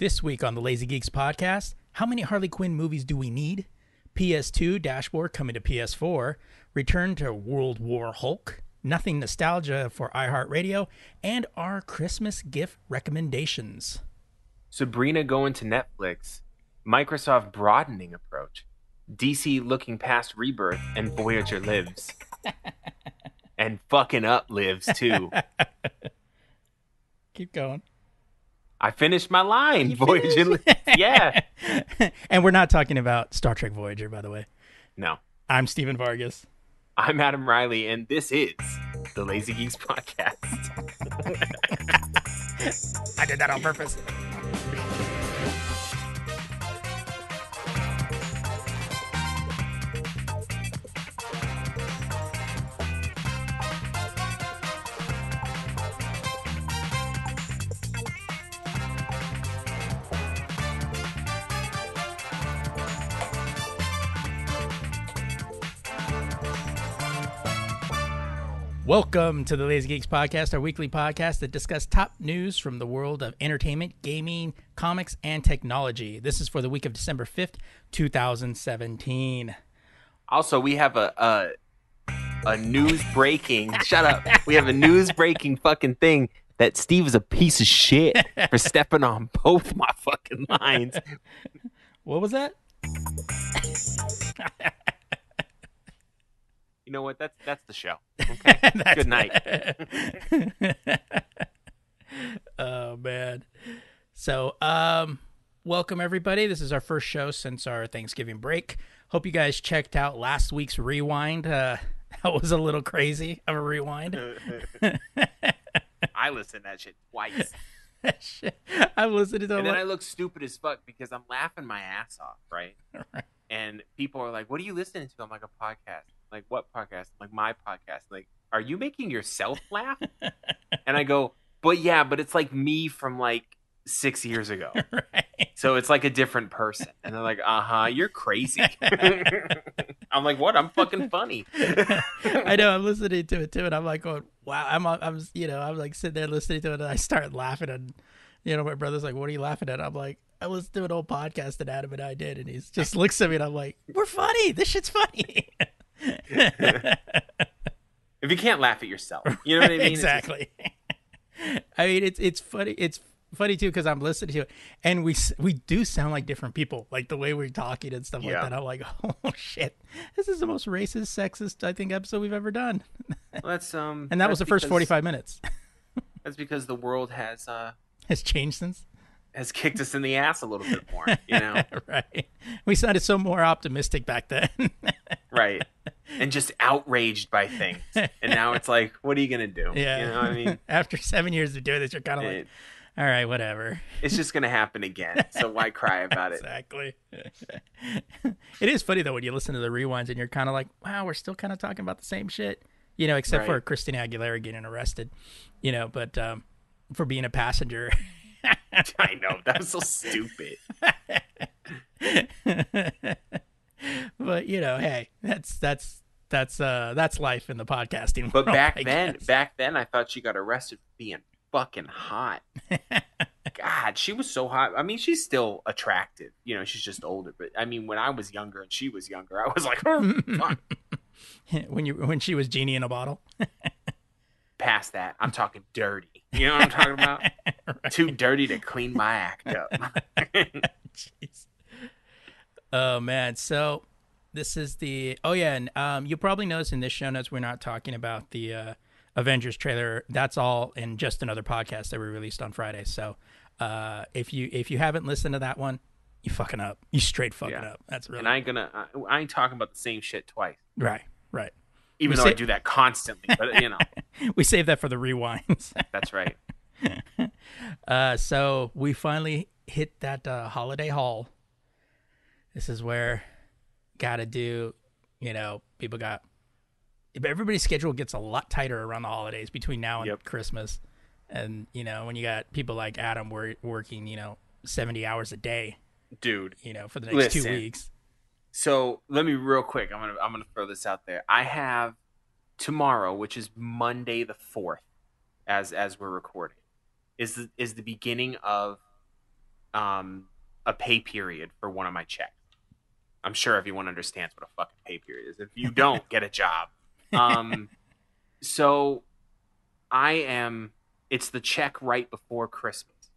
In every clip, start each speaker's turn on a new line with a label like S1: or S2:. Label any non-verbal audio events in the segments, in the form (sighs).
S1: This week on the Lazy Geeks podcast, how many Harley Quinn movies do we need? PS2 dashboard coming to PS4, return to World War Hulk, nothing nostalgia for iHeartRadio, and our Christmas gift recommendations.
S2: Sabrina going to Netflix, Microsoft broadening approach, DC looking past Rebirth, and Voyager lives. (laughs) and fucking up lives too. (laughs)
S1: Keep going.
S2: I finished my line.
S1: You
S2: Voyager? Yeah. (laughs)
S1: and we're not talking about Star Trek Voyager, by the way.
S2: No.
S1: I'm Steven Vargas.
S2: I'm Adam Riley, and this is the Lazy Geeks Podcast. (laughs)
S1: I did that on purpose. (laughs) Welcome to the Lazy Geeks Podcast, our weekly podcast that discusses top news from the world of entertainment, gaming, comics, and technology. This is for the week of December 5th, 2017.
S2: Also, we have a a, a news breaking. shut up. We have a news breaking fucking thing that Steve is a piece of shit for (laughs) stepping on both my fucking lines.
S1: What was that? (laughs)
S2: You know what? That's that's the show. (laughs) Okay. Good night. (laughs)
S1: oh man. So, um welcome everybody. This is our first show since our Thanksgiving break. Hope you guys checked out last week's rewind. Uh (laughs) that was a little crazy of a rewind.
S2: I listened to that shit twice,
S1: Shit. I'm listening to
S2: and then
S1: it.
S2: I look stupid as fuck because I'm laughing my ass off, right?
S1: Right.
S2: And people are like, "What are you listening to?" I'm like, "A podcast." Like, what podcast? Like, my podcast. Like, are you making yourself (laughs) laugh? and I go, "But yeah, but it's like me from like six years ago." (laughs)
S1: right.
S2: So it's like a different person. And they're like, uh huh, you're crazy. (laughs) I'm like, what? I'm fucking funny.
S1: I know I'm listening to it too, and I'm like, going, "Wow!" I'm, I'm, you know, I'm like sitting there listening to it, and I start laughing, and you know, my brother's like, "What are you laughing at?" I'm like, "I listened to an old podcast that Adam and I did," and he's just looks at me, and I'm like, "We're funny. This shit's funny."
S2: If you can't laugh at yourself, you know what I mean? It's just-
S1: exactly. I mean, it's it's funny. It's funny too because I'm listening to it, and we we do sound like different people, like the way we're talking and stuff
S2: Yeah.
S1: like that. I'm like, (laughs) oh shit, this is the most racist, sexist, I think, episode we've ever done,
S2: well, that's um,
S1: and that was the
S2: that's
S1: first
S2: because-
S1: 45 minutes.
S2: That's because the world has uh
S1: Has changed since,
S2: has kicked us in the ass a little bit more, you know? (laughs)
S1: right? We sounded so more optimistic back then. (laughs)
S2: right. And just outraged by things. And now it's like, what are you gonna do?
S1: yeah,
S2: You know what I mean? (laughs)
S1: After seven years of doing this, you're kind of like, all right, whatever.
S2: it's just gonna happen again. So why cry about it?
S1: Exactly. it is funny though when you listen to the rewinds and you're kind of like, wow, we're still kind of talking about the same shit, you know, except for Christina Aguilera getting arrested, you know, but um, for being a passenger. (laughs)
S2: I know, that was so stupid. (laughs)
S1: but you know, hey, that's that's that's uh that's life in the podcasting.
S2: But
S1: world,
S2: back
S1: I
S2: then,
S1: guess.
S2: back then, I thought she got arrested for being fucking hot. (laughs) God, she was so hot. I mean, she's still attractive. You know, she's just older. But I mean, when I was younger and she was younger, I was like, oh,
S1: when you when she was genie in a bottle.
S2: Past that. I'm talking dirty. You know what I'm talking about? (laughs) Too dirty to clean my act up. (laughs)
S1: Jeez. Oh man, so this is the oh yeah, and um, you'll probably notice in this show notes we're not talking about the uh, Avengers trailer. That's all in just another podcast that we released on Friday. So uh, if you if you haven't listened to that one, you fucking up. You straight fucking
S2: Yeah.
S1: up. That's really
S2: and I ain't gonna. I, I ain't talking about the same shit twice.
S1: right, right.
S2: Even
S1: We
S2: though
S1: say-
S2: I do that constantly, but you know, (laughs)
S1: We save that for the rewinds. (laughs)
S2: that's right.
S1: Uh, so we finally hit that uh, holiday haul. This is where gotta do, you know, people got everybody's schedule gets a lot tighter around the holidays between now and
S2: Yep.
S1: Christmas, and you know when you got people like Adam wor- working, you know, seventy hours a day,
S2: Dude.
S1: you know, for the next two weeks.
S2: So let me real quick. I'm gonna I'm gonna throw this out there. I have tomorrow, which is Monday the fourth, as as we're recording, is the, is the beginning of um, a pay period for one of my checks. I'm sure everyone understands what a fucking pay period is. If you (laughs) don't, get a job. Um, so I am. It's the check right before Christmas,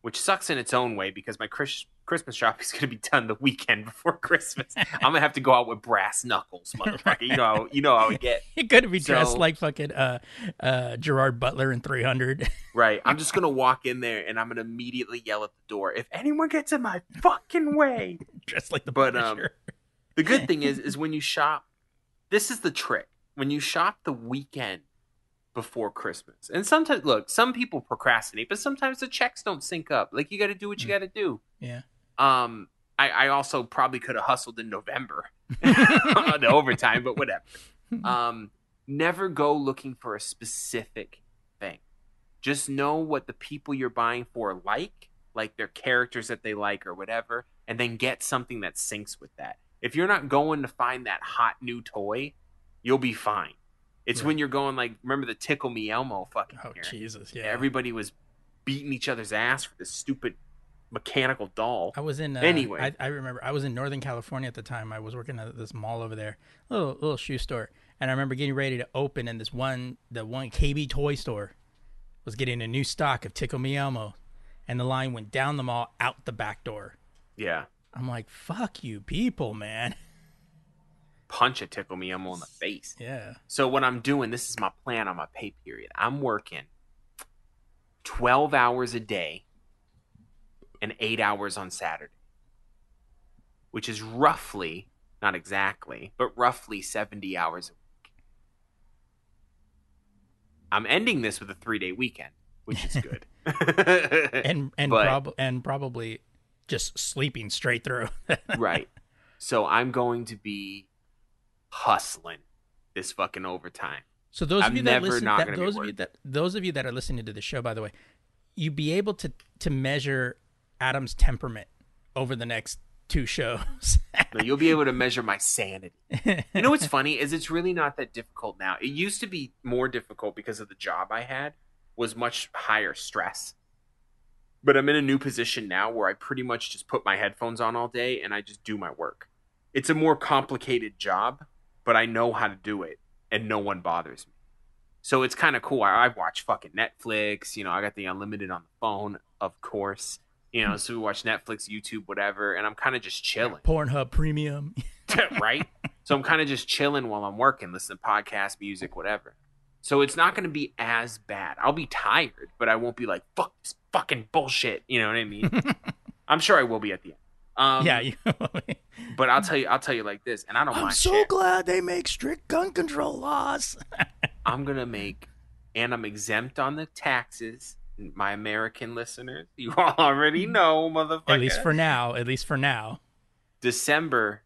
S2: which sucks in its own way because my Chris, Christmas shopping is going to be done the weekend before Christmas. I'm gonna have to go out with brass knuckles, motherfucker. You know, how, you know how we get. (laughs)
S1: You're gonna be dressed like fucking uh, uh, Gerard Butler in 300. (laughs)
S2: Right. I'm just gonna walk in there and I'm gonna immediately yell at the door if anyone gets in my fucking way. (laughs)
S1: dressed like the
S2: But, um, The good thing is, is when you shop, this is the trick. When you shop the weekend before Christmas, and sometimes look, some people procrastinate, but sometimes the checks don't sync up. Like you got to do what you got to do.
S1: yeah.
S2: Um, I, I also probably could have hustled in November (laughs) on the overtime, but whatever. Um, never go looking for a specific thing. Just know what the people you're buying for like, like their characters that they like or whatever, and then get something that syncs with that. If you're not going to find that hot new toy, you'll be fine. It's when you're going like, remember the Tickle Me Elmo fucking
S1: Oh? Jesus! Yeah.
S2: Everybody was beating each other's ass for this stupid mechanical doll.
S1: I was in. Uh,
S2: Anyway.
S1: I, I remember I was in Northern California at the time. I was working at this mall over there, little little shoe store, and I remember getting ready to open, and this one, the one KB toy store, was getting a new stock of Tickle Me Elmo, and the line went down the mall out the back door.
S2: Yeah.
S1: I'm like, fuck you, people, man.
S2: Punch a Tickle Me Elmo in the face.
S1: Yeah.
S2: So what I'm doing, this is my plan on my pay period. I'm working 12 hours a day and 8 hours on Saturday. Which is roughly, not exactly, but roughly 70 hours a week. I'm ending this with a 3-day weekend, which is good. (laughs) (laughs)
S1: And and
S2: But-
S1: prob- and probably just sleeping straight through. (laughs)
S2: right. So I'm going to be hustling this fucking overtime.
S1: So those
S2: I'm
S1: of you that listen, that, those of you that those of you that are listening to the show, by the way, you be able to to measure Adam's temperament over the next two shows. (laughs)
S2: No, you'll be able to measure my sanity. You know what's (laughs) funny is it's really not that difficult now. It used to be more difficult because of the job I had was much higher stress. But I'm in a new position now where I pretty much just put my headphones on all day and I just do my work. It's a more complicated job, but I know how to do it and no one bothers me. So it's kind of cool. I, I watch fucking Netflix. You know, I got the unlimited on the phone, of course. You know, so we watch Netflix, YouTube, whatever, and I'm kind of just chilling.
S1: Pornhub Premium. (laughs) (laughs)
S2: right? So I'm kind of just chilling while I'm working, listening to podcasts, music, whatever. So it's not going to be as bad. I'll be tired, but I won't be like fuck this fucking bullshit. You know what I mean? (laughs) I'm sure I will be at the end. Um,
S1: yeah, you,
S2: But I'll tell you, I'll tell you like this, and I don't
S1: I'm so
S2: shit.
S1: glad they make strict gun control laws.
S2: I'm gonna make, and I'm exempt on the taxes. My American listeners, (laughs) you all already know, motherfucker.
S1: at least for now. At least for now.
S2: December,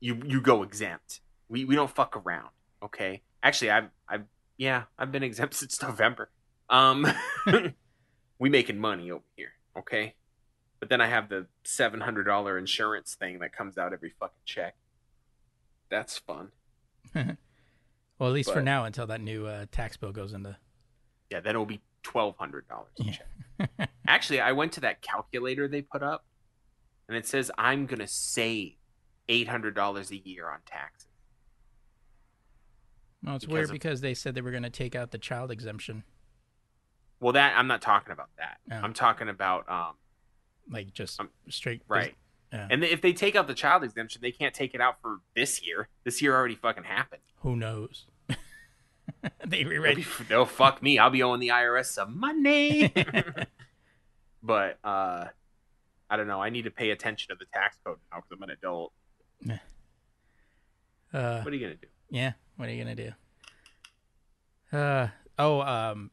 S2: you you go exempt. We we don't fuck around. Okay. Actually, I've I've yeah I've been exempt (laughs) since November. Um, (laughs) we making money over here. Okay. But then I have the seven hundred dollar insurance thing that comes out every fucking check. That's fun.
S1: Well, at least for now, until that new uh, tax bill goes into.
S2: Yeah, then it'll be twelve hundred dollars a
S1: Yeah.
S2: check. Actually, I went to that calculator they put up, and it says I'm gonna save eight hundred dollars a year on taxes.
S1: No, it's
S2: Because
S1: weird
S2: of-
S1: because they said they were going to take out the child exemption,
S2: Well, that I'm not talking about that.
S1: Oh.
S2: I'm talking about um
S1: like just
S2: Um,
S1: straight.
S2: right.
S1: Yeah.
S2: And if they take out the child exemption, they can't take it out for this year. This year already fucking happened.
S1: Who knows? (laughs) they
S2: be, they'll fuck me. I'll be owing the IRS some money. (laughs) but uh, I don't know. I need to pay attention to the tax code now because I'm an adult.
S1: Uh,
S2: What are you gonna do?
S1: Yeah, what are you gonna do? Uh oh, um,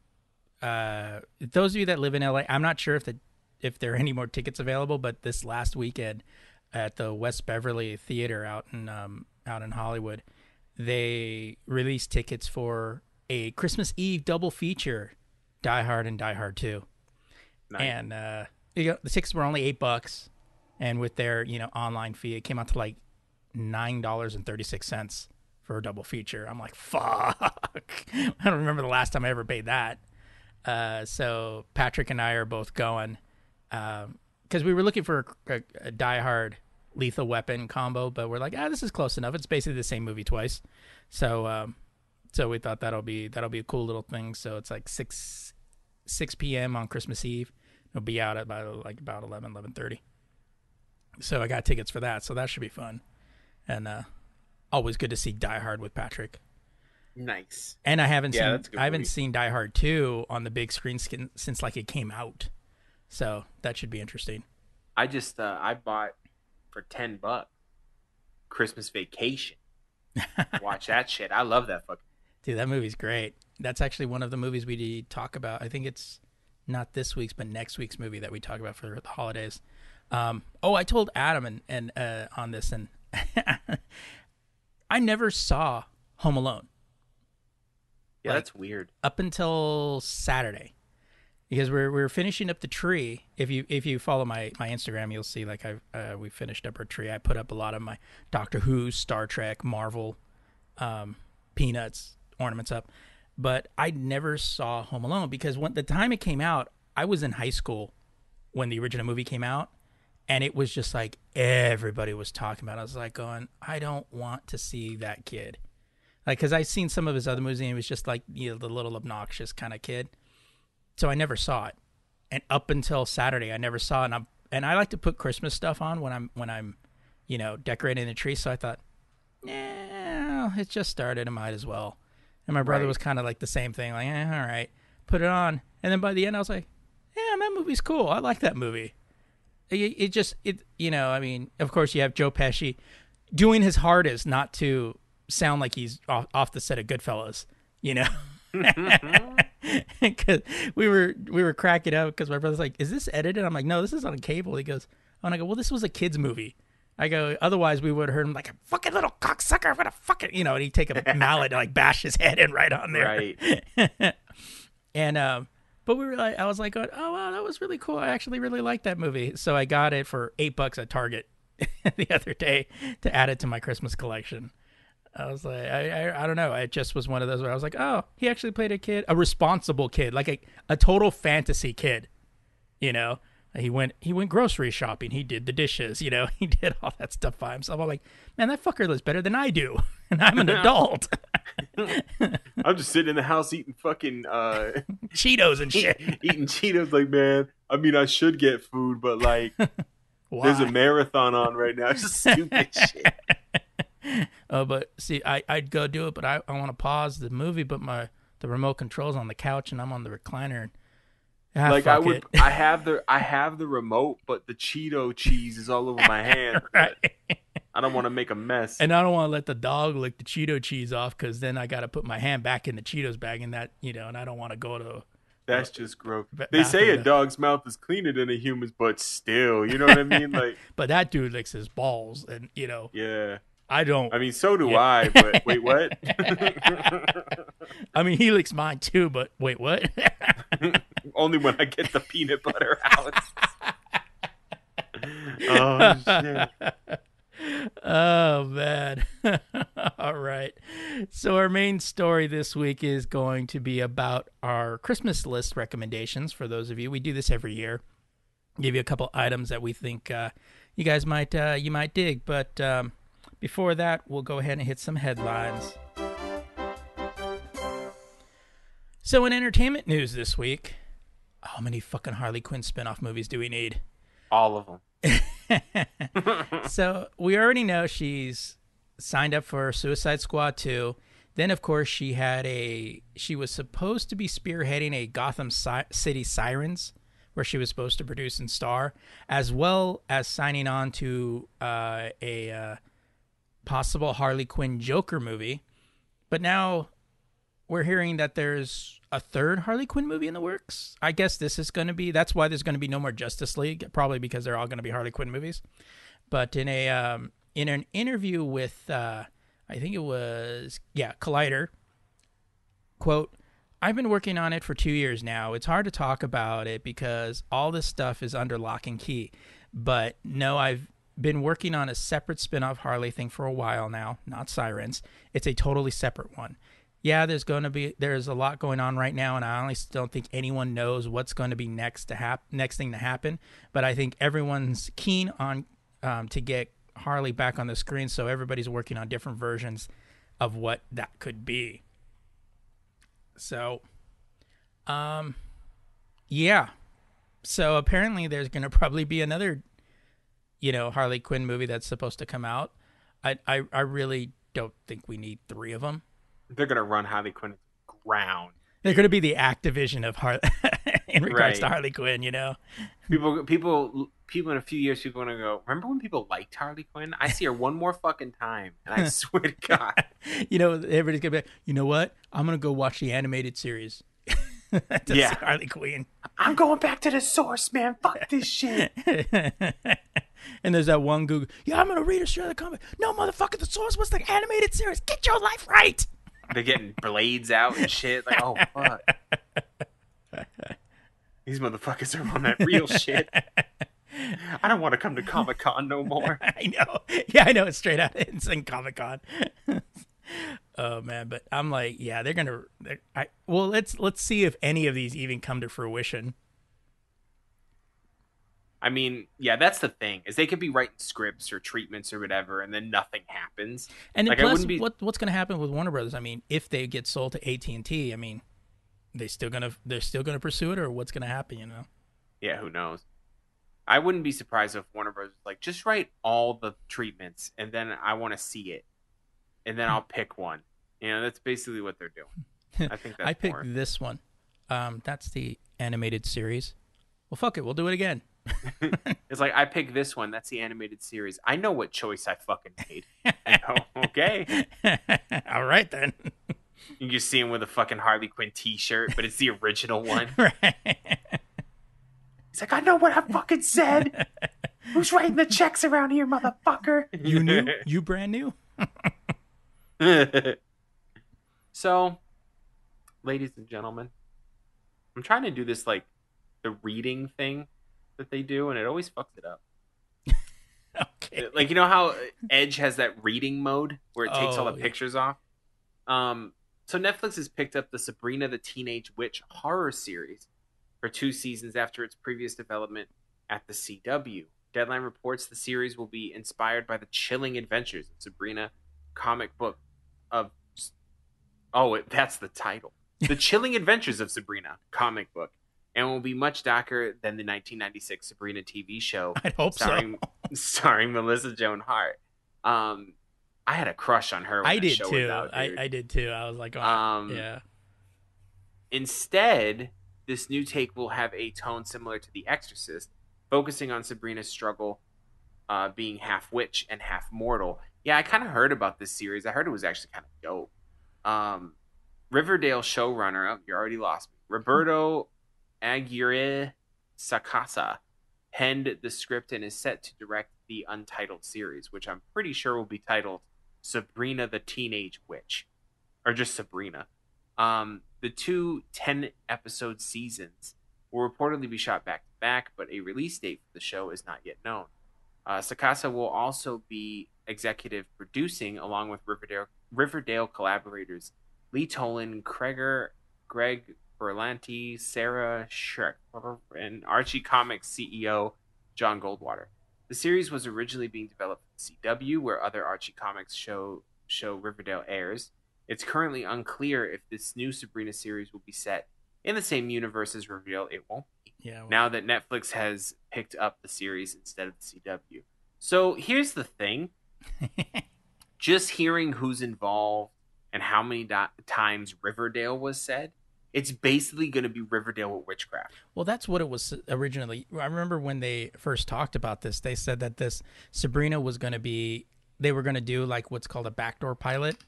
S1: uh, those of you that live in LA, I'm not sure if the if there are any more tickets available, but this last weekend at the West Beverly Theater out in um out in Hollywood, they released tickets for a Christmas Eve double feature, Die Hard and Die Hard Two,
S2: Nice.
S1: and uh, you know, the tickets were only eight bucks, and with their you know online fee, it came out to like nine dollars and thirty six cents for a double feature. I'm like, fuck. (laughs) I don't remember the last time I ever paid that. Uh, so Patrick and I are both going. Um, because we were looking for a, a, a Die Hard Lethal Weapon combo, but we're like, ah, this is close enough. It's basically the same movie twice, so um, so we thought that'll be that'll be a cool little thing. So it's like six six p.m. on Christmas Eve. It'll be out at about like about 11, 11.30. So I got tickets for that, so that should be fun, and uh, always good to see Die Hard with Patrick.
S2: Nice.
S1: And I haven't
S2: Yeah,
S1: seen
S2: that's good
S1: I haven't
S2: movie.
S1: seen Die Hard two on the big screen skin, since like it came out, so that should be interesting.
S2: I just uh, I bought for ten bucks Christmas Vacation. (laughs) Watch that shit. I love that fucking.
S1: Dude, that movie's great. That's actually one of the movies we talk about. I think it's not this week's, but next week's movie that we talk about for the holidays. Um, oh, I told Adam and, and uh, on this, and (laughs) I never saw Home Alone
S2: Yeah,
S1: Like-
S2: that's weird.
S1: up until Saturday because we're we're finishing up the tree. If you if you follow my my Instagram, you'll see like I uh, we finished up our tree. I put up a lot of my Doctor Who, Star Trek, Marvel, um, Peanuts ornaments up, but I never saw Home Alone because when the time it came out, I was in high school when the original movie came out. And it was just like everybody was talking about. it. I was like, going, I don't want to see that kid like because I've seen some of his other movies and he was just like you know the little obnoxious kind of kid. So I never saw it, and up until Saturday I never saw it. And, I'm, and I like to put Christmas stuff on when I'm when I'm, you know, decorating the tree. So I thought, yeah, it just started. I might as well. And my brother
S2: Right.
S1: was kind of like the same thing, like, eh, all right, put it on. And then by the end I was like, yeah, that movie's cool. I like that movie. It, it just it you know I mean of course you have Joe Pesci doing his hardest not to sound like he's off, off the set of Goodfellas, you know. (laughs) (laughs) Because we were we were cracking up because my brother's like, "Is this edited?" I'm like, "No, this is on cable." He goes, "Oh," and I go, "Well, this was a kids movie." I go, "Otherwise, we would have heard him like a fucking little cocksucker. I'm gonna fucking you know." And he'd take a (laughs) mallet and like bash his head in right on there.
S2: Right. (laughs)
S1: And um, but we were like, I was like, going, oh wow, that was really cool. I actually really liked that movie. So I got it for eight bucks at Target the other day to add it to my Christmas collection. I was like, I, I, I don't know. It just was one of those where I was like, oh, he actually played a kid, a responsible kid, like a, a total fantasy kid. You know, he went he went grocery shopping. He did the dishes. You know, (laughs) he did all that stuff by himself. I'm like, man, that fucker lives better than I do, (laughs) and I'm an adult. (laughs)
S2: I'm just sitting in the house eating fucking uh
S1: Cheetos and shit.
S2: eating Cheetos. Like, man, I mean, I should get food, but like, there's a marathon on right now. It's just stupid shit.
S1: Oh, (laughs) but see, I I'd go do it, but I, I want to pause the movie, but my the remote control's on the couch and I'm on the recliner. And, ah,
S2: like I would. (laughs) I have the, I have the remote, but the Cheeto cheese is all over my (laughs) hand.
S1: right.
S2: I don't want to make a mess.
S1: And I don't want to let the dog lick the Cheeto cheese off because then I got to put my hand back in the Cheetos bag and that you know, and I don't want to go to.
S2: That's just gross. They say a dog's mouth is cleaner than a human's, but still, you know what I mean? Like,
S1: But that dude licks his balls, and you know,
S2: yeah.
S1: I don't.
S2: I mean, so do
S1: Yeah.
S2: I. But wait, (laughs) what?
S1: I mean, he licks mine too, but wait, what? (laughs)
S2: Only when I get the peanut butter (laughs) out. oh shit!
S1: oh man all right so our main story this week is going to be about our christmas list recommendations for those of you we do this every year give you a couple items that we think uh, you guys might uh, you might dig but um, before that we'll go ahead and hit some headlines so in entertainment news this week how many fucking harley quinn spin-off movies do we need
S2: All of them. (laughs)
S1: so we already know she's signed up for Suicide Squad 2. Then, of course, she had a. She was supposed to be spearheading a Gotham si- City Sirens, where she was supposed to produce and star, as well as signing on to uh, a uh, possible Harley Quinn Joker movie. But now we're hearing that there's a third Harley Quinn movie in the works. I guess this is going to be. That's why there's going to be no more Justice League, probably because they're all going to be Harley Quinn movies. But in a um, in an interview with, uh, I think it was yeah, Collider. Quote. I've been working on it for two years now. It's hard to talk about it because all this stuff is under lock and key. But no, I've been working on a separate spin off Harley thing for a while now, not Sirens. It's a totally separate one yeah, there's going to be there's a lot going on right now, and I honestly don't think anyone knows what's going to be next to hap- next thing to happen. But I think everyone's keen on um, to get Harley back on the screen, so everybody's working on different versions of what that could be. So, um, yeah. So apparently, there's going to probably be another, you know, Harley Quinn movie that's supposed to come out. I I, I really don't think we need three of them.
S2: They're gonna run Harley Quinn ground.
S1: They're going to be the Activision of Harley (laughs) in regards to Harley Quinn, you know.
S2: People, people, people. In a few years, people are gonna go. Remember when people liked Harley Quinn? I see her one more fucking time, and I (laughs) swear to God,
S1: You know, everybody's gonna be like, you know what? I'm gonna go watch the animated series. (laughs) to
S2: Yeah.
S1: Harley Quinn.
S2: I'm going back to the source, man. Fuck this shit. (laughs)
S1: and there's that one Google. Yeah, I'm gonna read a out of the comic. No, motherfucker, the source was the animated series. Get your life right.
S2: They're getting blades out and shit. Like, oh fuck. These motherfuckers are on that real shit. (laughs) I don't want to come to Comic Con no more.
S1: I know. Yeah, I know. It's straight out of Insane Comic Con. Oh man, but I'm like, yeah, they're gonna. They're, I well, let's let's see if any of these even come to fruition.
S2: I mean, yeah, that's the thing is they could be writing scripts or treatments or whatever, and then nothing happens.
S1: And
S2: Like,
S1: plus,
S2: be-
S1: what what's gonna happen with Warner Brothers? I mean, if they get sold to AT and T, I mean, they still gonna they're still gonna pursue it, or what's gonna happen? You know.
S2: Yeah, who knows? I wouldn't be surprised if Warner Bros. was like, just write all the treatments, and then I want to see it, and then hmm. I'll pick one. You know, that's basically what they're doing. (laughs) I think that's
S1: I picked
S2: more.
S1: this one. Um, that's the animated series. Well, fuck it, we'll do it again. (laughs)
S2: It's like I pick this one. That's the animated series. I know what choice I fucking made. (laughs) Okay.
S1: All right then.
S2: You just see him with a fucking Harley Quinn T-shirt, but it's the original one.
S1: right.
S2: He's like, I know what I fucking said. Who's writing the checks around here, motherfucker?
S1: You new? You brand new?
S2: So, ladies and gentlemen, I'm trying to do this like the reading thing that they do, and it always fucks it up. (laughs)
S1: Okay.
S2: Like you know how Edge has that reading mode where it takes all
S1: Oh,
S2: the
S1: yeah.
S2: pictures off. Um, so Netflix has picked up the Sabrina the Teenage Witch horror series for two seasons after its previous development at the CW. Deadline reports the series will be inspired by the chilling adventures of Sabrina comic book of Oh, it, that's the title. The (laughs) Chilling Adventures of Sabrina comic book and will be much darker than the 1996 Sabrina TV show (laughs)
S1: I hope
S2: starring
S1: so.
S2: starring Melissa Joan Hart. Um, I had a crush on her. When
S1: I did too.
S2: Out,
S1: I. I did too. I was like, oh,
S2: Um,
S1: yeah.
S2: Instead, this new take will have a tone similar to The Exorcist, focusing on Sabrina's struggle uh, being half witch and half mortal. Yeah, I kind of heard about this series. I heard it was actually kind of dope. Um, Riverdale showrunner, oh, you already lost me. Roberto Aguirre Sacasa penned the script and is set to direct the untitled series, which I'm pretty sure will be titled Sabrina the Teenage Witch, or just Sabrina. Um, the two 10 episode seasons will reportedly be shot back to back, but a release date for the show is not yet known. Uh, Sacasa will also be executive producing along with Riverdale, Riverdale collaborators Lee Toland, Krieger, Greg Berlanti, Sarah Schreck, and Archie Comics CEO Jon Goldwater. The series was originally being developed for CW, where other Archie Comics show show Riverdale airs. It's currently unclear if this new Sabrina series will be set in the same universe as Riverdale. It won't be
S1: Yeah. well,
S2: now that Netflix has picked up the series instead of the CW. So here's the thing: (laughs) just hearing who's involved and how many do- times Riverdale was said, it's basically going to be Riverdale with witchcraft.
S1: Well, that's what it was originally. I remember when they first talked about this, they said that this Sabrina was going to be, they were going to do like what's called a backdoor pilot. (laughs)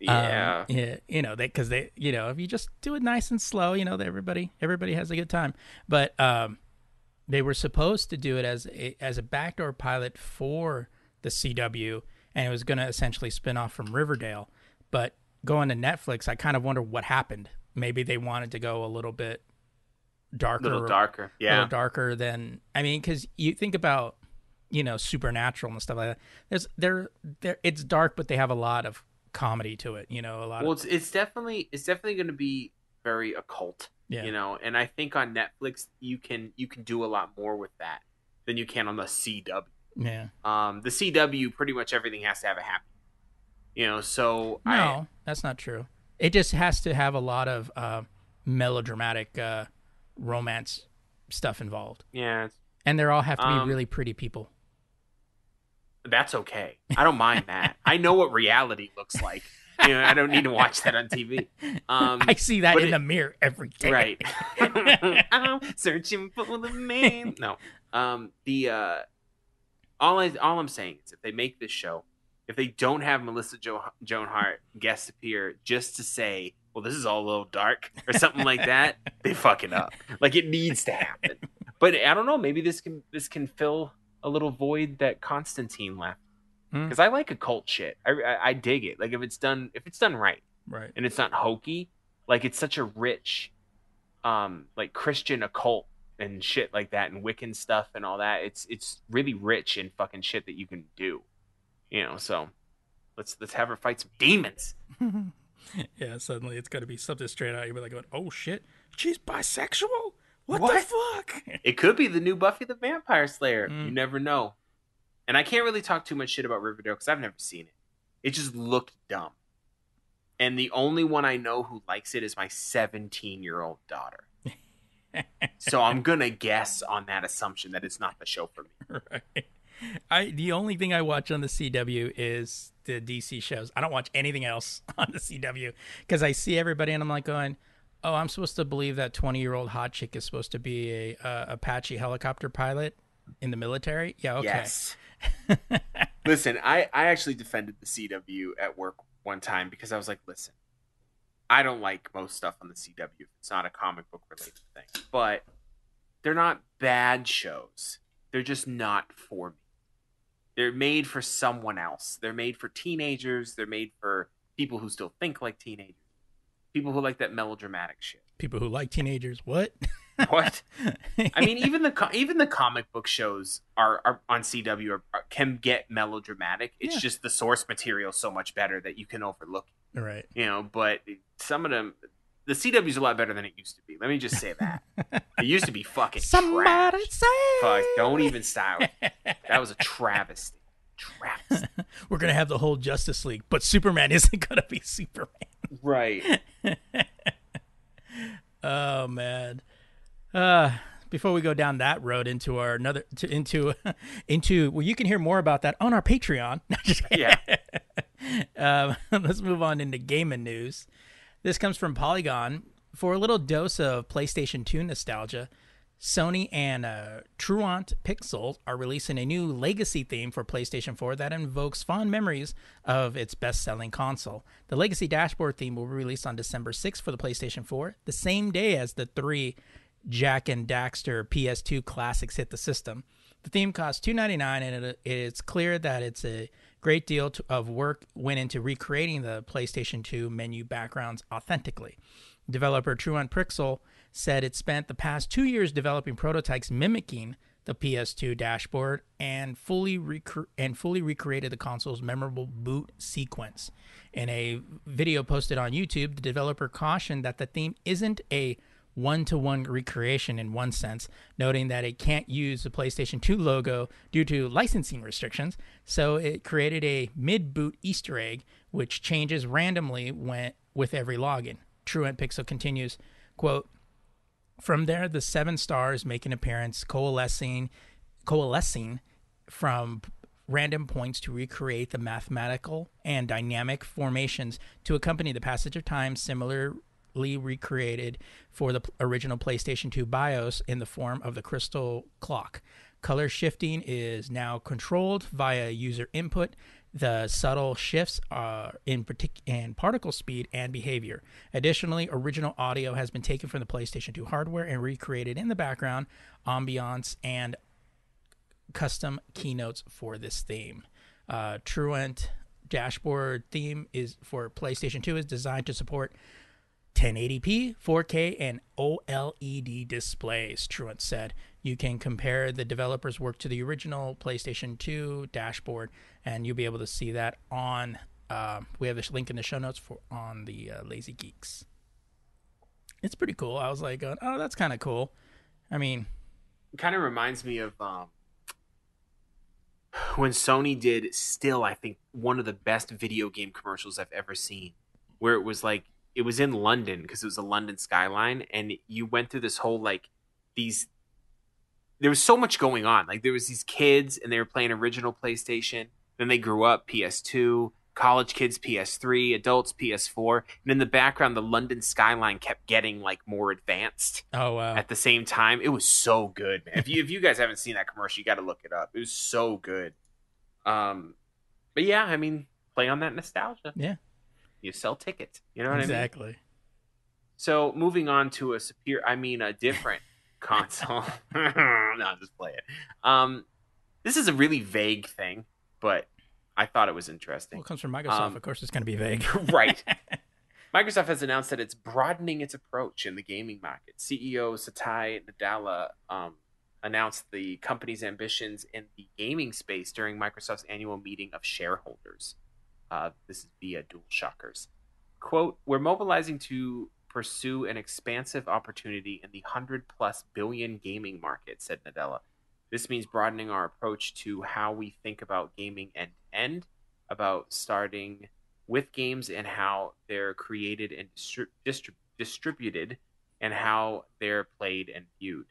S2: Yeah.
S1: Um, yeah, you know, they because they, you know, if you just do it nice and slow, you know, everybody everybody has a good time. But um, they were supposed to do it as a, as a backdoor pilot for the CW, and it was going to essentially spin off from Riverdale. But going to Netflix, I kind of wonder what happened. Maybe they wanted to go a little bit
S2: a
S1: darker,
S2: little darker.
S1: a
S2: Yeah.
S1: little darker than I mean, because you think about you know supernatural and stuff like that. There's there there it's dark, but they have a lot of comedy to it. You know, a lot
S2: Well,
S1: of
S2: it's it's definitely it's definitely going to be very occult.
S1: yeah,
S2: You know, and I think on Netflix you can you can do a lot more with that than you can on the CW.
S1: Yeah.
S2: Um, the CW pretty much everything has to have a happy. You know, so I
S1: No, that's not true. It just has to have a lot of uh, melodramatic uh, romance stuff involved,
S2: yeah,
S1: and they all have to be
S2: Um,
S1: really pretty people.
S2: that's okay. I don't mind that. (laughs) I know what reality looks like. You know, I don't need to watch that on TV. Um,
S1: I see that in
S2: it-
S1: the mirror every day.
S2: right. (laughs) (laughs) I'm searching for the man. No. Um. The uh. All I all I'm saying is if they make this show, if they don't have Melissa jo- Joan Hart guest appear just to say, well, this is all a little dark or something like that, (laughs) they fucking up. Like it needs to happen. But I don't know. Maybe this can this can fill a little void that Constantine left.
S1: Hmm.
S2: Because I like occult shit. I, I I dig it. Like if it's done if it's done right
S1: Right.
S2: and it's not hokey. Like it's such a rich, um, like Christian occult and shit like that, and Wiccan stuff and all that. It's it's really rich in fucking shit that you can do, you know. So let's let's have her fight some demons. (laughs)
S1: yeah. Suddenly, it's got to be something straight out. You'll be like, going, "Oh shit, she's bisexual. What,
S2: What?
S1: the fuck?" (laughs)
S2: It could be the new Buffy the Vampire Slayer.
S1: Mm.
S2: You never know. And I can't really talk too much shit about Riverdale because I've never seen it. It just looked dumb. And the only one I know who likes it is my 17 year old daughter. So I'm gonna guess on that assumption that it's not the show for me. (laughs)
S1: right. I the only thing I watch on the CW is the DC shows. I don't watch anything else (laughs) on the CW because I see everybody and I'm like going, "Oh, I'm supposed to believe that 20 year old hot chick is supposed to be a uh, Apache helicopter pilot in the military." Yeah, okay.
S2: Yes. (laughs) listen, I, I actually defended the CW at work one time because I was like, listen, I don't like most stuff on the CW if it's not a comic book related thing. But they're not bad shows. They're just not for me. They're made for someone else. They're made for teenagers. They're made for people who still think like teenagers. People who like that melodramatic shit.
S1: People who like teenagers, what? (laughs)
S2: What? I mean, (laughs) even the even the comic book shows are, are on CW are, are, can get melodramatic. It's
S1: Yeah.
S2: just the source material so much better that you can overlook. it,
S1: right.
S2: You know, but some of them, the CW is a lot better than it used to be. Let me just say that. (laughs) it used to be fucking
S1: Somebody
S2: trash.
S1: say.
S2: Fuck, don't even start. (laughs) That was a travesty. Travesty. (laughs)
S1: We're gonna have the whole Justice League, but Superman isn't gonna be Superman.
S2: Right.
S1: Oh man. Uh before we go down that road into our another to, into (laughs) into well you can hear more about that on our Patreon. (laughs) No, just kidding.
S2: Yeah. (laughs)
S1: um, let's move on into gaming news. This comes from Polygon. For a little dose of PlayStation 2 nostalgia, Sony and uh, Truant Pixel are releasing a new legacy theme for PlayStation 4 that invokes fond memories of its best selling console. The legacy dashboard theme will be released on December 6th for the PlayStation 4, the same day as the three Jak and Daxter PS2 classics hit the system. The theme costs $2.99, and it, it's clear that it's a great deal to, of work went into recreating the PlayStation 2 menu backgrounds authentically. Developer Truant Pixel said it spent the past two years developing prototypes mimicking the PS2 dashboard and fully recre- and fully recreated the console's memorable boot sequence. In a video posted on YouTube, the developer cautioned that the theme isn't a one-to-one recreation in one sense, noting that it can't use the PlayStation 2 logo due to licensing restrictions. So it created a mid-boot Easter egg which changes randomly when with every login. Truant Pixel continues, quote, from there, the seven stars make an appearance, coalescing, coalescing from random points to recreate the mathematical and dynamic formations to accompany the passage of time, recreated for the original PlayStation 2 BIOS in the form of the crystal clock. Color shifting is now controlled via user input. The subtle shifts are in partic- in particle speed and behavior. Additionally, original audio has been taken from the PlayStation 2 hardware and recreated in the background, ambiance, and custom keynotes for this theme. Uh, Truant dashboard theme is for PlayStation 2 is designed to support 1080p, 4K, and OLED displays, Truant said. You can compare the developer's work to the original PlayStation 2 dashboard, and you'll be able to see that on Um, we have this link in the show notes for on the uh, Lazy Geeks. It's pretty cool. I was like, going, oh, that's kind of cool. I mean,
S2: It kind of reminds me of um, when Sony did still, I think, one of the best video game commercials I've ever seen, where it was like it was in London because it was a London skyline, and you went through this whole like these. There was so much going on. Like there was these kids, and they were playing original PlayStation. Then they grew up PS2, college kids PS3, adults PS4, and in the background, the London skyline kept getting like more advanced
S1: oh wow,
S2: at the same time. It was so good, man. If you if you guys haven't seen that commercial, you got to look it up. It was so good. Um, but yeah, I mean, play on that nostalgia.
S1: Yeah.
S2: You sell tickets. You know what I mean?
S1: exactly.
S2: So moving on to a superior, I mean, a different (laughs) console. (laughs) no, just play it. Um, this is a really vague thing, but I thought it was
S1: Well,
S2: interesting.
S1: it comes from Microsoft.
S2: Um,
S1: of course, it's going to be vague. (laughs)
S2: right. Microsoft has announced that it's broadening its approach in the gaming market. CEO Satya Nadella um, announced the company's ambitions in the gaming space during Microsoft's annual meeting of shareholders. Uh, this is via DualShockers. Quote, we're mobilizing to pursue an expansive opportunity in the 100 plus billion gaming market, said Nadella. This means broadening our approach to how we think about gaming to end, about starting with games and how they're created and distri- distributed and how they're played and viewed.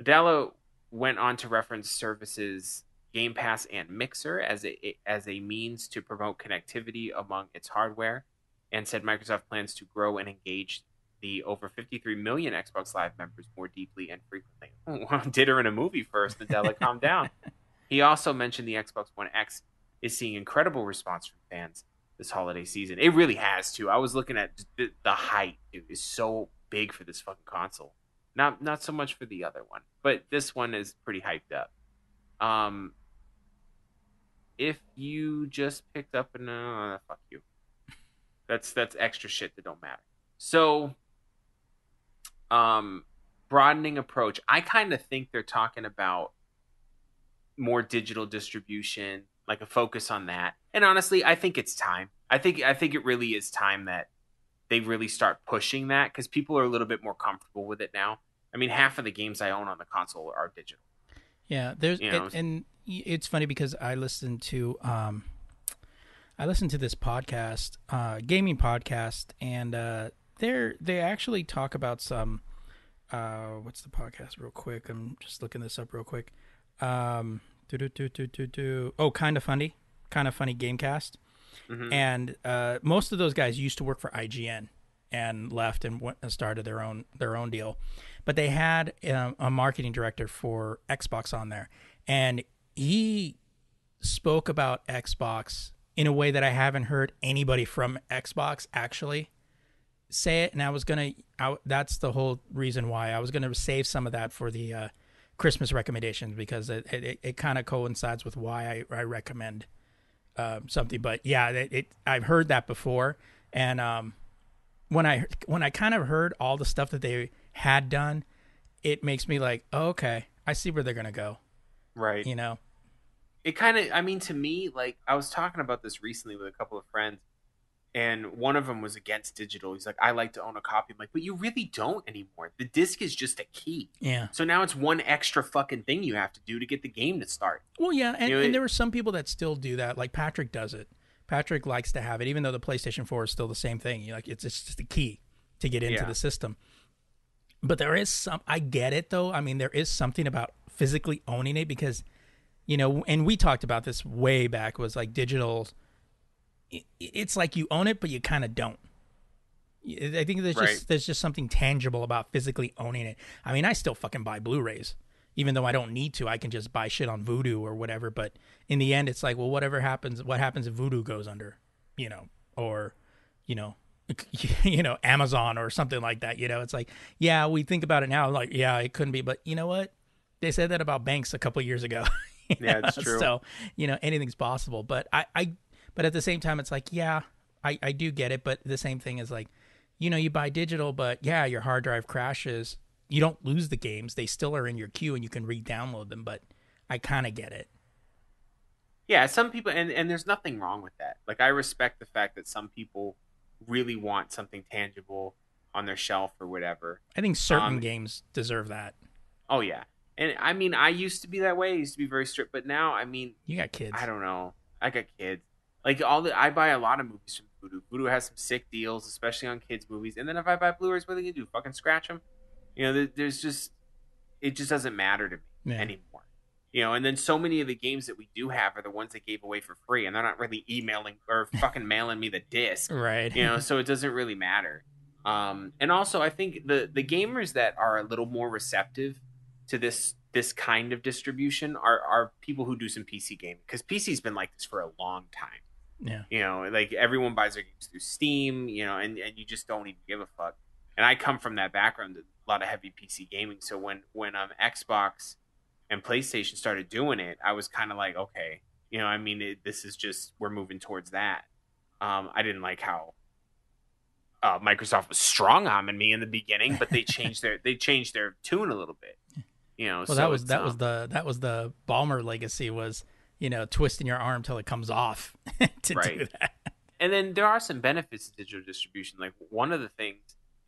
S2: Nadella went on to reference services Game Pass and Mixer as a as a means to promote connectivity among its hardware, and said Microsoft plans to grow and engage the over 53 million Xbox Live members more deeply and frequently. Did her in a movie first, Nadella, calm (laughs) down. He also mentioned the Xbox One X is seeing incredible response from fans this holiday season. It really has too. I was looking at the, the height, dude, is so big for this fucking console. Not not so much for the other one, but this one is pretty hyped up. Um, if you just picked up an uh, fuck you, that's that's extra shit that don't matter. So, um, broadening approach. I kind of think they're talking about more digital distribution, like a focus on that. And honestly, I think it's time. I think I think it really is time that they really start pushing that because people are a little bit more comfortable with it now. I mean, half of the games I own on the console are digital.
S1: Yeah, there's
S2: You know,
S1: it- and it's funny because I listened to um, I listened to this podcast, uh, gaming podcast, and uh, they're they actually talk about some. Uh, what's the podcast? Real quick, I'm just looking this up real quick. Um, do do do do do do. Oh, kind of funny, kind of funny Gamecast,
S2: Mhm.
S1: and uh, most of those guys used to work for IGN and left and went and started their own their own deal but they had um, a marketing director for Xbox on there, and he spoke about Xbox in a way that I haven't heard anybody from Xbox actually say it. And I was gonna, I, that's the whole reason why I was gonna save some of that for the uh, Christmas recommendations because it it, it kind of coincides with why I, I recommend um, something. But yeah, it, it I've heard that before, and um, when I when I kind of heard all the stuff that they had done, it makes me like, oh, okay, I see where they're gonna go.
S2: Right.
S1: You know,
S2: it kind of i mean to me like i was talking about this recently with a couple of friends and one of them was against digital he's like i like to own a copy i'm like but you really don't anymore the disc is just a key
S1: yeah.
S2: so now it's one extra fucking thing you have to do to get the game to start
S1: Well, yeah, and,
S2: You know,
S1: and there were some people that still do that. Like Patrick does it. Patrick likes to have it, even though the PlayStation Four is still the same thing. You like it's, it's just a key to get into
S2: Yeah.
S1: the system. But there is some. I get it though. I mean, there is something about physically owning it because, you know, and we talked about this way back. Was like digital. it- It's like you own it, but you kind of don't. I think there's
S2: Right.
S1: just there's just something tangible about physically owning it. I mean, I still fucking buy Blu-rays, even though I don't need to. I can just buy shit on Vudu or whatever. But in the end, it's like, well, whatever happens, what happens if Vudu goes under, you know, or you know, (laughs) you know, Amazon or something like that. You know, it's like, yeah, we think about it now, like, yeah, it couldn't be, but you know what? They said that about banks a couple years ago. (laughs) (laughs)
S2: Yeah, it's (laughs) true.
S1: So you know, anything's possible. But I, I, but at the same time, it's like, yeah, I, I do get it. But the same thing is like, you know, you buy digital, but yeah, your hard drive crashes. You don't lose the games; they still are in your queue, and you can re-download them. But I kind of get it.
S2: Yeah, some people, and and there's nothing wrong with that. Like I respect the fact that some people really want something tangible on their shelf or whatever.
S1: I think certain
S2: Um,
S1: games deserve that.
S2: Oh yeah, and I mean, I used to be that way. I used to be very strict, but now, I mean,
S1: You got kids.
S2: I don't know. I got kids. Like all the, I buy a lot of movies from Vudu. Vudu has some sick deals, especially on kids' movies. And then if I buy Blu-rays, what are they gonna do? Fucking scratch them? You know, there, there's just, it just doesn't matter to me
S1: Yeah.
S2: anymore. You know, and then so many of the games that we do have are the ones they gave away for free, and they're not really emailing or (laughs) fucking mailing me the disc
S1: Right.
S2: you know so it doesn't really matter um and also i think the the gamers that are a little more receptive to this this kind of distribution are are people who do some pc gaming because pc's been like this for a long time
S1: yeah.
S2: you know like everyone buys their games through steam you know and and you just don't even give a fuck and i come from that background a lot of heavy pc gaming so when when um xbox and playstation started doing it i was kind of like okay you know i mean it, this is just we're moving towards that um i didn't like how uh, Microsoft was strong arming me in the beginning, but they (laughs) changed their they changed their tune a little bit. You know,
S1: Well,
S2: so
S1: that was that was
S2: um,
S1: the that was the Ballmer legacy was you know twisting your arm till it comes off (laughs) to do that.
S2: and then there are some benefits to digital distribution. Like one of the things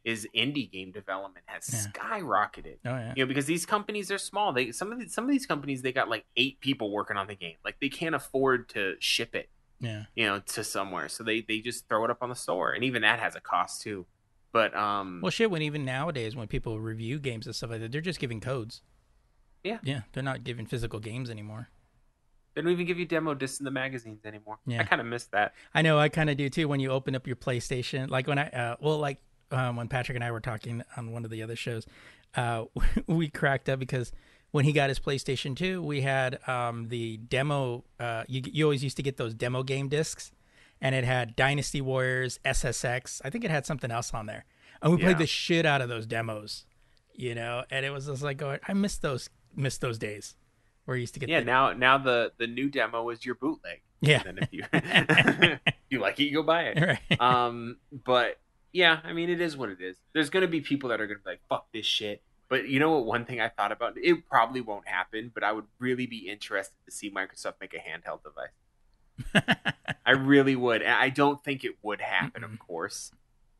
S2: is indie game development has
S1: Yeah.
S2: skyrocketed.
S1: Oh yeah.
S2: You know, because these companies are small. They some of these, some of these companies they got like eight people working on the game. Like they can't afford to ship it,
S1: Yeah.
S2: you know, to somewhere. So they they just throw it up on the store, and even that has a cost too. But um,
S1: Well, shit. When even nowadays, when people review games and stuff like that, they're just giving codes.
S2: Yeah.
S1: Yeah. They're not giving physical games anymore.
S2: they don't even give you demo discs in the magazines anymore.
S1: Yeah.
S2: I kind of miss that.
S1: I know. I kind of do too. When you open up your PlayStation, like when I, uh, well, like um, when Patrick and I were talking on one of the other shows, uh, (laughs) we cracked up because when he got his PlayStation 2, we had um, the demo. Uh, you, you always used to get those demo game discs, and it had Dynasty Warriors, SSX. I think it had something else on there, and we played the shit out of those demos. You know, and it was just like going, I miss those, miss those days where you used to get.
S2: Yeah,
S1: the,
S2: now now the the new demo is your bootleg.
S1: yeah,
S2: And then if you if (laughs) you like it, you go buy it.
S1: right.
S2: Um, but yeah, I mean, it is what it is. There's gonna be people that are gonna be like, "Fuck this shit." But you know what? One thing I thought about it probably won't happen, but I would really be interested to see Microsoft make a handheld device. (laughs) I really would. And I don't think it would happen,
S1: Mm-mm.
S2: of course,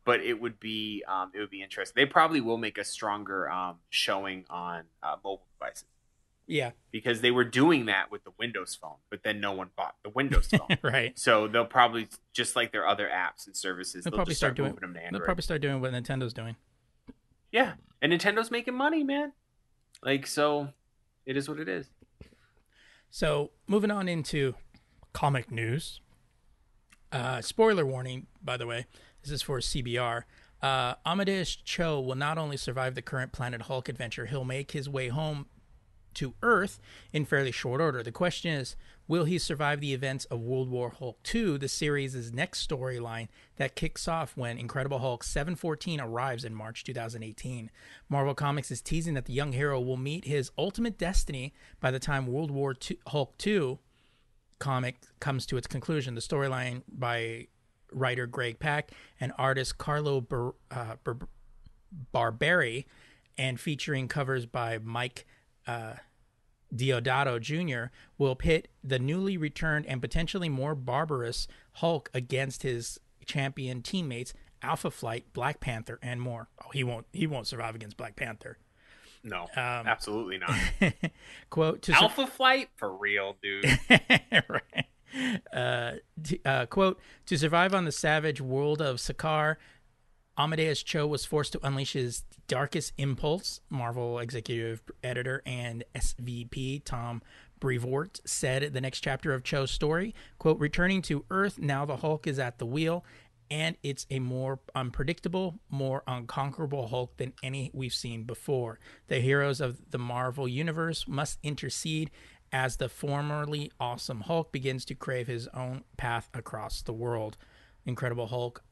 S2: but it would be um, it would be interesting. They probably will make a stronger um, showing on uh, mobile devices
S1: yeah,
S2: because they were doing that with the Windows Phone, but then no one bought the Windows (laughs) Phone.
S1: right.
S2: so they'll probably just like their other apps and services.
S1: They'll
S2: They'll,
S1: probably
S2: just
S1: start
S2: start,
S1: doing-
S2: moving them to Android.
S1: They'll probably start doing what Nintendo's doing.
S2: Yeah, and Nintendo's making money, man. Like so, it is what it is.
S1: So moving on into comic news. Uh, spoiler warning, by the way. This is for CBR. Uh, Amadeus Cho will not only survive the current Planet Hulk adventure, he'll make his way home to Earth in fairly short order. The question is, will he survive the events of World War Hulk 2, the series' next storyline that kicks off when Incredible Hulk 714 arrives in March 2018? Marvel Comics is teasing that the young hero will meet his ultimate destiny by the time World War II, Hulk 2 comic comes to its conclusion. The storyline by writer Greg Pak and artist Carlo Bar- uh, Bar- Barberi, and featuring covers by Mike uh, Diodato Jr., will pit the newly returned and potentially more barbarous Hulk against his champion teammates Alpha Flight, Black Panther, and more. Oh, he won't. He won't survive against Black Panther.
S2: No,
S1: Um,
S2: absolutely not. (laughs)
S1: Quote to sur-
S2: Alpha Flight for real, dude. (laughs)
S1: right. (laughs) Uh, uh, quote To survive on the savage world of Sakaar, Amadeus Cho was forced to unleash his darkest impulse, Marvel executive editor and SVP Tom Brevoort said the next chapter of Cho's story, quote, returning to Earth, now the Hulk is at the wheel, and it's a more unpredictable, more unconquerable Hulk than any we've seen before. The heroes of the Marvel Universe must intercede as the formerly awesome Hulk begins to crave his own path across the world. Incredible Hulk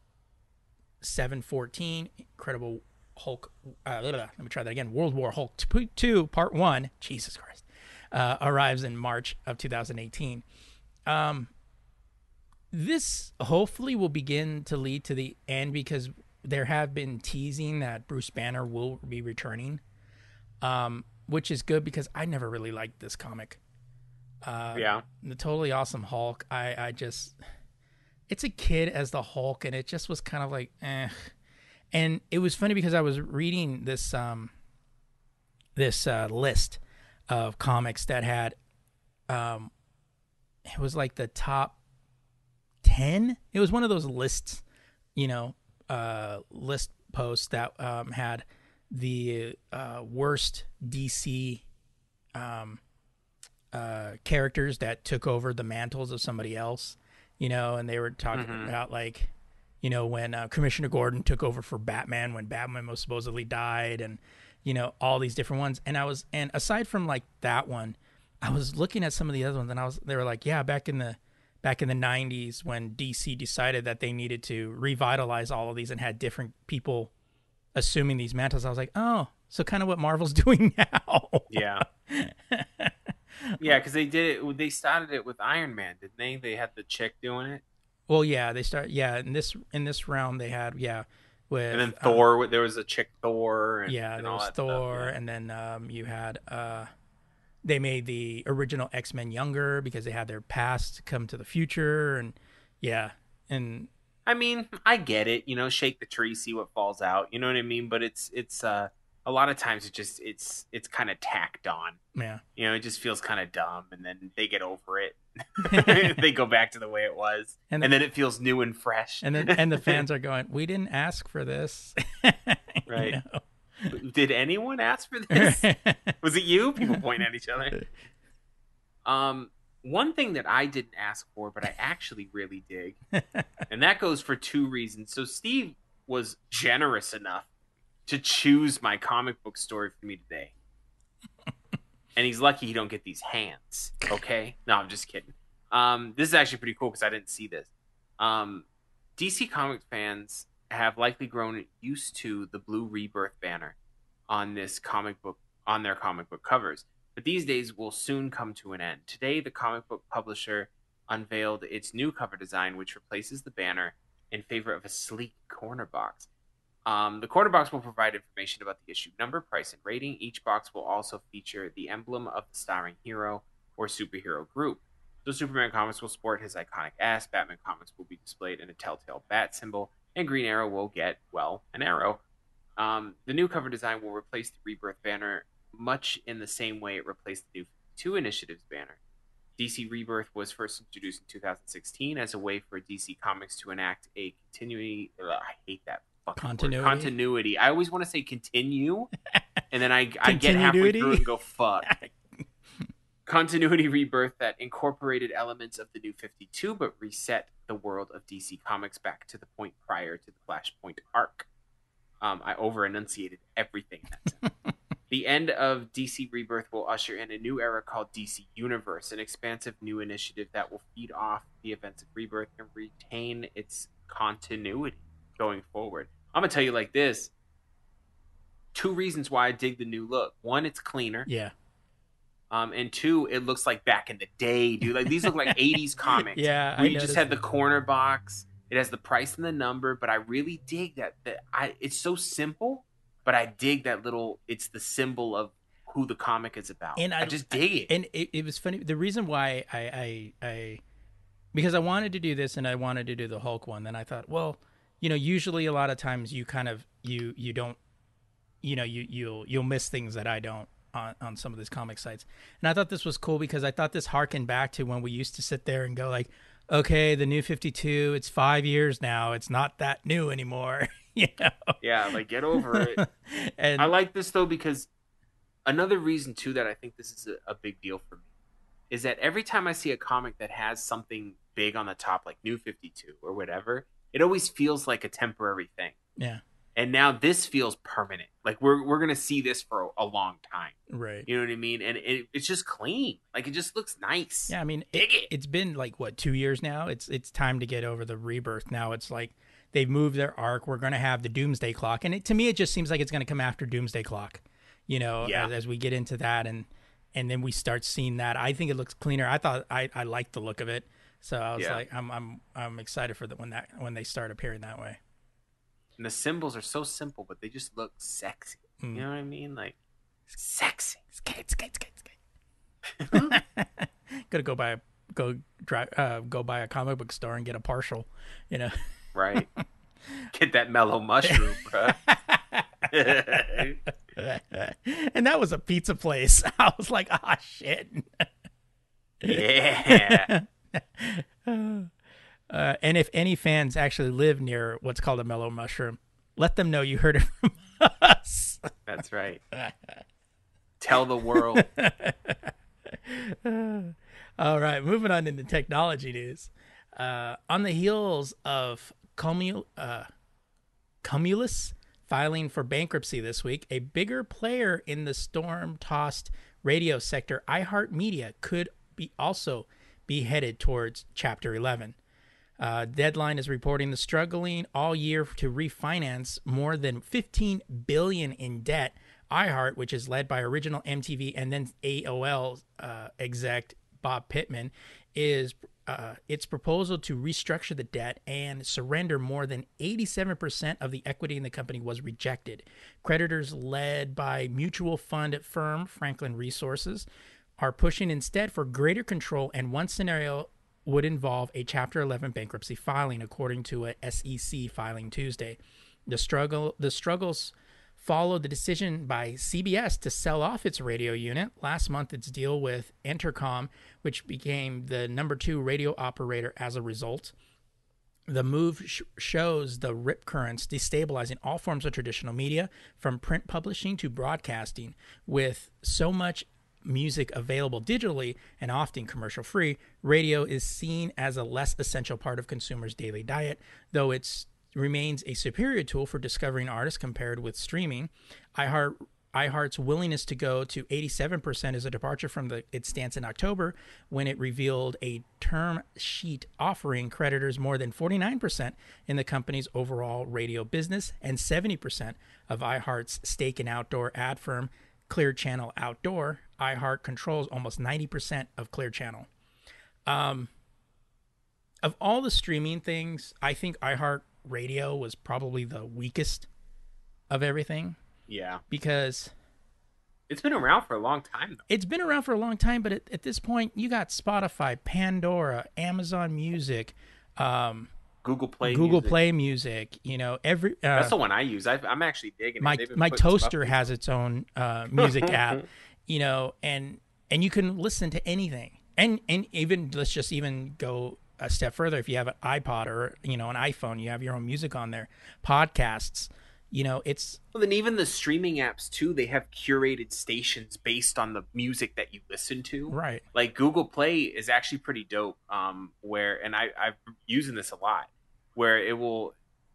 S1: 714, Incredible Hulk, uh, let me try that again. World War Hulk 2, 2 Part 1, Jesus Christ, uh, arrives in March of 2018. Um, this hopefully will begin to lead to the end because there have been teasing that Bruce Banner will be returning, um, which is good because I never really liked this comic. Uh,
S2: yeah.
S1: the totally awesome Hulk. I I just it's a kid as the Hulk, and it just was kind of like eh. And it was funny because I was reading this um this uh, list of comics that had um it was like the top 10 it was one of those lists you know uh list posts that um had the uh worst dc um uh characters that took over the mantles of somebody else you know and they were talking
S2: Mhm.
S1: about like you know when uh, commissioner gordon took over for batman when batman was supposedly died and you know all these different ones and i was and aside from like that one i was looking at some of the other ones and i was they were like yeah back in the back in the 90s when dc decided that they needed to revitalize all of these and had different people assuming these mantles i was like oh so kind of what marvel's (laughs) doing now
S2: Yeah. (laughs) yeah, because they did it. They started it with Iron Man, didn't they? They had the chick doing it,
S1: well yeah they start yeah in this in this round they had yeah with
S2: and then
S1: um,
S2: Thor. There was a chick Thor. And,
S1: yeah
S2: and
S1: there was thor
S2: Stuff, yeah.
S1: and then um you had uh they made the original x-men younger because they had their past come to the future and yeah and
S2: I mean, I get it. You know, shake the tree, see what falls out. You know what I mean? But it's it's uh a lot of times it just it's it's kind of tacked on.
S1: yeah
S2: You know, it just feels kind of dumb, and then they get over it. (laughs) (laughs) they go back to the way it was,
S1: And
S2: and, then it feels new and fresh.
S1: and then and the (laughs) fans are going we didn't ask for this You
S2: Right.
S1: know?
S2: Did anyone ask for this? Was it you? People point at each other. Um, one thing that I didn't ask for, but I actually really dig, and that goes for two reasons. So Steve was generous enough to choose my comic book story for me today, (laughs) and he's lucky he don't get these hands. Okay, no, I'm just kidding. Um, this is actually pretty cool because I didn't see this. Um, DC Comics fans have likely grown used to the blue rebirth banner on this comic book on their comic book covers but these days will soon come to an end. Today, the comic book publisher unveiled its new cover design, which replaces the banner in favor of a sleek corner box. Um, the corner box will provide information about the issue number, price, and rating. Each box will also feature the emblem of the starring hero or superhero group. So, Superman comics will sport his iconic S, Batman comics will be displayed in a telltale bat symbol, and Green Arrow will get, well, an arrow. Um, the new cover design will replace the Rebirth banner much in the same way it replaced the New 52 Initiatives banner. DC Rebirth was first introduced in 2016 as a way for DC Comics to enact a continuity. Ugh, I hate that
S1: Continuity?
S2: word. Continuity. I always want to say continue, and then I, I get halfway through and go fuck. (laughs) Continuity Rebirth that incorporated elements of the New 52 but reset the world of DC Comics back to the point prior to the Flashpoint arc. Um, I over enunciated everything. in that sentence. (laughs) the end of DC Rebirth will usher in a new era called DC Universe, an expansive new initiative that will feed off the events of Rebirth and retain its continuity going forward. I'm gonna tell you like this: two reasons why I dig the new look. One, it's cleaner.
S1: yeah
S2: Um, and two, it looks like back in the day, dude. Like these look like (laughs) '80s comics.
S1: Yeah, I
S2: you just had the corner box. It has the price and the number, but I really dig that. That I, it's so simple, but I dig that little. It's the symbol of who the comic is about.
S1: And
S2: I,
S1: I-
S2: just dig it.
S1: and it, it was funny the reason why I, I i because i wanted to do this and i wanted to do the hulk one then i thought well you know usually a lot of times you kind of you you don't you know you you'll you'll miss things that i don't on, on some of these comic sites. And i thought this was cool because i thought this harkened back to when we used to sit there and go like okay the new 52 it's five years now. It's not that new anymore (laughs) you know?
S2: Yeah, like get over it. (laughs)
S1: and
S2: I like this though because another reason too that I think this is a, a big deal for me is that every time I see a comic that has something big on the top, like New Fifty Two or whatever, it always feels like a temporary thing.
S1: yeah
S2: And now this feels permanent. Like we're we're gonna see this for a, a long time.
S1: right
S2: You know what I mean? And it, it's just clean. Like it just looks nice.
S1: Yeah, I mean, it,
S2: Dig it.
S1: it's been like what two years now. It's it's time to get over the rebirth. Now it's like they've moved their arc. We're going to have the Doomsday Clock, and it, to me, it just seems like it's going to come after Doomsday Clock. You know,
S2: Yeah.
S1: as, as we get into that, and and then we start seeing that. I think it looks cleaner. I thought I I liked the look of it, so I was
S2: Yeah.
S1: like, I'm I'm I'm excited for the when that when they start appearing that way.
S2: And the symbols are so simple, but they just look sexy.
S1: Mm.
S2: You know what I mean? Like sexy.
S1: Skate, skate, skate, skate. (laughs) Gotta go buy a go drive uh, go buy a comic book store and get a partial. You know.
S2: Right. (laughs) Get that mellow mushroom, bro. (laughs)
S1: and that was a pizza place. I was like, ah, shit.
S2: yeah.
S1: And if any fans actually live near what's called a mellow mushroom, let them know you heard it from us.
S2: That's right. Tell the world. (laughs)
S1: All right, moving on into technology news. Uh, on the heels of Cumul- uh, Cumulus filing for bankruptcy this week, a bigger player in the storm-tossed radio sector, iHeartMedia, could be also be headed towards Chapter 11. Uh, Deadline is reporting the struggling all year to refinance more than 15 billion in debt. iHeart, which is led by original MTV and then AOL uh, exec Bob Pittman, is uh, its proposal to restructure the debt and surrender more than 87% of the equity in the company was rejected. Creditors, led by mutual fund firm Franklin Resources, are pushing instead for greater control, and one scenario would involve a Chapter 11 bankruptcy filing, according to a SEC filing Tuesday. The struggle, the struggles followed the decision by CBS to sell off its radio unit last month. Its deal with Entercom, which became the number two radio operator as a result. The move sh- shows the rip currents destabilizing all forms of traditional media, from print publishing to broadcasting, with so much music available digitally and often commercial free, radio is seen as a less essential part of consumers' daily diet, though it remains a superior tool for discovering artists compared with streaming. iHeart iHeart's willingness to go to 87% is a departure from the, its stance in October when it revealed a term sheet offering creditors more than 49% in the company's overall radio business and 70% of iHeart's stake in outdoor ad firm Clear Channel Outdoor. iHeart controls almost 90% of Clear Channel. Um, of all the streaming things, I think iHeart Radio was probably the weakest of everything
S2: Yeah.
S1: because
S2: It's been around for a long time, though.
S1: it's been around for a long time, but at, at this point, you got Spotify, Pandora, Amazon Music, um,
S2: Google Play.
S1: Google
S2: Music.
S1: Play Music. You know, every uh,
S2: That's the one I use. i I'm actually digging
S1: my
S2: it.
S1: My toaster has its own uh, (laughs) music app. You know, and and you can listen to anything, and and even let's just even go a step further. If you have an iPod or you know an iPhone, you have your own music on there. Podcasts. You know, it's
S2: Well, then even the streaming apps too. They have curated stations based on the music that you listen to.
S1: right.
S2: Like Google Play is actually pretty dope. Um, where and I I've using this a lot. Where it will,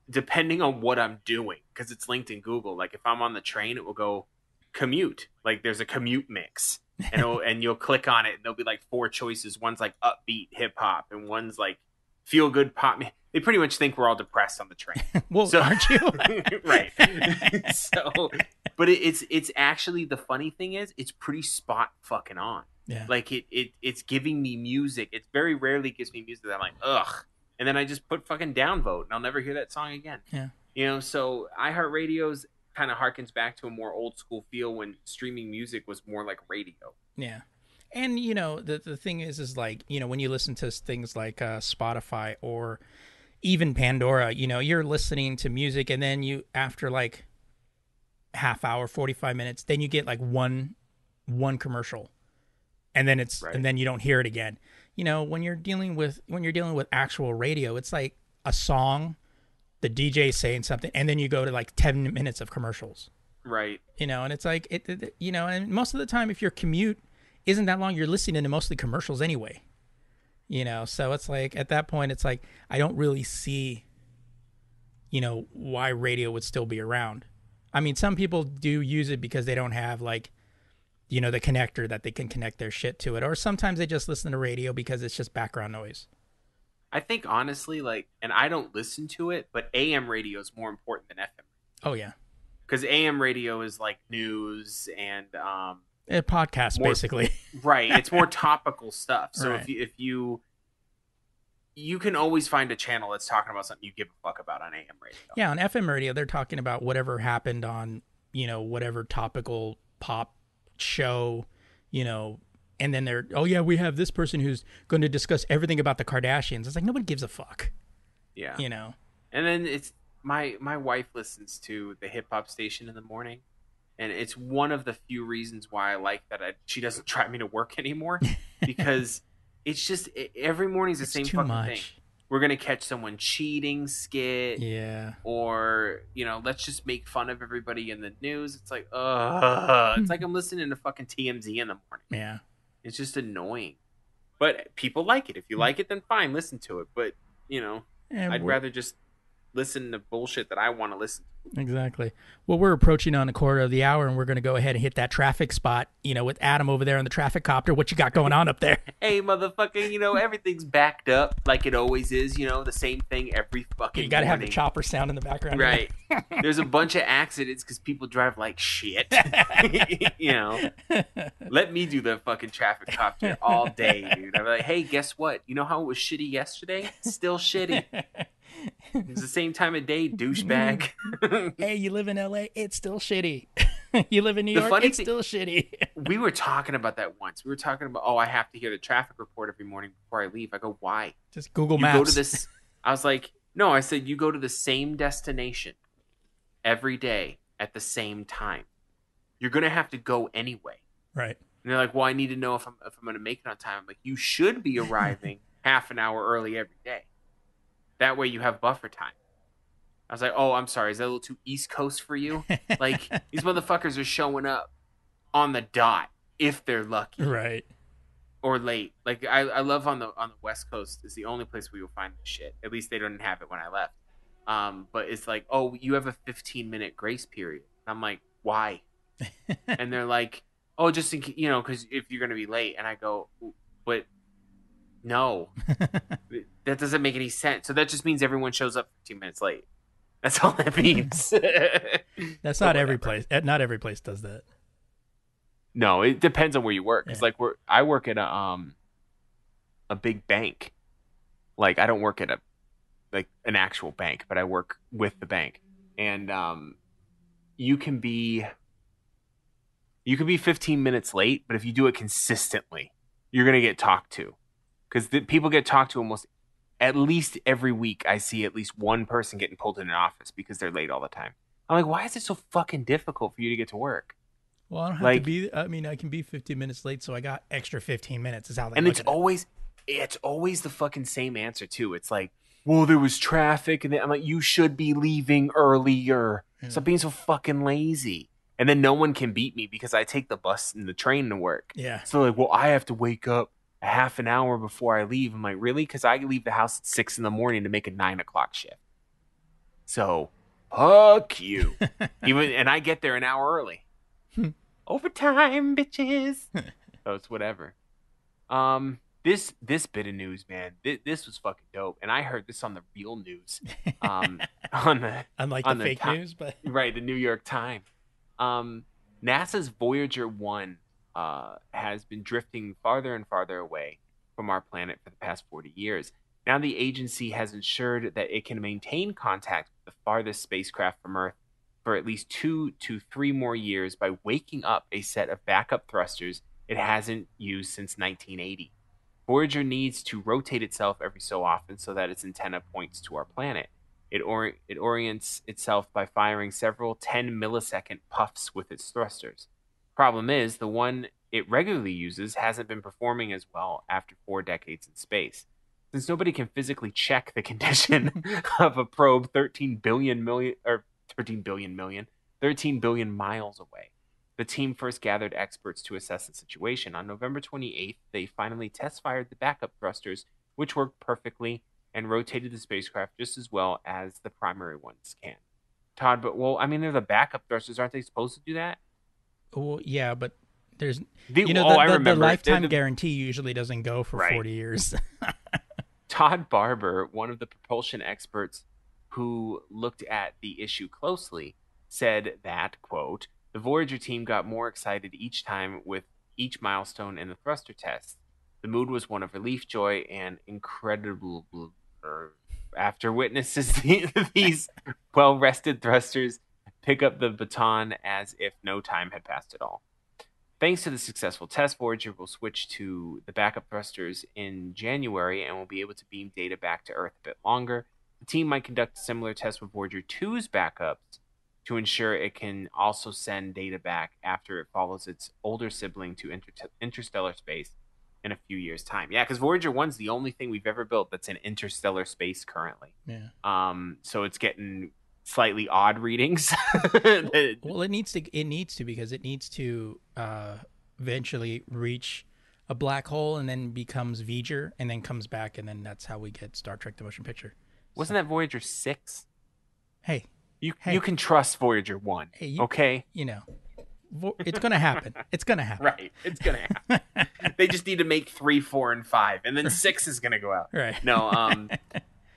S2: depending on what I'm doing, because it's linked in Google. Like if I'm on the train, it will go commute. Like there's a commute mix, and and you'll click on it, and there'll be like four choices. One's like upbeat hip hop, and one's like feel good pop. They pretty much think we're all depressed on the train. (laughs)
S1: Well,
S2: So-
S1: aren't you? (laughs)
S2: right. (laughs) so, but it, it's it's actually the funny thing is it's pretty spot fucking on.
S1: yeah.
S2: Like it, it it's giving me music. It very rarely gives me music that I'm like ugh, and then I just put fucking downvote and I'll never hear that song again.
S1: Yeah.
S2: You know, so iHeartRadio's kind of harkens back to a more old school feel when streaming music was more like radio.
S1: Yeah. And you know, the the thing is is like, you know, when you listen to things like uh Spotify or even Pandora, you know, you're listening to music and then you after like half hour, 45 minutes, then you get like one one commercial. And then it's
S2: Right.
S1: and then you don't hear it again. You know, when you're dealing with when you're dealing with actual radio, it's like a song, the DJ saying something and then you go to like 10 minutes of commercials
S2: Right.
S1: you know and it's like it, it you know and most of the time if your commute isn't that long you're listening to mostly commercials anyway you know? So it's like at that point it's like i don't really see you know why radio would still be around. I mean some people do use it because they don't have like you know the connector that they can connect their shit to it or sometimes they just listen to radio because it's just background noise.
S2: I think honestly, like, and I don't listen to it, but AM radio is more important than FM
S1: oh yeah.
S2: Because AM radio is like news and um,
S1: a podcast
S2: More-
S1: basically (laughs)
S2: right it's more topical stuff so
S1: Right.
S2: if you if you you can always find a channel that's talking about something you give a fuck about on am radio
S1: Yeah, on FM radio, they're talking about whatever happened on, you know, whatever topical pop show, you know, and then they're oh yeah we have this person who's going to discuss everything about the Kardashians. It's like nobody gives a fuck,
S2: Yeah.
S1: you know.
S2: And then it's my my wife listens to the hip hop station in the morning, and it's one of the few reasons why I like that I, she doesn't drive me to work anymore (laughs) because it's just e- every morning's the
S1: It's
S2: same fucking
S1: much.
S2: thing. We're gonna catch someone cheating skit,
S1: Yeah.
S2: or you know, let's just make fun of everybody in the news. It's like, ugh, (laughs) it's like I'm listening to fucking TMZ in the morning.
S1: Yeah.
S2: It's just annoying, but people like it. If you mm. like it, then fine, listen to it. But you know, I'd rather just listen to bullshit that I want to listen. to.
S1: Exactly. Well, we're approaching on a quarter of the hour, and we're going to go ahead and hit that traffic spot. You know, with Adam over there on the traffic copter. What you got going on up there? (laughs)
S2: Hey, motherfucker, you know everything's backed up like it always is. You know the same thing every fucking.
S1: You got to have the chopper sound in the background,
S2: Right. (laughs) There's a bunch of accidents because people drive like shit. (laughs) you know, let me do the fucking traffic copter all day, dude. I'm like, hey, guess what? You know how it was shitty yesterday? Still shitty. It's the same time of day, douchebag. (laughs)
S1: hey, you live in L.A. It's still shitty. (laughs) you live in New
S2: The
S1: York. It's
S2: thing-
S1: still shitty.
S2: we were talking about that once. We were talking about, oh, I have to hear the traffic report every morning before I leave. I go, why?
S1: Just Google
S2: you
S1: Maps.
S2: go to this. I was like, no. I said you go to the same destination every day at the same time. You're gonna have to go anyway.
S1: Right.
S2: And they're like, well, I need to know if I'm if I'm gonna make it on time. I'm like, you should be arriving (laughs) half an hour early every day. That way you have buffer time. I was like, oh, I'm sorry. Is that a little too East Coast for you? (laughs) Like these motherfuckers are showing up on the dot if they're lucky
S1: right.
S2: or late. Like I, I love on the on the West Coast is the only place where you'll find this shit. At least they didn't have it when I left. Um, but it's like, oh, you have a 15 minute grace period. And I'm like, why? (laughs) and they're like, oh, just in you know, because if you're gonna be late. And I go, but no, (laughs) that doesn't make any sense. So that just means everyone shows up 15 minutes late. That's all that means. (laughs)
S1: That's not every place. eh, Not every place does that.
S2: No, it depends on where you work. Cause
S1: Yeah.
S2: like we're I work at a um a big bank. Like I don't work at a like an actual bank, but I work with the bank, and um, you can be you can be 15 minutes late, but if you do it consistently, you're gonna get talked to, because people get talked to almost at least every week. I see at least one person getting pulled in an office because they're late all the time. I'm like, why is it so fucking difficult for you to get to work?
S1: Well, I don't have
S2: Like-
S1: to be. I mean, I can be 15 minutes late, so I got extra 15 minutes. Is how they
S2: and it's always it's always the fucking same answer too. It's like, well, there was traffic, and then I'm like, you should be leaving earlier.
S1: Yeah.
S2: Stop being so fucking lazy. And then no one can beat me because I take the bus and the train to work.
S1: Yeah.
S2: So like, well, I have to wake up a half an hour before I leave. I'm like, really? Because I leave the house at six in the morning to make a nine o'clock shift. So, fuck you. (laughs) Even and I get there an hour early. (laughs) Overtime, bitches. (laughs) so it's whatever. Um, this this bit of news, man, this, this was fucking dope, and I heard this on the real news, um, on the
S1: Unlike
S2: on
S1: the
S2: the
S1: fake news, but
S2: right, the New York Times. Um, NASA's Voyager One uh, has been drifting farther and farther away from our planet for the past 40 years. Now, the agency has ensured that it can maintain contact with the farthest spacecraft from Earth for at least two to three more years by waking up a set of backup thrusters it hasn't used since 1980. Voyager needs to rotate itself every so often so that its antenna points to our planet. It, or- it orients itself by firing several 10 millisecond puffs with its thrusters. Problem is, the one it regularly uses hasn't been performing as well after four decades in space. Since nobody can physically check the (laughs) condition (laughs) of a probe 13 billion million or 13 billion million, 13 billion miles away, the team first gathered experts to assess the situation. On November 28th, they finally test fired the backup thrusters, which worked perfectly and rotated the spacecraft just as well as the primary ones can. Todd, but well, I mean, they're the backup thrusters, aren't they supposed to do that?
S1: Well, yeah, but there's
S2: The,
S1: you know
S2: oh,
S1: the, the- the lifetime
S2: the-
S1: guarantee usually doesn't go for
S2: Right.
S1: 40 years. (laughs)
S2: Todd Barber, one of the propulsion experts who looked at the issue closely, said that, quote, the Voyager team got more excited each time with each milestone in the thruster test. The mood was one of relief, joy, and incredible after witnesses (laughs) these well rested thrusters pick up the baton as if no time had passed at all. Thanks to the successful test, Voyager will switch to the backup thrusters in January and will be able to beam data back to Earth a bit longer. The team might conduct a similar test with Voyager 2's backups to ensure it can also send data back after it follows its older sibling to inter- interstellar space in a few years' time. Yeah, because Voyager 1's the only thing we've ever built that's in interstellar space currently.
S1: Yeah.
S2: Um, so it's getting slightly odd readings. (laughs)
S1: well, it needs to. It needs to because it needs to uh, eventually reach a black hole and then becomes V'ger and then comes back and then that's how we get Star Trek: The Motion Picture.
S2: Wasn't that Voyager six?
S1: Hey,
S2: you
S1: Hey.
S2: you can trust Voyager one.
S1: Hey, you-
S2: okay,
S1: you know, it's gonna happen. (laughs) It's gonna happen.
S2: right? It's gonna happen. (laughs) they just need to make three, four, and five, and then six is gonna go out.
S1: Right.
S2: No, um,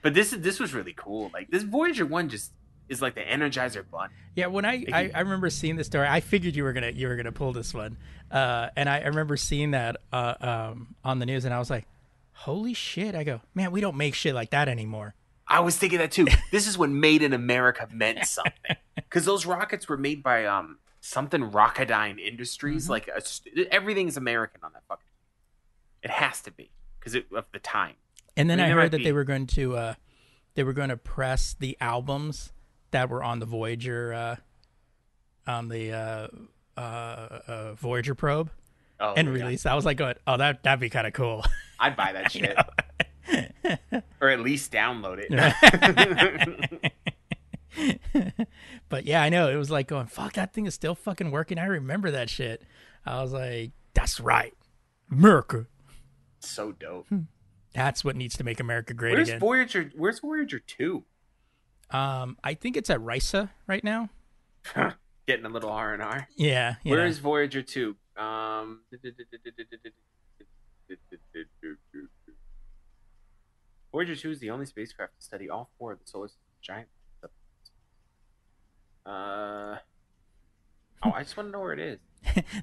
S2: but this is this was really cool. Like this Voyager one just is like the Energizer Bunny.
S1: Yeah, when I, I, I remember seeing this story, I figured you were gonna you were gonna pull this one, uh, and I, I remember seeing that uh, um, on the news, and I was like, "Holy shit!" I go, "Man, we don't make shit like that anymore."
S2: I was thinking that too. (laughs) This is when Made in America meant (laughs) something because those rockets were made by um something Rocketdyne Industries.
S1: Mhm.
S2: Like a, st- everything's American on that fucking. It has to be because of the time.
S1: And then
S2: I
S1: I,
S2: mean, might
S1: heard that
S2: be-
S1: they were going to uh, they were going to press the albums that were on the Voyager uh, on the uh, uh, uh, Voyager probe
S2: Oh,
S1: and
S2: yeah.
S1: release. I was like, going, "Oh, that that'd be kind of cool." (laughs)
S2: I'd buy that (laughs) shit, or at least download it. (laughs)
S1: but yeah, I know it was like going, "Fuck, that thing is still fucking working." I remember that shit. I was like, "That's right, America.
S2: so dope.
S1: That's what needs to make America great
S2: Where's
S1: again."
S2: Voyager? Where's Voyager two?
S1: Um, I think it's at Risa right now.
S2: Getting a little R and R.
S1: Yeah.
S2: Where is Voyager two? Um, Voyager two is the only spacecraft to study all four of the solar system's giant. Uh, oh, I just want to know where it is.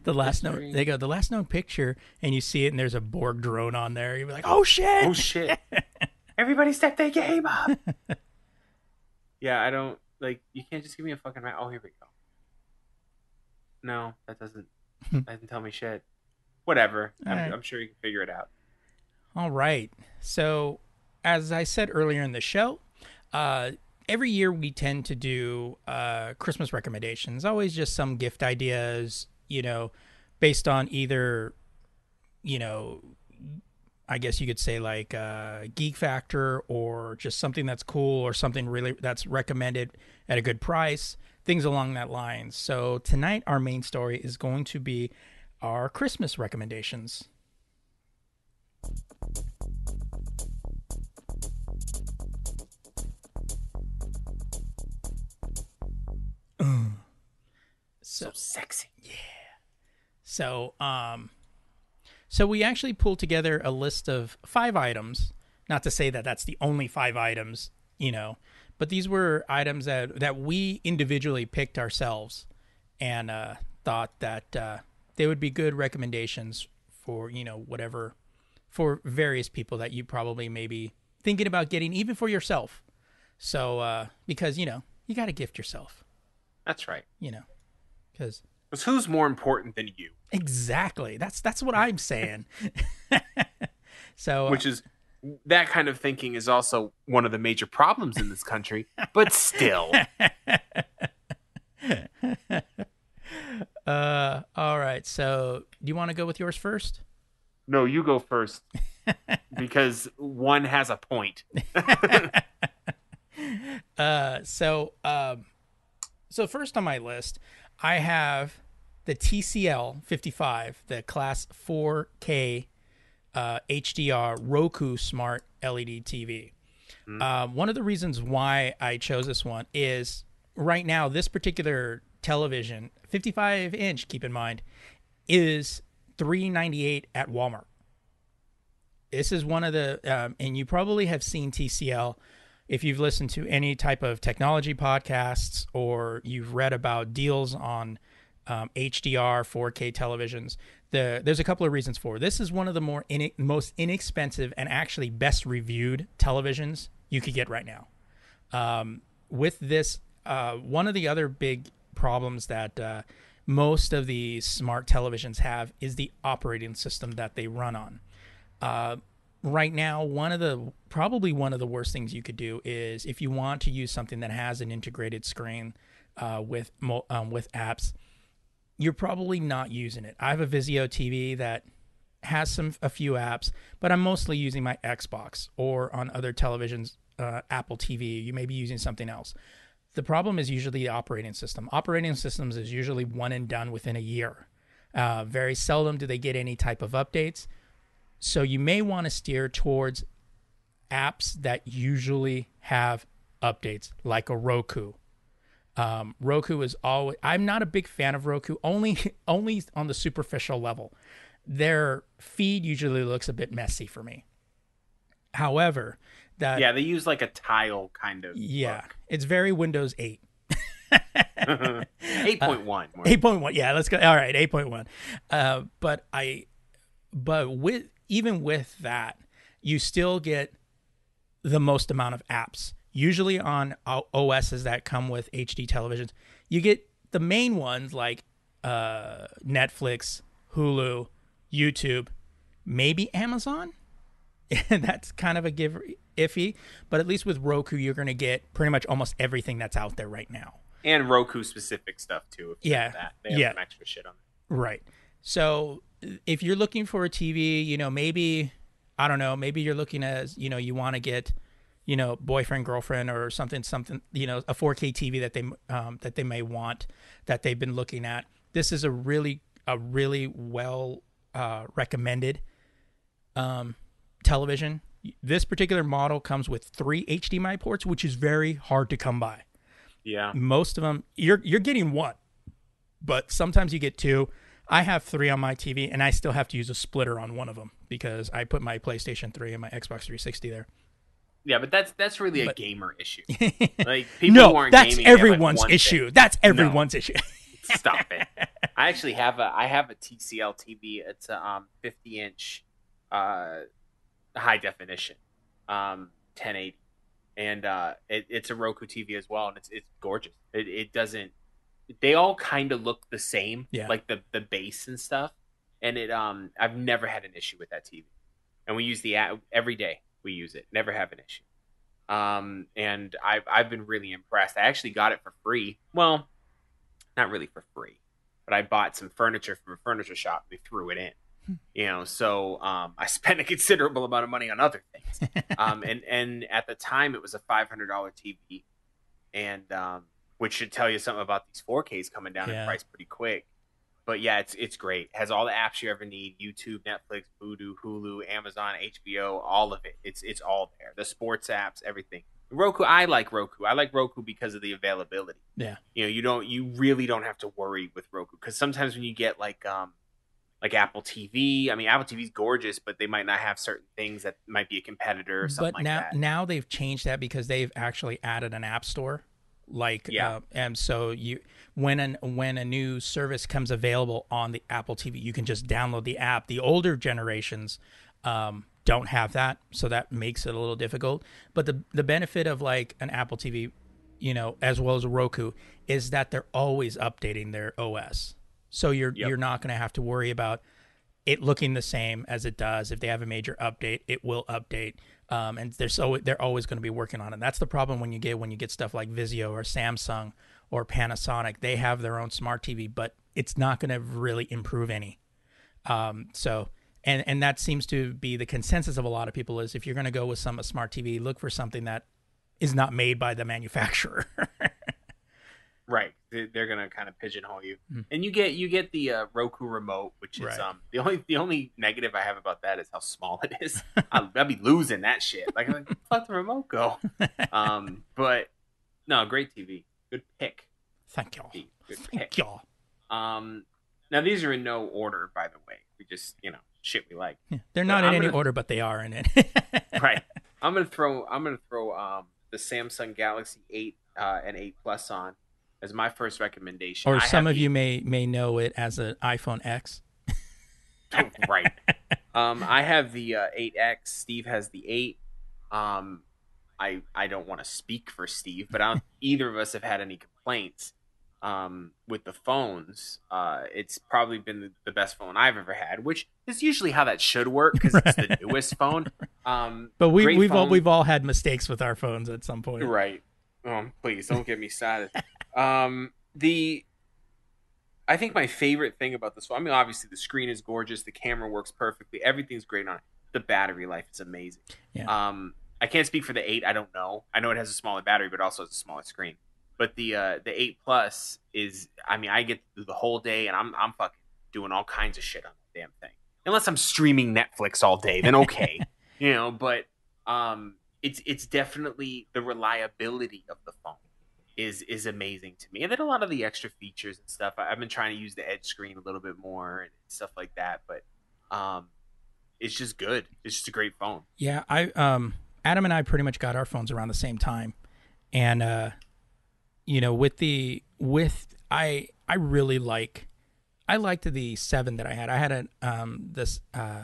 S1: the last known they go the last known picture and you see it and there's a Borg drone on there. You're like, oh shit!
S2: Oh shit! Everybody, step their game up. Yeah, I don't like. You can't just give me a fucking map. Oh, here we go. No, that doesn't. (laughs) that doesn't tell me shit. Whatever. I'm,
S1: Alright.
S2: I'm sure you can figure it out.
S1: All right. So, as I said earlier in the show, uh, every year we tend to do uh, Christmas recommendations. Always just some gift ideas, you know, based on either, you know, I guess you could say like uh, geek factor or just something that's cool or something really that's recommended at a good price, things along that line. So tonight our main story is going to be our Christmas recommendations.
S2: So sexy. Yeah.
S1: So, um, so we actually pulled together a list of five items. Not to say that that's the only five items, you know, but these were items that that we individually picked ourselves, and uh, thought that uh, they would be good recommendations for you know whatever for various people that you probably may be thinking about getting, even for yourself. So, uh, because you know you got to gift yourself,
S2: That's right.
S1: you know, because
S2: Because who's more important than you?
S1: Exactly. That's that's what I'm saying. (laughs) so
S2: Which is that kind of thinking is also one of the major problems in this country. But still, (laughs)
S1: uh all right. So do you want to go with yours first?
S2: no, you go first (laughs) because one has a point.
S1: Uh so um so first on my list, I have the TCL 55, the class 4K uh, HDR Roku smart LED TV. Um, one of the reasons why I chose this one is right now this particular television, 55 inch, keep in mind, is 398 at Walmart. This is one of the, um, and you probably have seen TCL if you've listened to any type of technology podcasts or you've read about deals on um, HDR 4K televisions. The, there's a couple of reasons for this. Is one of the more in, most inexpensive and actually best reviewed televisions you could get right now. Um, with this, uh, one of the other big problems that uh, most of the smart televisions have is the operating system that they run on. Uh, right now, one of the probably one of the worst things you could do is if you want to use something that has an integrated screen uh, with um, with apps, you're probably not using it. I have a Vizio TV that has some a few apps, but I'm mostly using my Xbox or on other televisions, uh, Apple TV. You may be using something else. The problem is usually the operating system. Operating systems is usually one and done within a year. Uh, very seldom do they get any type of updates. So you may want to steer towards apps that usually have updates, like a Roku. Um, Roku is always. I'm not a big fan of Roku, only (laughs) only on the superficial level. Their feed usually looks a bit messy for me. However, that
S2: yeah, they use like a tile kind of.
S1: Yeah, look. it's very Windows 8.
S2: 8.1 (laughs)
S1: uh, 8.1 yeah let's go all right 8.1 uh, but i but with even with that, you still get the most amount of apps. Usually on OSs that come with HD televisions, you get the main ones like uh, Netflix, Hulu, YouTube, maybe Amazon. (laughs) that's kind of a give iffy, but at least with Roku, you're going to get pretty much almost everything that's out there right now.
S2: And Roku specific stuff too.
S1: yeah,
S2: that. they have
S1: yeah.
S2: some extra shit on
S1: it. Right. So if you're looking for a TV, you know, maybe I don't know, maybe you're looking as, you know, you want to get, you know, boyfriend, girlfriend or something something, you know, a 4K TV that they um, that they may want that they've been looking at. This is a really a really well uh, recommended um, television. This particular model comes with 3 HDMI ports, which is very hard to come by.
S2: Yeah.
S1: Most of them you're you're getting one. But sometimes you get two I have three on my TV, and I still have to use a splitter on one of them because I put my PlayStation 3 and my Xbox 360 there.
S2: Yeah, but that's that's really but, a gamer issue. (laughs) Like people
S1: no,
S2: who aren't
S1: that's everyone's like issue.
S2: Thing.
S1: That's everyone's
S2: no.
S1: issue. (laughs)
S2: Stop it. I (laughs) actually have a I have a TCL TV. It's a um 50 inch, uh, high definition, um 1080, and uh, it, it's a Roku TV as well, and it's it's gorgeous. It, it doesn't they all kind of look the same,
S1: yeah.
S2: like the the base and stuff. And it um I've never had an issue with that TV, and we use the app every day. We use it, never have an issue. Um, and I've I've been really impressed. I actually got it for free. Well, not really for free, but I bought some furniture from a furniture shop. And They threw it in hmm. you know so um, i (laughs) spent a considerable amount of money on other things (laughs) um, and and at the time it was a $500 tv and um, which should tell you something about these 4Ks coming down yeah. in price pretty quick. But yeah, it's it's great. Has all the apps you ever need: YouTube, Netflix, Vudu, Hulu, Amazon, HBO, all of it. It's it's all there. The sports apps, everything. Roku, I like Roku. I like Roku because of the availability.
S1: Yeah.
S2: You know, you don't you really don't have to worry with Roku because sometimes when you get like um like Apple TV, I mean Apple TV's gorgeous, but they might not have certain things that might be a competitor or something
S1: but now,
S2: like
S1: that. now they've changed that because they've actually added an app store like
S2: yeah.
S1: uh, and so you when an when a new service comes available on the apple tv you can just download the app. The older generations um, don't have that so that makes it a little difficult. But the the benefit of like an apple tv you know as well as roku is that they're always updating their os so you're yep. you're not going to have to worry about it looking the same as it does. If they have a major update it will update um, and they're so they're always going to be working on it. That's the problem when you get when you get stuff like Vizio or Samsung or Panasonic. They have their own smart TV, but it's not going to really improve any. Um, so and and that seems to be the consensus of a lot of people is if you're going to go with some smart TV, look for something that is not made by the manufacturer. (laughs)
S2: Right. They're gonna kind of pigeonhole you, mm-hmm. and you get you get the uh, Roku remote, which is right. um the only the only negative I have about that is how small it is. (laughs) I'll, I'll be losing that shit. Like, like let the remote go. (laughs) Um, but no, great TV. Good pick.
S1: Thank y'all.
S2: Good
S1: Thank
S2: pick.
S1: y'all.
S2: Um, now these are in no order, by the way. We just you know shit we like.
S1: Yeah, they're not but in I'm any gonna, order, but they are in it. (laughs)
S2: right. I'm gonna throw I'm gonna throw um the Samsung Galaxy 8 uh, and 8 Plus on as my first recommendation.
S1: Or I some of you may may know it as an iPhone X. (laughs)
S2: right. (laughs) Um, I have the uh, 8X. Steve has the 8. Um, I I don't want to speak for Steve, but I don't, (laughs) either of us have had any complaints. um, with the phones, uh, it's probably been the, the best phone I've ever had, which is usually how that should work because it's the newest phone. Um,
S1: But we, we've all we've all had mistakes with our phones at some point.
S2: Right. Um, please don't get me started. Um, the I think my favorite thing about this phone, I mean, obviously the screen is gorgeous, the camera works perfectly, everything's great on it. The battery life is amazing.
S1: Yeah.
S2: Um, I can't speak for the eight. I don't know. I know it has a smaller battery, but also has a smaller screen. But the uh, the eight plus is, I mean, I get through the whole day, and I'm I'm fucking doing all kinds of shit on the damn thing. Unless I'm streaming Netflix all day, then okay, (laughs) you know. But um, it's it's definitely the reliability of the phone is is amazing to me, and then a lot of the extra features and stuff. I, I've been trying to use the edge screen a little bit more and stuff like that, but um, it's just good. It's just a great phone.
S1: Yeah, I um Adam and I pretty much got our phones around the same time. And uh you know, with the with I I really like I liked the 7 that I had. I had a um this uh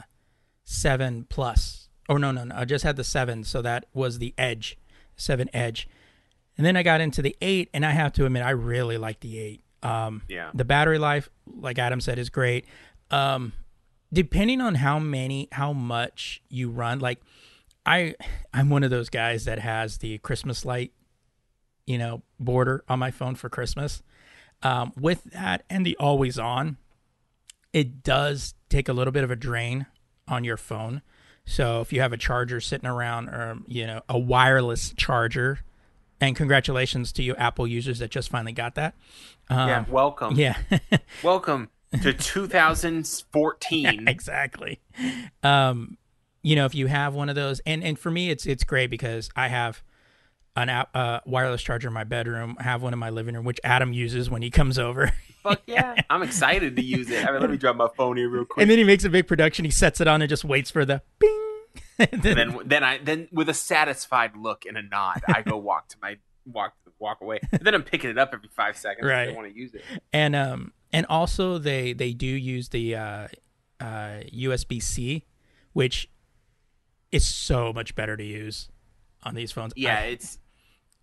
S1: 7 plus. Oh no, no, no. I just had the 7, so that was the Edge, 7 Edge. And then I got into the 8 and I have to admit I really like the 8. Um
S2: Yeah.
S1: the battery life, like Adam said, is great. Um, depending on how many, how much you run, like I, I'm one of those guys that has the Christmas light, you know, border on my phone for Christmas. Um, with that and the always on, it does take a little bit of a drain on your phone. So if you have a charger sitting around, or you know, a wireless charger, and congratulations to you Apple users that just finally got that. Um,
S2: yeah. Welcome.
S1: yeah. (laughs)
S2: Welcome to (laughs) 2014.
S1: exactly. Um, you know, if you have one of those, and and for me, it's it's great because I have an app, uh, wireless charger in my bedroom. I have one in my living room, which Adam uses when he comes over.
S2: Fuck (laughs) yeah. I'm excited to use it. I mean, let me drop my phone here real quick.
S1: and then he makes a big production. He sets it on and just waits for the bing. (laughs) and then,
S2: then I then with a satisfied look and a nod, I go (laughs) walk to my walk walk away. And then I'm picking it up every five seconds.
S1: Right.
S2: I want to use it.
S1: and um and also they they do use the uh, uh, USB C, which is so much better to use on these phones.
S2: Yeah,
S1: I-
S2: it's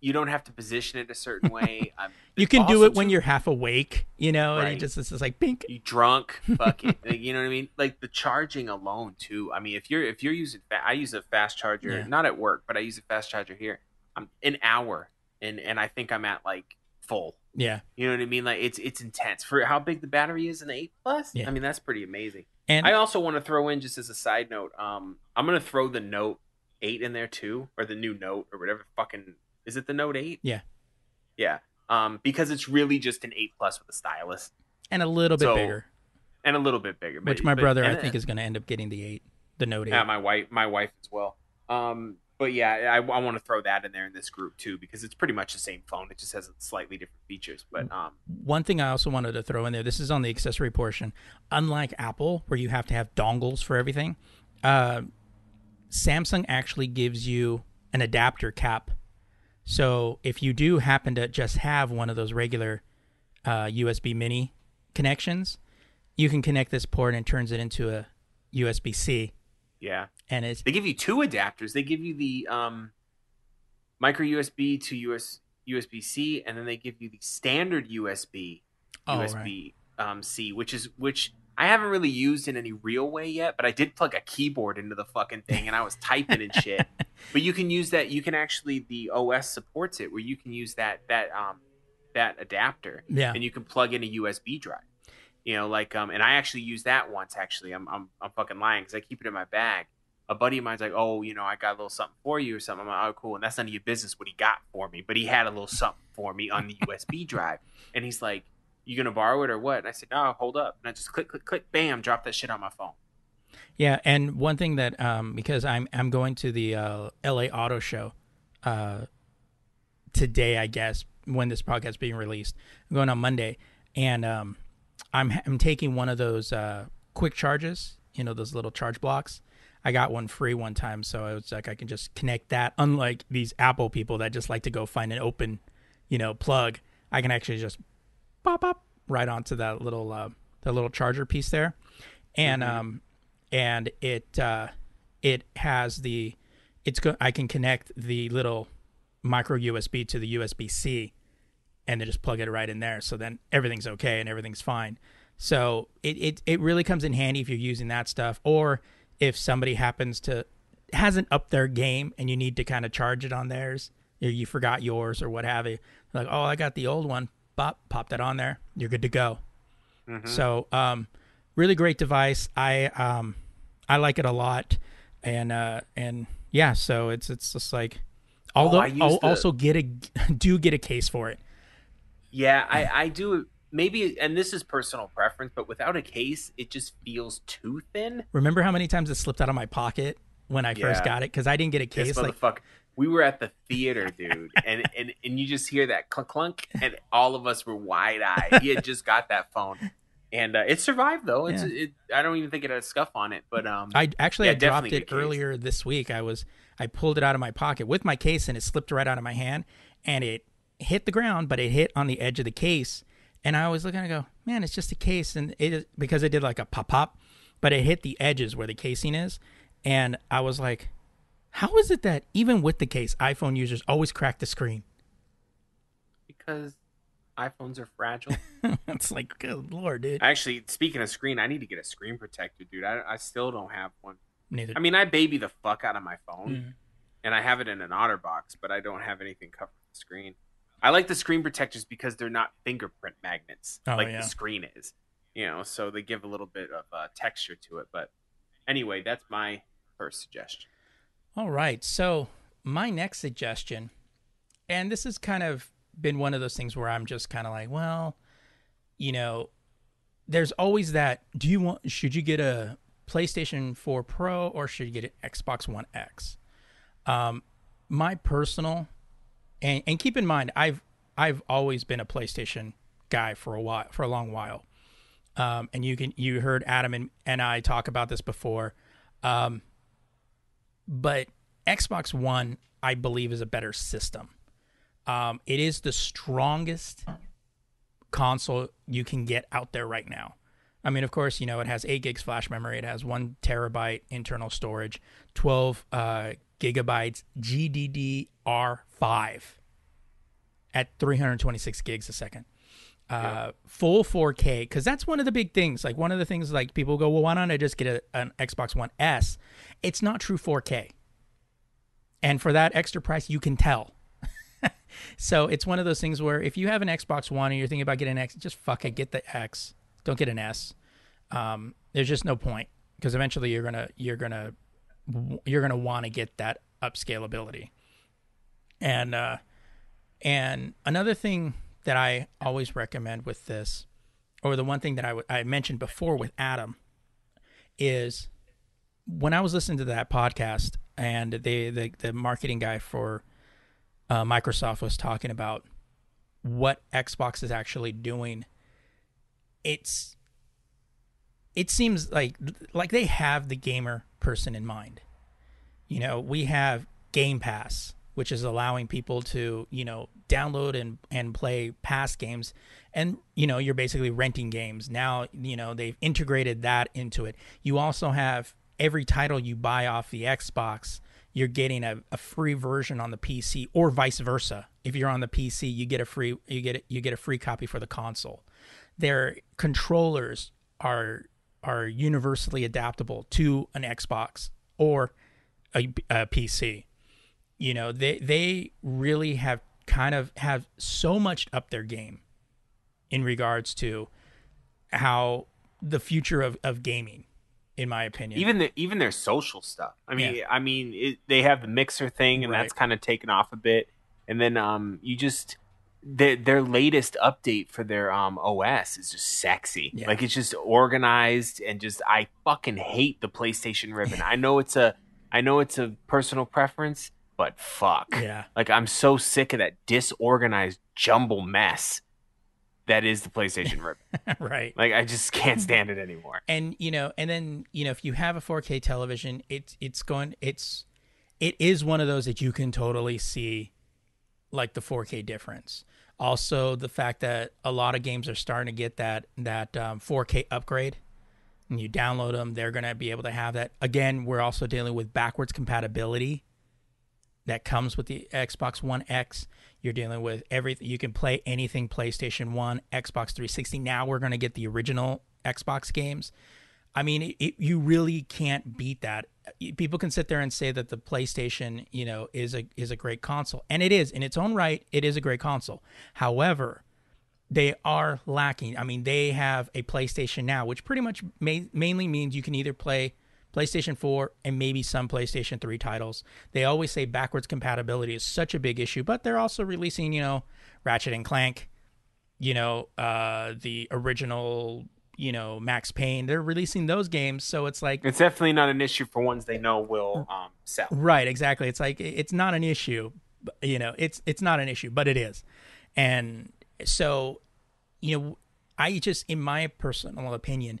S2: you don't have to position it a certain (laughs) way.
S1: You can do it when
S2: too,
S1: you're half awake, you know, and it just it's just like pink.
S2: you drunk, fucking, (laughs) like, you know what I mean? Like the charging alone too. I mean, if you're if you're using, fa- I use a fast charger,
S1: Yeah.
S2: not at work, but I use a fast charger here. I'm an hour, and and I think I'm at like full.
S1: Yeah,
S2: You know what I mean? Like it's it's intense for how big the battery is in the eight plus.
S1: Yeah.
S2: I mean, that's pretty amazing.
S1: and
S2: I also want to throw in just as a side note, um, I'm gonna throw the Note eight in there too, or the new Note, or whatever. Fucking is it the Note eight?
S1: Yeah.
S2: yeah. Um, because it's really just an eight plus with a stylus
S1: and a little bit
S2: So,
S1: bigger,
S2: and a little bit bigger. But,
S1: which my
S2: but-
S1: brother I think is going to end up getting the eight, the Note eight.
S2: yeah, my wife, my wife as well. Um, but yeah, I, I want to throw that in there in this group too because it's pretty much the same phone. It just has slightly different features. But um,
S1: One thing I also wanted to throw in there. This is on the accessory portion. Unlike Apple, where you have to have dongles for everything, uh, Samsung actually gives you an adapter cap. So if you do happen to just have one of those regular uh, USB mini connections, you can connect this port and it turns it into a USB C.
S2: yeah,
S1: And it's
S2: They give you two adapters. They give you the um, micro USB to US USB C, and then they give you the standard USB
S1: oh, right.
S2: USB um, C, which is which I haven't really used in any real way yet. But I did plug a keyboard into the fucking thing, and I was typing and shit. (laughs) But you can use that. You can actually the OS supports it, where you can use that that um that adapter,
S1: Yeah.
S2: and you can plug in a USB drive. You know, like um, and I actually used that once. Actually, I'm I'm I'm fucking lying because I keep it in my bag. A buddy of mine's like, oh, you know, I got a little something for you or something. I'm like, oh, cool. And that's none of your business what he got for me, but he had a little something for me on the USB drive. And he's like, you gonna borrow it or what? And I said, no, hold up. And I just click, click, click, bam, drop that shit on my phone.
S1: Yeah, and one thing that um, because I'm I'm going to the uh, L.A. Auto Show uh, today, I guess when this podcast is being released, I'm going on Monday, and um, I'm I'm taking one of those uh, quick charges, you know, those little charge blocks. I got one free one time, so I was like, I can just connect that. Unlike these Apple people that just like to go find an open, you know, plug, I can actually just right onto that little uh, that little charger piece there, and
S2: Mhm.
S1: um, and it uh, it has the it's go- I can connect the little micro USB to the USB C and then just plug it right in there. So then everything's okay and everything's fine. So it, it, it really comes in handy if you're using that stuff or if somebody happens to hasn't upped their game and you need to kind of charge it on theirs or you forgot yours or what have you. Like, oh, I got the old one. Pop, pop that on there. You're good to go. Mm-hmm. So, um, really great device. I um, I like it a lot, and uh, and yeah, so it's it's just like, although oh, I'll the... also get a (laughs) do get a case for it.
S2: Yeah, I I do maybe, and this is personal preference, but without a case, it just feels too thin.
S1: Remember how many times it slipped out of my pocket when I yeah. first got it because I didn't get a case.
S2: This like, we were at the theater, dude, and and and you just hear that clunk clunk, and all of us were wide eyed. He had (laughs) just got that phone, and uh, it survived though. It's yeah. it, I don't even think it had a scuff on it, but um,
S1: I actually yeah, I dropped it earlier this week. I was I pulled it out of my pocket with my case, and it slipped right out of my hand, and it hit the ground, but it hit on the edge of the case, and I was looking, I go, man, it's just a case, and it because it did like a pop pop, but it hit the edges where the casing is, and I was like how is it that even with the case, iPhone users always crack the screen?
S2: Because iPhones are fragile. (laughs)
S1: it's like, good lord, dude.
S2: Actually, speaking of screen, I need to get a screen protector, dude. I, I still don't have one.
S1: Neither.
S2: I mean, I baby the fuck out of my phone, mm and I have it in an OtterBox, but I don't have anything covering the screen. I like the screen protectors because they're not fingerprint magnets oh, like yeah. the screen is. You know, so they give a little bit of uh, texture to it. But anyway, that's my first suggestion.
S1: All right. So, my next suggestion, and this has kind of been one of those things where I'm just kind of like, well, you know, there's always that do you want should you get a PlayStation 4 Pro or should you get an Xbox One X? Um my personal and and keep in mind I've I've always been a PlayStation guy for a while for a long while. Um and you can you heard Adam and, and I talk about this before. Um but Xbox One, I believe, is a better system. Um, it is the strongest console you can get out there right now. I mean, of course, you know, it has 8 gigs flash memory, it has 1 terabyte internal storage, 12 uh, gigabytes GDDR5 at 326 gigs a second. Uh, yeah. Full 4K, because that's one of the big things. Like, one of the things, like, people go, well, why don't I just get a, an Xbox One S? it's not true 4K. And for that extra price, you can tell. (laughs) so it's one of those things where if you have an Xbox One and you're thinking about getting an X, just fuck it, get the X. Don't get an S. Um, there's just no point because eventually you're gonna you're gonna you're gonna want to get that upscalability. And uh, and another thing that I always recommend with this, or the one thing that I, w- I mentioned before with Adam, is when I was listening to that podcast and the the, the marketing guy for uh, Microsoft was talking about what Xbox is actually doing, it's it seems like like they have the gamer person in mind. You know, we have Game Pass, which is allowing people to, you know, download and and play past games and you know, you're basically renting games. Now, you know, they've integrated that into it. You also have every title you buy off the Xbox, you're getting a, a free version on the PC, or vice versa. If you're on the PC, you get a free you get you get a free copy for the console. Their controllers are are universally adaptable to an Xbox or a, a PC. You know, they they really have kind of have so much up their game in regards to how the future of, of gaming in my opinion.
S2: Even the even their social stuff. I mean, yeah. I mean, it, they have the mixer thing, and right. that's kind of taken off a bit. And then um, you just their their latest update for their um OS is just sexy. Yeah. Like it's just organized and just I fucking hate the PlayStation ribbon. I know it's a I know it's a personal preference, but fuck.
S1: Yeah.
S2: Like I'm so sick of that disorganized jumble mess that is the PlayStation (laughs) ribbon.
S1: right.
S2: Like I just can't stand it anymore.
S1: And you know, and then you know, if you have a 4K television, it's it's going it's it is one of those that you can totally see like the 4K difference. Also, the fact that a lot of games are starting to get that that um, 4K upgrade, and you download them, they're going to be able to have that. Again, we're also dealing with backwards compatibility that comes with the Xbox One X You're dealing with everything. You can play anything PlayStation 1, Xbox 360. Now we're going to get the original Xbox games. I mean, it, it, you really can't beat that. People can sit there and say that the PlayStation, you know, is a is a great console, and it is in its own right. It is a great console. However, they are lacking. I mean, they have a PlayStation Now, which pretty much ma- mainly means you can either play PlayStation 4 and maybe some PlayStation 3 titles. They always say backwards compatibility is such a big issue, but they're also releasing, you know, Ratchet and Clank, you know, uh, the original, you know, Max Payne. They're releasing those games, so it's like
S2: it's definitely not an issue for ones they know will um, sell.
S1: Right, exactly. It's like it's not an issue, you know, it's it's not an issue, but it is, and so, you know, I just, in my personal opinion,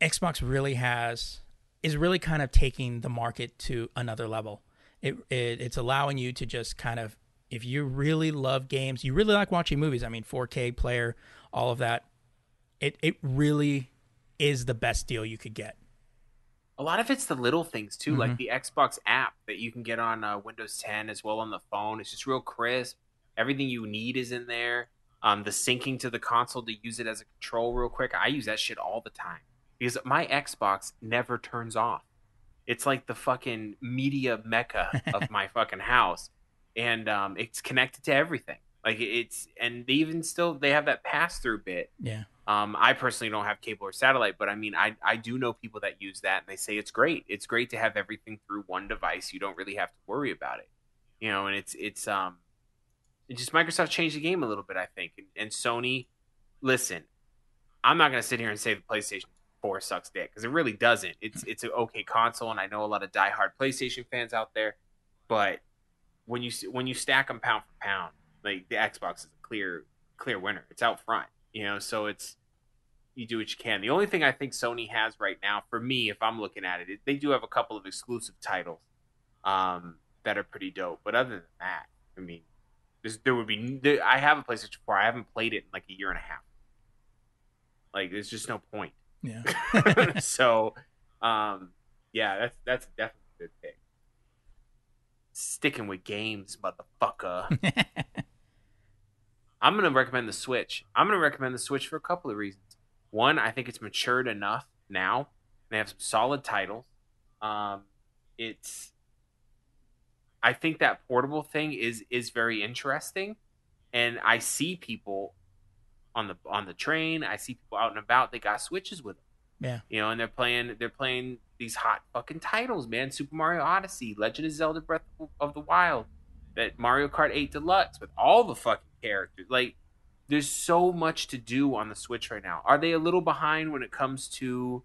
S1: Xbox really has is really kind of taking the market to another level. It, it it's allowing you to just kind of if you really love games, you really like watching movies. I mean, 4K player, all of that. It it really is the best deal you could get.
S2: A lot of it's the little things too, mm-hmm. like the Xbox app that you can get on uh, Windows 10 as well on the phone. It's just real crisp. Everything you need is in there. Um, the syncing to the console to use it as a control real quick. I use that shit all the time because my Xbox never turns off. It's like the fucking media mecca of (laughs) my fucking house, and um, it's connected to everything. Like it's and they even still they have that pass through bit.
S1: Yeah.
S2: Um, I personally don't have cable or satellite, but I mean, I I do know people that use that, and they say it's great. It's great to have everything through one device. You don't really have to worry about it, you know. And it's it's um, it just Microsoft changed the game a little bit, I think, and, and Sony. Listen, I'm not gonna sit here and say the PlayStation Four sucks dick because it really doesn't. It's it's an okay console, and I know a lot of diehard PlayStation fans out there, but when you when you stack them pound for pound, like the Xbox is a clear clear winner. It's out front, you know. So it's you do what you can. The only thing I think Sony has right now, for me, if I'm looking at it, they do have a couple of exclusive titles um, that are pretty dope. But other than that, I mean, there would be. There, I have a PlayStation 4. I haven't played it in like a year and a half. Like, there's just no point.
S1: Yeah. (laughs) (laughs)
S2: so, um, yeah, that's that's definitely a good pick. Sticking with games, motherfucker. (laughs) I'm gonna recommend the Switch. I'm gonna recommend the Switch for a couple of reasons. One, I think it's matured enough now. They have some solid titles. Um, it's I think that portable thing is is very interesting, and I see people on the on the train. I see people out and about. They got switches with them.
S1: Yeah,
S2: you know, and they're playing they're playing these hot fucking titles, man. Super Mario Odyssey, Legend of Zelda: Breath of the Wild, that Mario Kart 8 Deluxe with all the fucking characters. Like, there's so much to do on the Switch right now. Are they a little behind when it comes to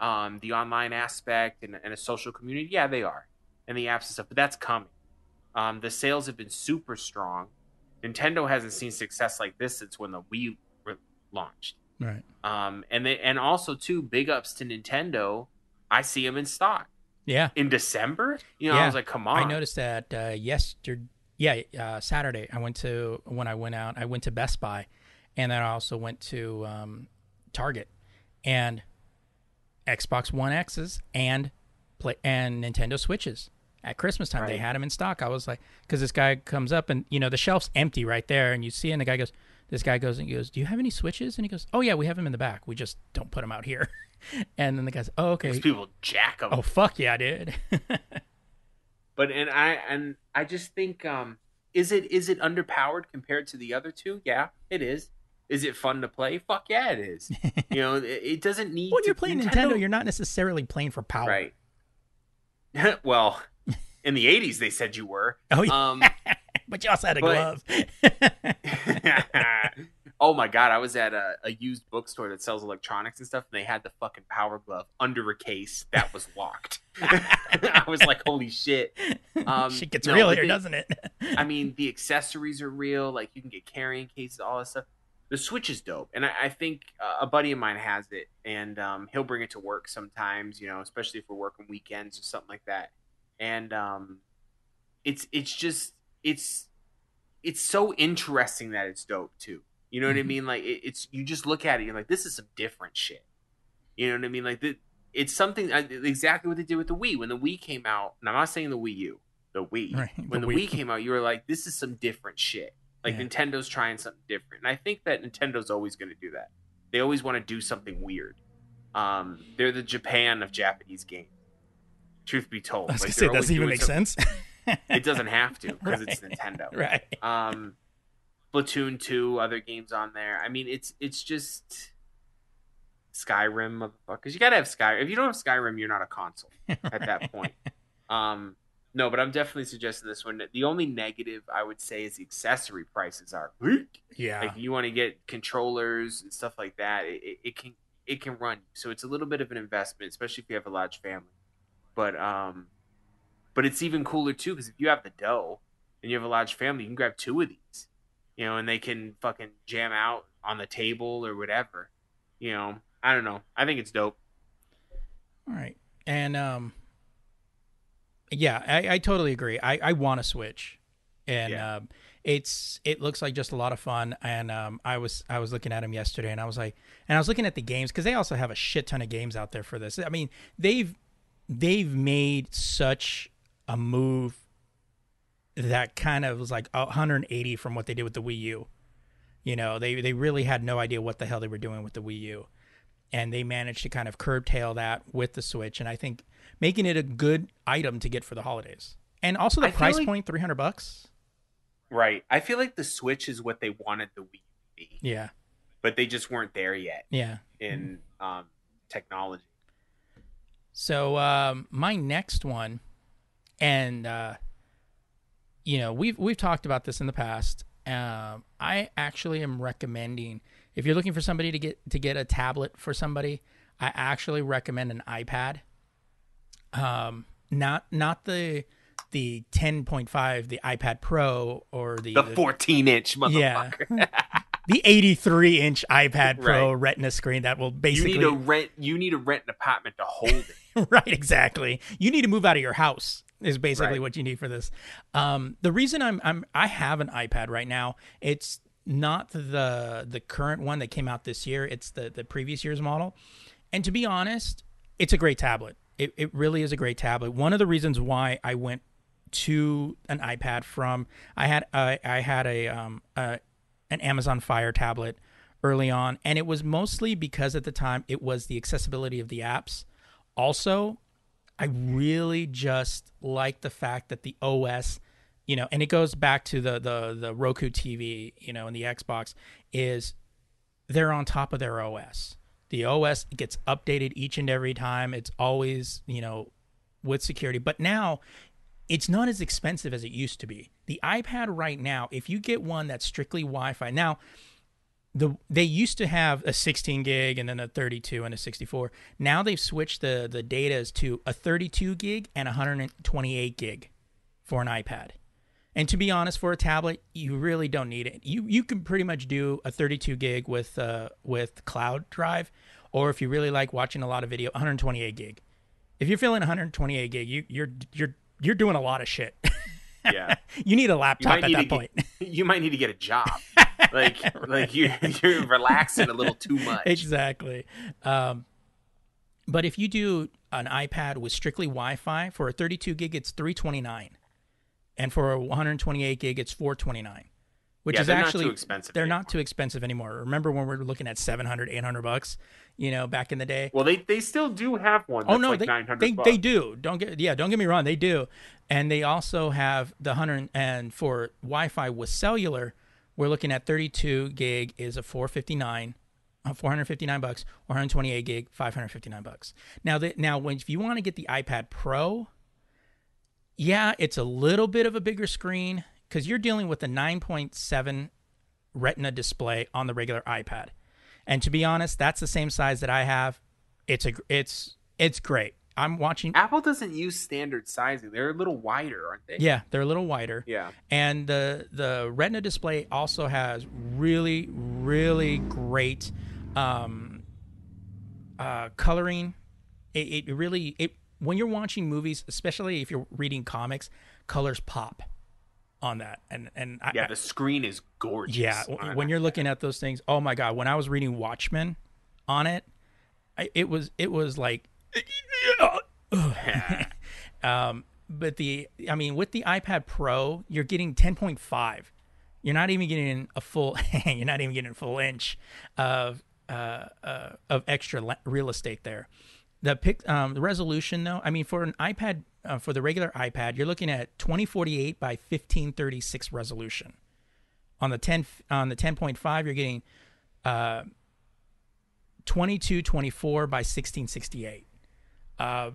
S2: um, the online aspect and, and a social community? Yeah, they are, and the apps and stuff. But that's coming. Um, the sales have been super strong. Nintendo hasn't seen success like this since when the Wii re- launched.
S1: Right.
S2: Um, and they, and also too, big ups to Nintendo. I see them in stock.
S1: Yeah.
S2: In December, you know, yeah. I was like, come on.
S1: I noticed that uh, yesterday. Yeah, uh, Saturday. I went to when I went out. I went to Best Buy, and then I also went to um, Target, and Xbox One X's and play and Nintendo Switches at Christmas time. Right. They had them in stock. I was like, because this guy comes up and you know the shelf's empty right there, and you see, and the guy goes, this guy goes and he goes, "Do you have any switches?" And he goes, "Oh yeah, we have them in the back. We just don't put them out here." (laughs) and then the guy's, "Oh okay."
S2: These people jack them.
S1: Oh fuck yeah, dude. (laughs)
S2: but and I and I just think, um, is it is it underpowered compared to the other two? Yeah, it is. Is it fun to play? Fuck yeah, it is. (laughs) you know, it, it doesn't need.
S1: When you're playing Nintendo, Nintendo, you're not necessarily playing for power,
S2: right? well, in the '80s, they said you were.
S1: Oh yeah. Um, (laughs) but you also had a but, glove. (laughs) (laughs)
S2: oh my god, I was at a, a, used bookstore that sells electronics and stuff, and they had the fucking power glove under a case that was locked. I was like, holy shit.
S1: Um, shit gets no, real here, they, doesn't it?
S2: I mean, the accessories are real. Like you can get carrying cases, all that stuff. The Switch is dope, and I, I think uh, a buddy of mine has it, and um, he'll bring it to work sometimes. You know, especially if we're working weekends or something like that. And um, it's it's just it's it's so interesting that it's dope too. You know what mm-hmm. I mean? Like it, it's you just look at it, you're like, this is some different shit. You know what I mean? Like the, it's something exactly what they did with the Wii when the Wii came out. And I'm not saying the Wii U, the Wii.
S1: Right,
S2: when
S1: the Wii.
S2: Wii. came out, you were like, "This is some different shit." Like
S1: Yeah.
S2: Nintendo's trying something different, and I think that Nintendo's always going to do that. They always want to do something weird. Um, they're the Japan of Japanese games. Truth be told,
S1: I was
S2: Like,
S1: say, does
S2: always
S1: it even make sense? (laughs)
S2: It doesn't have to because it's (laughs) Nintendo.
S1: right.
S2: Um, Splatoon two, other games on there. I mean, it's it's just Skyrim, motherfuckers. You gotta have Skyrim. If you don't have Skyrim, you're not a console (laughs) at that point. um, no, but I'm definitely suggesting this one. The only negative I would say is the accessory prices are weak.
S1: Yeah.
S2: Like you want to get controllers and stuff like that, it, it, it can it can run. So it's a little bit of an investment, especially if you have a large family. But um, but it's even cooler too because if you have the dough and you have a large family, you can grab two of these, you know, and they can fucking jam out on the table or whatever. You know, I don't know. I think it's dope.
S1: All right. And um yeah, I, I totally agree. I, I want to switch. And
S2: Yeah.
S1: um it's it looks like just a lot of fun and um I was I was looking at them yesterday and I was like and I was looking at the games cuz they also have a shit ton of games out there for this. I mean, they've they've made such a move that kind of was like 180 from what they did with the Wii U. You know, they they really had no idea what the hell they were doing with the Wii U and they managed to kind of curtail that with the Switch, and I think making it a good item to get for the holidays. And also the
S2: I
S1: price
S2: like-
S1: point, three hundred bucks.
S2: Right. I feel like the Switch is what they wanted the Wii U to be,
S1: Yeah,
S2: but they just weren't there yet
S1: yeah.
S2: in um, technology.
S1: So um, my next one, and uh, you know we've we've talked about this in the past. Um, I actually am recommending if you're looking for somebody to get to get a tablet for somebody, I actually recommend an iPad. Um, not not the the 10.5, the iPad Pro or the
S2: The 14 inch
S1: Yeah.
S2: motherfucker. (laughs)
S1: the 83 inch iPad Pro
S2: Right.
S1: Retina screen that will basically you
S2: need to rent. You need to rent an apartment to hold it. (laughs)
S1: right exactly. You need to move out of your house is basically
S2: Right.
S1: what you need for this. Um, the reason I'm, I'm i have an ipad right now it's not the the current one that came out this year it's the the previous year's model. And to be honest it's a great tablet. It, it really is a great tablet. One of the reasons why i went to an ipad from i had uh, i had a um uh, an amazon fire tablet early on and it was mostly because at the time it was the accessibility of the apps also i really just like the fact that the os you know and it goes back to the the the roku tv you know and the xbox is they're on top of their os the os gets updated each and every time. It's always you know with security. But now it's not as expensive as it used to be. The ipad right now if you get one that's strictly wi-fi now the they used to have a 16 gig and then a 32 and a 64. Now they've switched the the datas to a 32 gig and 128 gig for an iPad. And to be honest, for a tablet, you really don't need it. You you can pretty much do a 32 gig with uh with Cloud Drive, or if you really like watching a lot of video, 128 gig. If you're feeling 128 gig, you you're you're you're doing a lot of shit.
S2: Yeah. (laughs)
S1: you need a laptop at
S2: need
S1: that point.
S2: get- (laughs) you might need to get a job. (laughs) (laughs) Like (laughs) like you you're relaxing a little too (laughs) much.
S1: exactly. Um, but if you do an iPad with strictly Wi-Fi for a 32 gig, it's 329, and for a 128 gig, it's 429, which
S2: yeah,
S1: is actually
S2: not too expensive.
S1: they're
S2: anymore.
S1: not too expensive anymore. Remember when we were looking at 700, 800 bucks, you know, back in the day.
S2: Well, they they still do have one. That's
S1: Oh no,
S2: like
S1: they,
S2: 900
S1: they,
S2: bucks.
S1: they do. Don't get yeah, don't get me wrong, they do. And they also have the 100 and for Wi-Fi with cellular, we're looking at 32 gig is a 459 uh, 459 bucks or 128 gig 559 bucks. Now that now when if you want to get the iPad Pro, yeah, it's a little bit of a bigger screen cuz you're dealing with a 9.7 retina display on the regular iPad. And to be honest, that's the same size that I have. It's a it's it's great. I'm watching
S2: Apple doesn't use standard sizing. They're a little wider, aren't they?
S1: Yeah, they're a little wider.
S2: Yeah.
S1: And the the Retina display also has really really great um, uh, coloring. It, it really it when you're watching movies, especially if you're reading comics, colors pop on that. And and I,
S2: Yeah, the screen is gorgeous.
S1: yeah,
S2: on
S1: w-
S2: an
S1: when you're looking at those things, oh my god! When I was reading Watchmen on it, I, it was it was like, (laughs) um, but the I mean, with the iPad Pro, you're getting 10.5. You're not even getting a full. (laughs) you're not even getting a full inch of uh, uh, of extra real estate there. The pic, um, the resolution though. I mean, for an iPad, uh, for the regular iPad, you're looking at 2048 by 1536 resolution. On the 10 on the 10.5, you're getting uh, 2224 by 1668. Uh,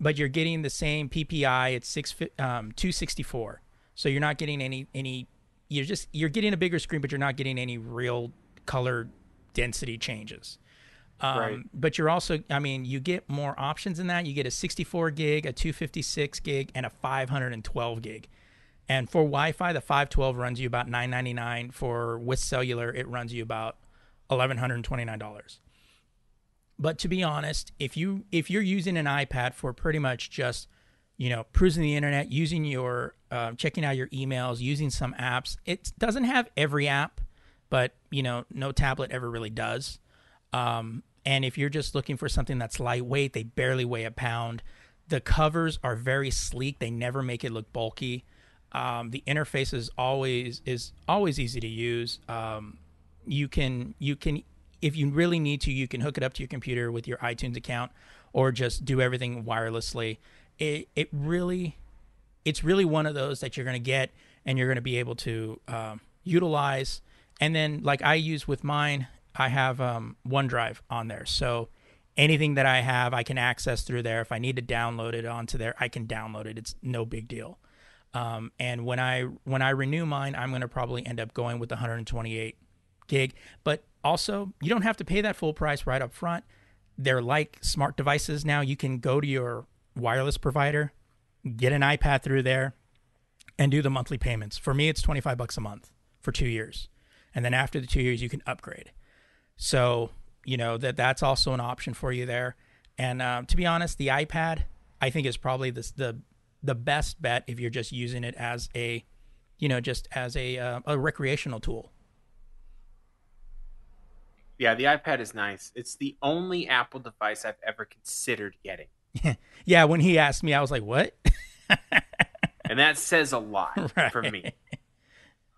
S1: but you're getting the same PPI at six um, 264. So you're not getting any any. You're just you're getting a bigger screen, but you're not getting any real color density changes. Um,
S2: Right.
S1: But you're also, I mean, you get more options in that. You get a 64 gig, a 256 gig, and a 512 gig. And for Wi-Fi, the 512 runs you about 9.99. For with cellular, it runs you about 1,129 dollars. But to be honest, if you if you're using an iPad for pretty much just you know cruising the internet, using your uh, checking out your emails, using some apps, it doesn't have every app, but you know no tablet ever really does. Um, and if you're just looking for something that's lightweight, they barely weigh a pound. The covers are very sleek; they never make it look bulky. Um, the interface is always is always easy to use. Um, you can you can if you really need to, you can hook it up to your computer with your iTunes account, or just do everything wirelessly. It it really, it's really one of those that you're going to get and you're going to be able to um, utilize. And then, like I use with mine, I have um, OneDrive on there, so anything that I have, I can access through there. If I need to download it onto there, I can download it. It's no big deal. Um, and when I when I renew mine, I'm going to probably end up going with 128 gig. But also, you don't have to pay that full price right up front. They're like smart devices now. You can go to your wireless provider, get an iPad through there, and do the monthly payments. For me, it's 25 bucks a month for two years, and then after the two years, you can upgrade. So you know that that's also an option for you there. And um, to be honest, the iPad I think is probably the the the best bet if you're just using it as a, you know, just as a uh, a recreational tool.
S2: Yeah, the iPad is nice. It's the only Apple device I've ever considered getting. (laughs)
S1: Yeah, when he asked me, I was like, "What?" (laughs)
S2: And that says a lot (laughs)
S1: Right.
S2: for me.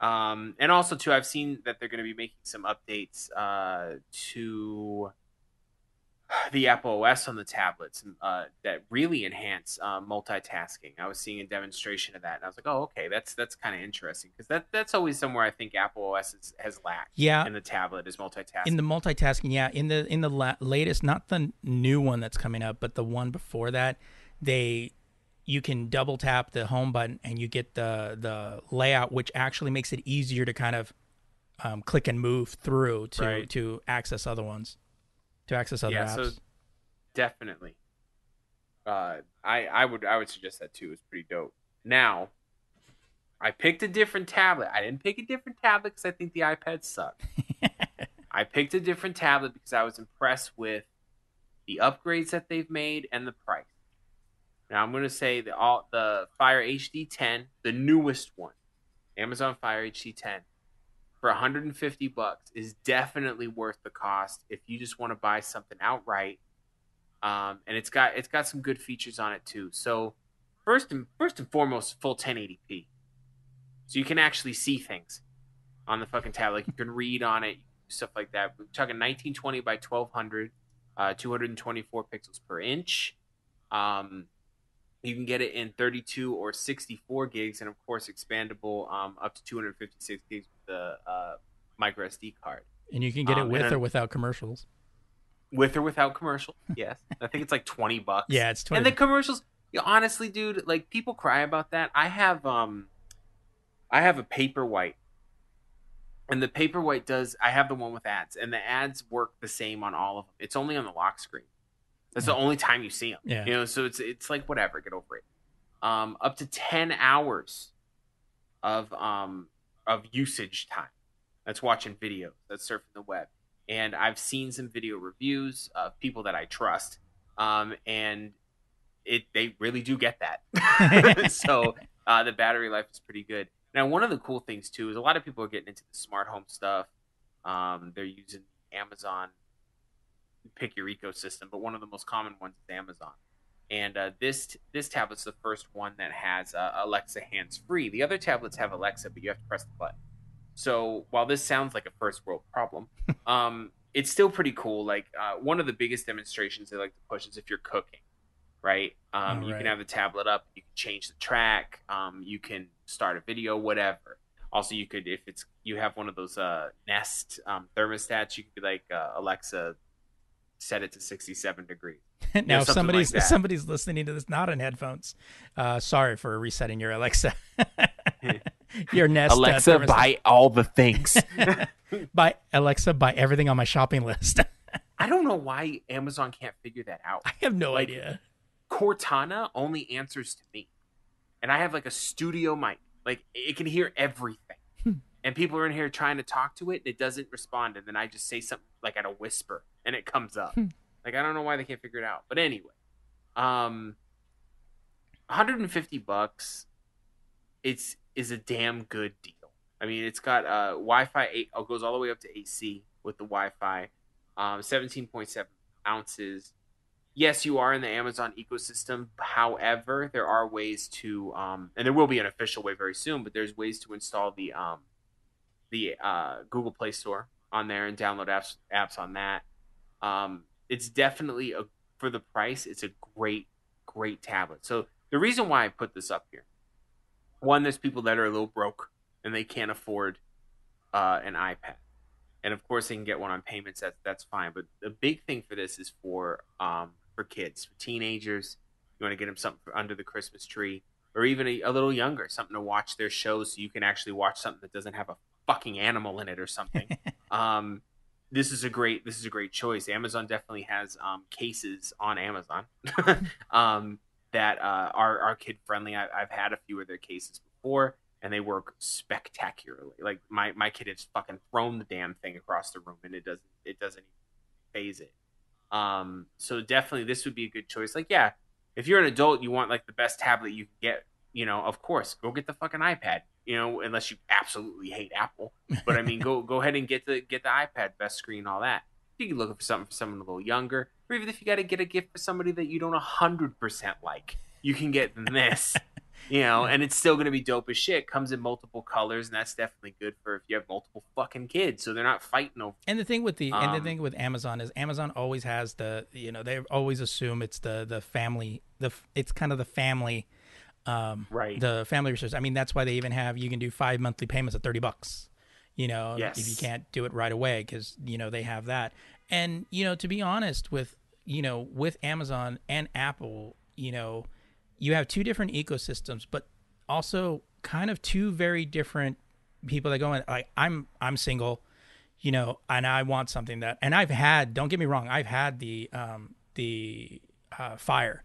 S2: Um, and also too, I've seen that they're going to be making some updates uh, to (sighs) the Apple OS on the tablets uh, that really enhance uh, multitasking. I was seeing a demonstration of that, and I was like, "Oh, okay, that's that's kind of interesting because that that's always somewhere I think Apple OS is, has lacked
S1: Yeah,
S2: in the tablet is multitasking."
S1: in the multitasking yeah in the in the la- latest not the new one that's coming up but the one before that they you can double tap the home button and you get the the layout which actually makes it easier to kind of um, click and move through to
S2: Right.
S1: to access other ones to access other
S2: yeah,
S1: apps
S2: so definitely. Uh, I I would I would suggest that too. It's pretty dope. Now, I picked a different tablet. I didn't pick a different tablet because I think the iPad sucked. (laughs) I picked a different tablet because I was impressed with the upgrades that they've made and the price. Now I'm going to say the all the Fire HD 10, the newest one, Amazon Fire HD 10, for 150 bucks is definitely worth the cost if you just want to buy something outright. Um, and it's got it's got some good features on it too. So first and first and foremost, full 1080p, so you can actually see things on the fucking tablet. You can read on it, stuff like that. We're talking 1920 by 1200, uh, 224 pixels per inch. Um, you can get it in 32 or 64 gigs, and of course, expandable um, up to 256 gigs the uh, micro SD card,
S1: and you can get
S2: um,
S1: it with
S2: and
S1: or without commercials
S2: with or without commercial. (laughs) Yes, I think it's like 20 bucks.
S1: yeah it's 20
S2: and the commercials. You know, honestly, dude, like people cry about that. I have um, I have a paperwhite, and the paperwhite does. I have the one with ads, and the ads work the same on all of them. It's only on the lock screen. That's the only time you see them.
S1: Yeah.
S2: You know, so it's it's like whatever. Get over it. Um, up to ten hours of um of usage time. That's watching videos. That's surfing the web. And I've seen some video reviews of people that I trust. Um, and it they really do get that. (laughs) (laughs) so uh, the battery life is pretty good. Now, one of the cool things too is a lot of people are getting into the smart home stuff. Um, they're using Amazon. Pick your ecosystem, but one of the most common ones is Amazon. And uh, this this tablet's the first one that has uh, Alexa hands free. The other tablets have Alexa, but you have to press the button. So while this sounds like a first world problem, (laughs) um, it's still pretty cool. Like uh, one of the biggest demonstrations they like to push is if you're cooking, right? Um,
S1: Oh,
S2: You
S1: right.
S2: can have the tablet up, you can change the track, um, you can start a video, whatever. Also, you could if it's you have one of those uh, Nest um, thermostats, you could be like uh, Alexa, set it to 67 degrees. (laughs)
S1: now, if somebody's
S2: like
S1: somebody's listening to this not in headphones, uh, sorry for resetting your Alexa. (laughs) your Nest uh,
S2: Alexa,
S1: thermostat.
S2: buy all the things. (laughs)
S1: buy Alexa, buy everything on my shopping list.
S2: I don't know why Amazon can't figure that out.
S1: I have no
S2: Like-
S1: idea.
S2: Cortana only answers to me, and I have like a studio mic. Like it can hear everything. And people are in here trying to talk to it, and it doesn't respond. And then I just say something like at a whisper, and it comes up.
S1: Hmm.
S2: Like I don't know why they can't figure it out. But anyway, um, 150 bucks. It's is a damn good deal. I mean, it's got uh Wi-Fi eight. Oh, goes all the way up to AC with the Wi-Fi. Um, 17.7 ounces yes, you are in the Amazon ecosystem. However, there are ways to, um, and there will be an official way very soon. But there's ways to install the um, the uh, Google Play Store on there and download apps apps on that. Um, it's definitely a for the price. It's a great great tablet. So the reason why I put this up here, one, there's people that are a little broke and they can't afford uh, an iPad and of course they can get one on payments. That's that's fine. But the big thing for this is for um for kids, for teenagers. You want to get them something for under the Christmas tree, or even a, a little younger, something to watch their shows, so you can actually watch something that doesn't have a fucking animal in it or something. (laughs) um, this is a great this is a great choice. Amazon definitely has um, cases on Amazon (laughs) um, that uh, are are kid friendly. I, I've had a few of their cases before, and they work spectacularly. Like my my kid has fucking thrown the damn thing across the room, and it doesn't it doesn't phase it. Um, so definitely this would be a good choice. Like yeah, if you're an adult, you want like the best tablet you can get. You know, of course, go get the fucking iPad. You know, unless you absolutely hate Apple. But I mean, (laughs) go go ahead and get the get the iPad, best screen, all that. If you're looking for something for someone a little younger, or even if you got to get a gift for somebody that you don't hundred percent like, you can get this. you know, (laughs) and it's still gonna be dope as shit. Comes in multiple colors, and that's definitely good for if you have multiple fucking kids, so they're not fighting over.
S1: And the thing with the and the
S2: Um,
S1: thing with Amazon is Amazon always has the you know they always assume it's the the family the it's kind of the family um
S2: Right.
S1: the family resource. I mean that's why they even have you can do five monthly payments at thirty bucks. You know if you can't do it right away because you know they have that. And you know to be honest with you know with Amazon and Apple you know you have two different ecosystems but also kind of two very different people that go in like I'm I'm single you know, and I want something that, and I've had, don't get me wrong, I've had the, um, the, uh, fire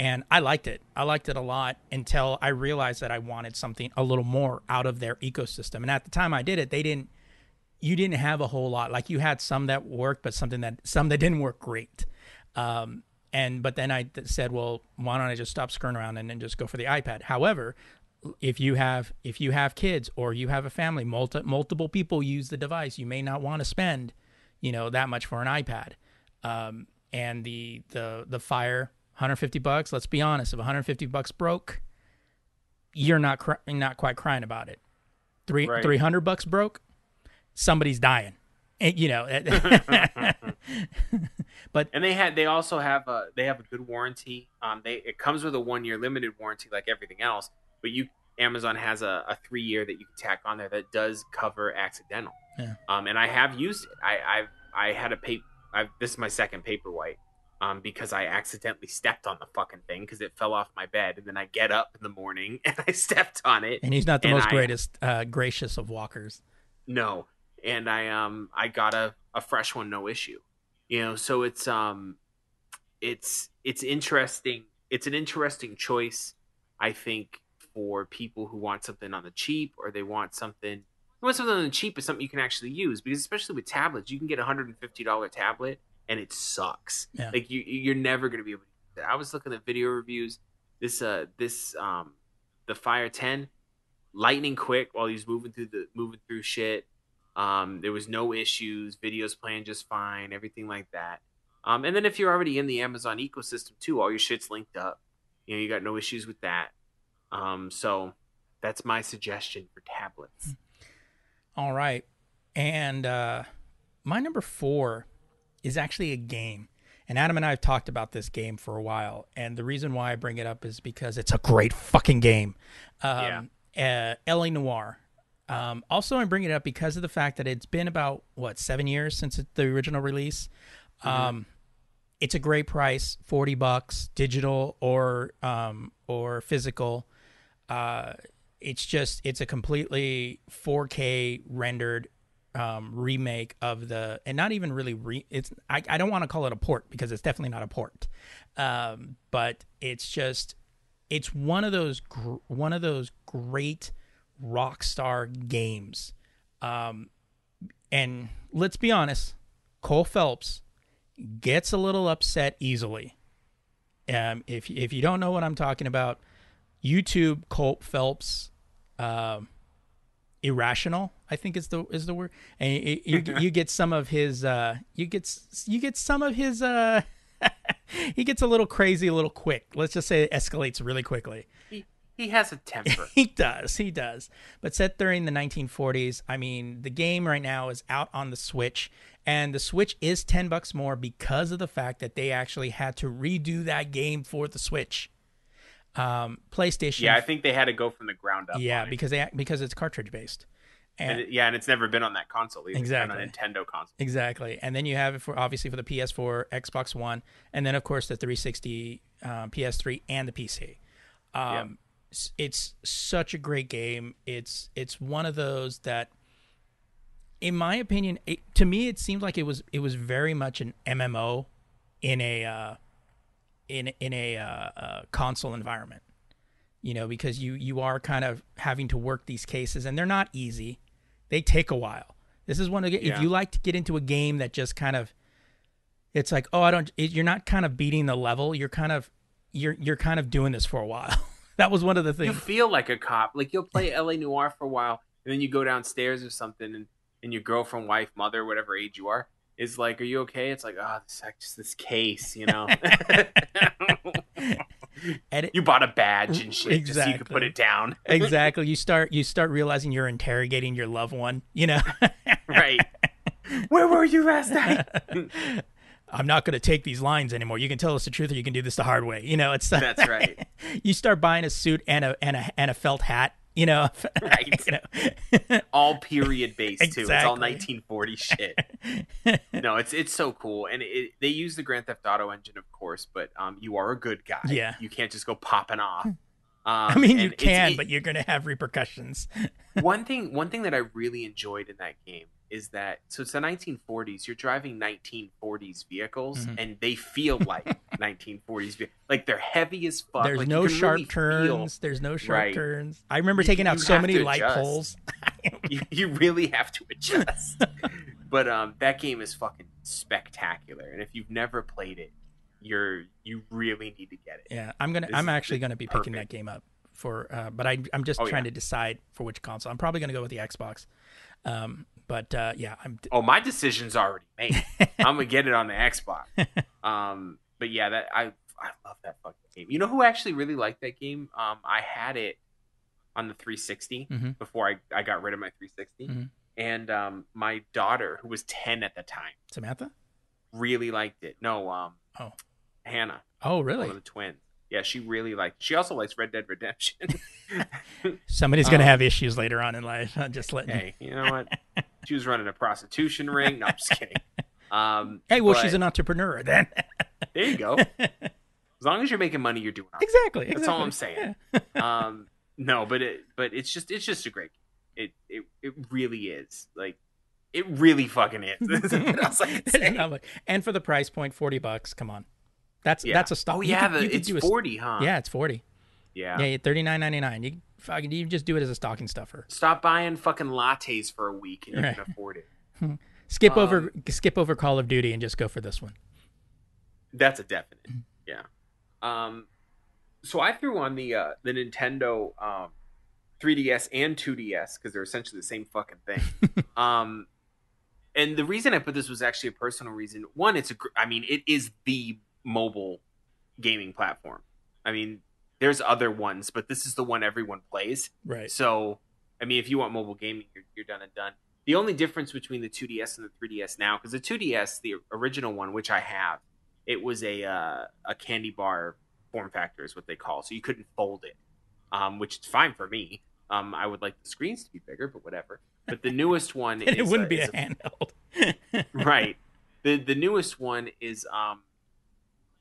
S1: and I liked it. I liked it a lot until I realized that I wanted something a little more out of their ecosystem. And at the time I did it, they didn't, you didn't have a whole lot. Like you had some that worked, but something that, some that didn't work great. Um, and, but then I said, well, why don't I just stop screwing around and then just go for the iPad? However, if you have if you have kids or you have a family multi, multiple people use the device you may not want to spend you know that much for an ipad um, and the the the fire 150 bucks let's be honest if 150 bucks broke you're not cry- not quite crying about it Three,
S2: Right.
S1: 300 bucks broke somebody's dying And, you know (laughs) but
S2: And they had they also have a they have a good warranty. Um, they it comes with a one year limited warranty like everything else, but you Amazon has a, a three year that you can tack on there that does cover accidental.
S1: Yeah.
S2: Um, and I have used it. I I've I had a paper. I've, this is my second paper white. Um, because I accidentally stepped on the fucking thing because it fell off my bed, and then I get up in the morning (laughs) and I stepped on it.
S1: and he's not the most
S2: I-
S1: greatest uh, gracious of walkers
S2: No, and I um I got a, a fresh one, no issue. You know, so it's um it's it's interesting. It's an interesting choice, I think, for people who want something on the cheap or they want something. They want something on the cheap is something you can actually use because especially with tablets, you can get a hundred and fifty dollar tablet and it sucks.
S1: Yeah.
S2: Like you you're never gonna be able to. Do that. I was looking at video reviews. This uh this um the Fire Ten lightning quick while he's moving through the moving through shit. Um, there was no issues. Videos playing just fine. Everything like that. Um, and then if you're already in the Amazon ecosystem too, all your shit's linked up. You know, you got no issues with that. Um, so that's my suggestion for tablets.
S1: All right. And uh, my number four is actually a game. And Adam and I have talked about this game for a while. And the reason why I bring it up is because it's a great fucking game. Um, yeah. Uh, LA Noire. Um, also, I bring it up because of the fact that it's been about, what, seven years since the original release. Mm-hmm. Um, it's a great price 40 bucks digital or um, or physical uh, it's just it's a completely 4K rendered um, remake of the and not even really re it's I, I don't want to call it a port because it's definitely not a port. Um, but it's just it's one of those gr- one of those great rockstar games. Um, and let's be honest Cole Phelps gets a little upset easily. Um, if if you don't know what I'm talking about YouTube Cole Phelps um, irrational i think is the is the word. And you, you, (laughs) you get some of his uh you get you get some of his uh (laughs) he gets a little crazy a little quick. Let's just say it escalates really quickly.
S2: He, he has a temper. (laughs)
S1: He does. He does. But set during the 1940s i mean the game right now is out on the switch and the switch is 10 bucks more because of the fact that they actually had to redo that game for the switch um, PlayStation.
S2: Yeah, I think they had to go from the ground up.
S1: Yeah, because they because it's cartridge based.
S2: And, and yeah, and it's never been on that console either.
S1: Exactly.
S2: on a Nintendo console.
S1: Exactly. And then you have it for obviously for the PS4, Xbox One, and then of course the 360, um, PS3, and the PC. Um, yeah. It's such a great game. It's it's one of those that, in my opinion, it, to me it seemed like it was it was very much an MMO in a uh, in in a uh, uh, console environment. You know, because you you are kind of having to work these cases, and they're not easy. They take a while. This is one of the, yeah. if you like to get into a game that just kind of, it's like oh I don't it, you're not kind of beating the level. You're kind of you're you're kind of doing this for a while. (laughs) that was one of the things.
S2: You feel like a cop. Like you'll play LA Noire for a while, and then you go downstairs or something, and and your girlfriend, wife, mother, whatever age you are, is like, "Are you okay?" It's like, "Oh, this just this case, you know." (laughs) and it, you bought a badge and shit exactly. just so you could put it down.
S1: exactly. You start you start realizing you're interrogating your loved one. You know. (laughs)
S2: right. Where were you last night? (laughs)
S1: I'm not going to take these lines anymore. You can tell us the truth, or you can do this the hard way. You know, it's
S2: that's right.
S1: you start buying a suit and a and a and a felt hat you know, (laughs)
S2: right? (laughs) you know. all period based exactly. too. It's all 1940 shit. (laughs) no, it's it's so cool, and it, they use the Grand Theft Auto engine, of course, but um, you are a good guy.
S1: Yeah,
S2: you can't just go popping off. Um,
S1: I mean, you can, but you're going to have repercussions.
S2: one thing, one thing that I really enjoyed in that game is that so it's the 1940s. You're driving 1940s vehicles, mm-hmm. and they feel like (laughs) 1940s. Like they're heavy as fuck.
S1: There's
S2: like
S1: no sharp really turns. Feel, There's no sharp right. turns. I remember you, taking out so many light poles. (laughs)
S2: you, you really have to adjust. (laughs) but um, that game is fucking spectacular, and if you've never played it, you're you really need to get it.
S1: Yeah, I'm gonna. This I'm actually gonna be perfect. picking that game up for. Uh, but I, I'm just oh, trying yeah. to decide for which console. I'm probably gonna go with the Xbox. Um, but uh, yeah, I'm.
S2: Oh, my decision's already made. (laughs) I'm gonna get it on the Xbox. (laughs) Um, but yeah, that I I love that fucking game. You know who actually really liked that game? Um, I had it on the 360 mm-hmm. before I, I got rid of my 360, mm-hmm. and um, my daughter, who was 10 at the time,
S1: Samantha,
S2: really liked it. No, um,
S1: oh,
S2: Hannah.
S1: Oh, really?
S2: One of the twins. Yeah, she really liked. She also likes Red Dead Redemption. (laughs)
S1: Somebody's gonna um, have issues later on in life. I'm just letting.
S2: Hey, you know what? (laughs) she was running a prostitution ring. No, I'm just kidding. Um,
S1: hey, well, but, she's an entrepreneur then. (laughs)
S2: there you go. As long as you're making money, you're doing
S1: right. exactly.
S2: That's
S1: exactly.
S2: all I'm saying. Yeah. um, no, but it, but it's just, it's just a great. It, it, it really is like, it really fucking is.
S1: like and for the price point, forty bucks. Come on, that's yeah. that's a stock.
S2: Oh yeah, the, it's forty, huh?
S1: Yeah, it's forty.
S2: Yeah,
S1: yeah, thirty nine ninety nine. You fucking you just do it as a stocking stuffer.
S2: Stop buying fucking lattes for a week and you right. can afford it. (laughs)
S1: skip um, over skip over Call of Duty and just go for this one.
S2: That's a definite. Yeah. Um so I threw on the uh the Nintendo um 3DS and 2DS because they're essentially the same fucking thing. (laughs) um and the reason I put this was actually a personal reason. One, it's a, gr- I mean, it is the mobile gaming platform. I mean, there's other ones, but this is the one everyone plays.
S1: Right.
S2: So, I mean, if you want mobile gaming, you're, you're done and done. The only difference between the 2DS and the 3DS now, because the 2DS, the original one, which I have, it was a uh, a candy bar form factor, is what they call. So you couldn't fold it, um, which is fine for me. Um, I would like the screens to be bigger, but whatever. But the newest one,
S1: And (laughs) it
S2: is
S1: wouldn't
S2: a-
S1: be a
S2: is a-
S1: handheld. (laughs) (laughs)
S2: right. The the newest one is um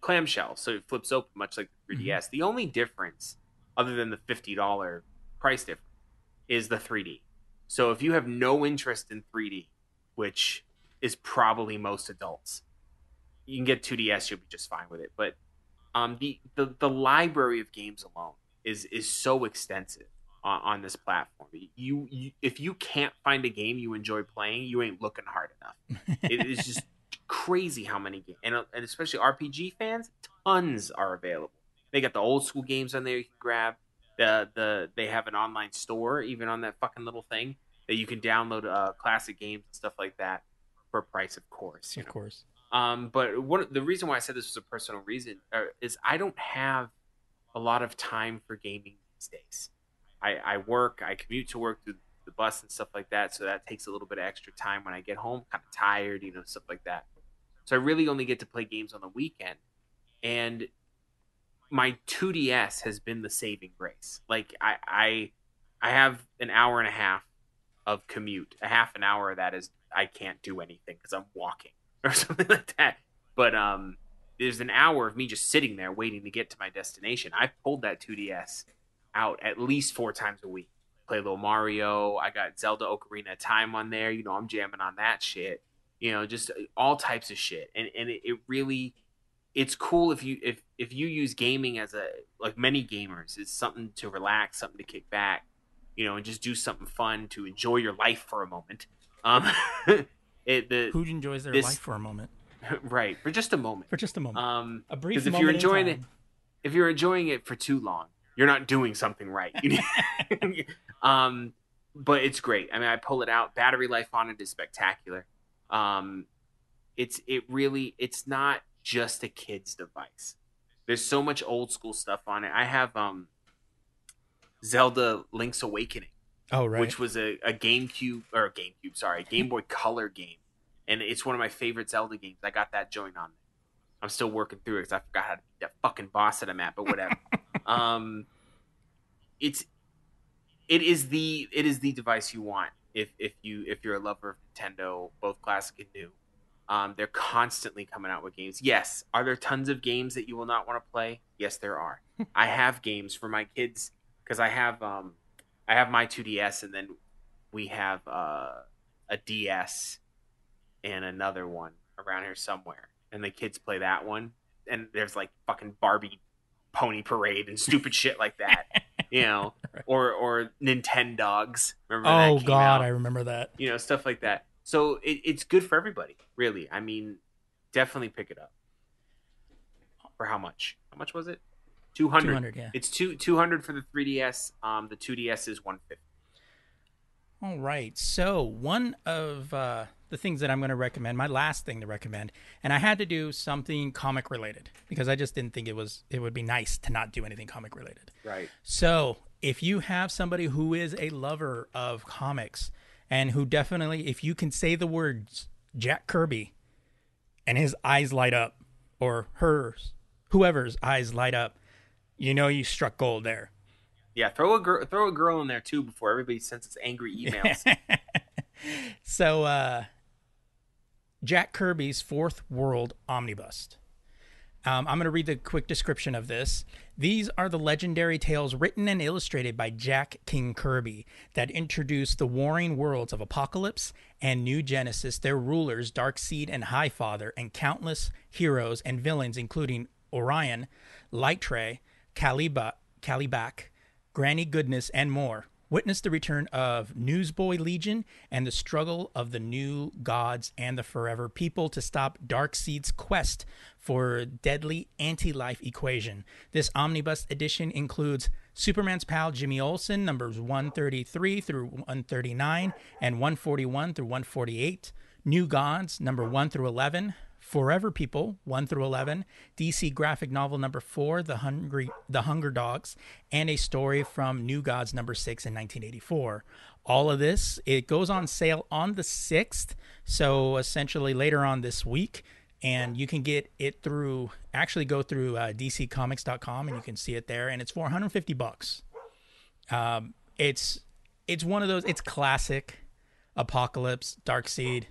S2: clamshell, so it flips open much like the 3DS. The only difference, other than the fifty dollar price difference, is the 3D. So if you have no interest in 3D, which is probably most adults, you can get 2DS. You'll be just fine with it. But um, the, the the library of games alone is is so extensive on, on this platform. You, you if you can't find a game you enjoy playing, you ain't looking hard enough it is just (laughs) crazy how many games and, uh, and especially rpg fans tons are available they got the old school games on there you can grab the the they have an online store even on that fucking little thing that you can download uh, classic games and stuff like that for price of course
S1: of
S2: know?
S1: course.
S2: Um, but one the reason why I said this was a personal reason uh, is I don't have a lot of time for gaming these days. I, I work, I commute to work through the bus and stuff like that, so that takes a little bit of extra time when I get home, kind of tired, you know, stuff like that. So I really only get to play games on the weekend, and my 2DS has been the saving grace. Like I I I have an hour and a half of commute. A half an hour of that is I can't do anything because I'm walking (laughs) or something like that. But um, there's an hour of me just sitting there waiting to get to my destination. I've pulled that 2DS out at least four times a week. Play a little Mario. I got Zelda Ocarina of Time on there. You know, I'm jamming on that shit. You know, just all types of shit. And and it, it really, it's cool if you if if you use gaming as a like many gamers, it's something to relax, something to kick back. You know, and just do something fun to enjoy your life for a moment. Um, (laughs) it the
S1: Who enjoys their
S2: this-
S1: life for a moment? (laughs)
S2: right for just a moment.
S1: For just a moment.
S2: Um,
S1: a brief
S2: because if you're enjoying
S1: it
S2: if you're enjoying it for too long, you're not doing something right. (laughs) um, but it's great. I mean, I pull it out. Battery life on it is spectacular. Um, it's it really it's not just a kid's device. There's so much old school stuff on it. I have um Zelda Link's Awakening
S1: Oh right.
S2: which was a, a GameCube or a GameCube, sorry, Game Boy Color game, and it's one of my favorite Zelda games. I got that joint on. I'm still working through it because I forgot how to beat that fucking boss that I'm at, but whatever. (laughs) um, it's it is the it is the device you want if if you if you're a lover of Nintendo, both classic and new. Um, they're constantly coming out with games. Yes, are there tons of games that you will not want to play? Yes, there are. (laughs) I have games for my kids because I have um I have my 2DS and then we have uh, a DS and another one around here somewhere. And the kids play that one. And there's like fucking Barbie pony parade and stupid shit like that. (laughs) You know, or or Nintendogs. Remember
S1: oh god,
S2: out?
S1: I remember that.
S2: you know, stuff like that. So it, it's good for everybody, really. I mean, definitely pick it up. For how much? How much was it? Two
S1: Two
S2: hundred.
S1: hundred, yeah.
S2: It's two two hundred for the 3DS. Um, the 2DS is one fifty.
S1: All right. So one of uh, the things that I'm going to recommend, my last thing to recommend, and I had to do something comic related because I just didn't think it was it would be nice to not do anything comic related.
S2: Right.
S1: So if you have somebody who is a lover of comics and who definitely, if you can say the words Jack Kirby, and his eyes light up, or hers, whoever's eyes light up, you know you struck gold there.
S2: Yeah. Throw a girl. Throw a girl in there too before everybody sends us angry emails. (laughs)
S1: So, uh, Jack Kirby's Fourth World Omnibus. Um, I'm going to read the quick description of this. These are the legendary tales written and illustrated by Jack King Kirby that introduce the warring worlds of Apokolips and New Genesis, their rulers, Darkseid and Highfather, and countless heroes and villains, including Orion, Lightray, Caliba, Kalibak, Granny Goodness, and more. Witness the return of Newsboy Legion and the struggle of the new gods and the forever people to stop Darkseid's quest for deadly anti-life equation. This omnibus edition includes Superman's pal Jimmy Olsen, numbers 133 through 139 and 141 through 148. New Gods number one through eleven, Forever People one through eleven, DC graphic novel number four, The Hungry The Hunger Dogs, and a story from New Gods number six in 1984. All of this it goes on sale on the sixth, so essentially later on this week and you can get it through actually go through uh, dccomics.com and you can see it there and it's 450 bucks um, it's it's one of those it's classic Apokolips dark seed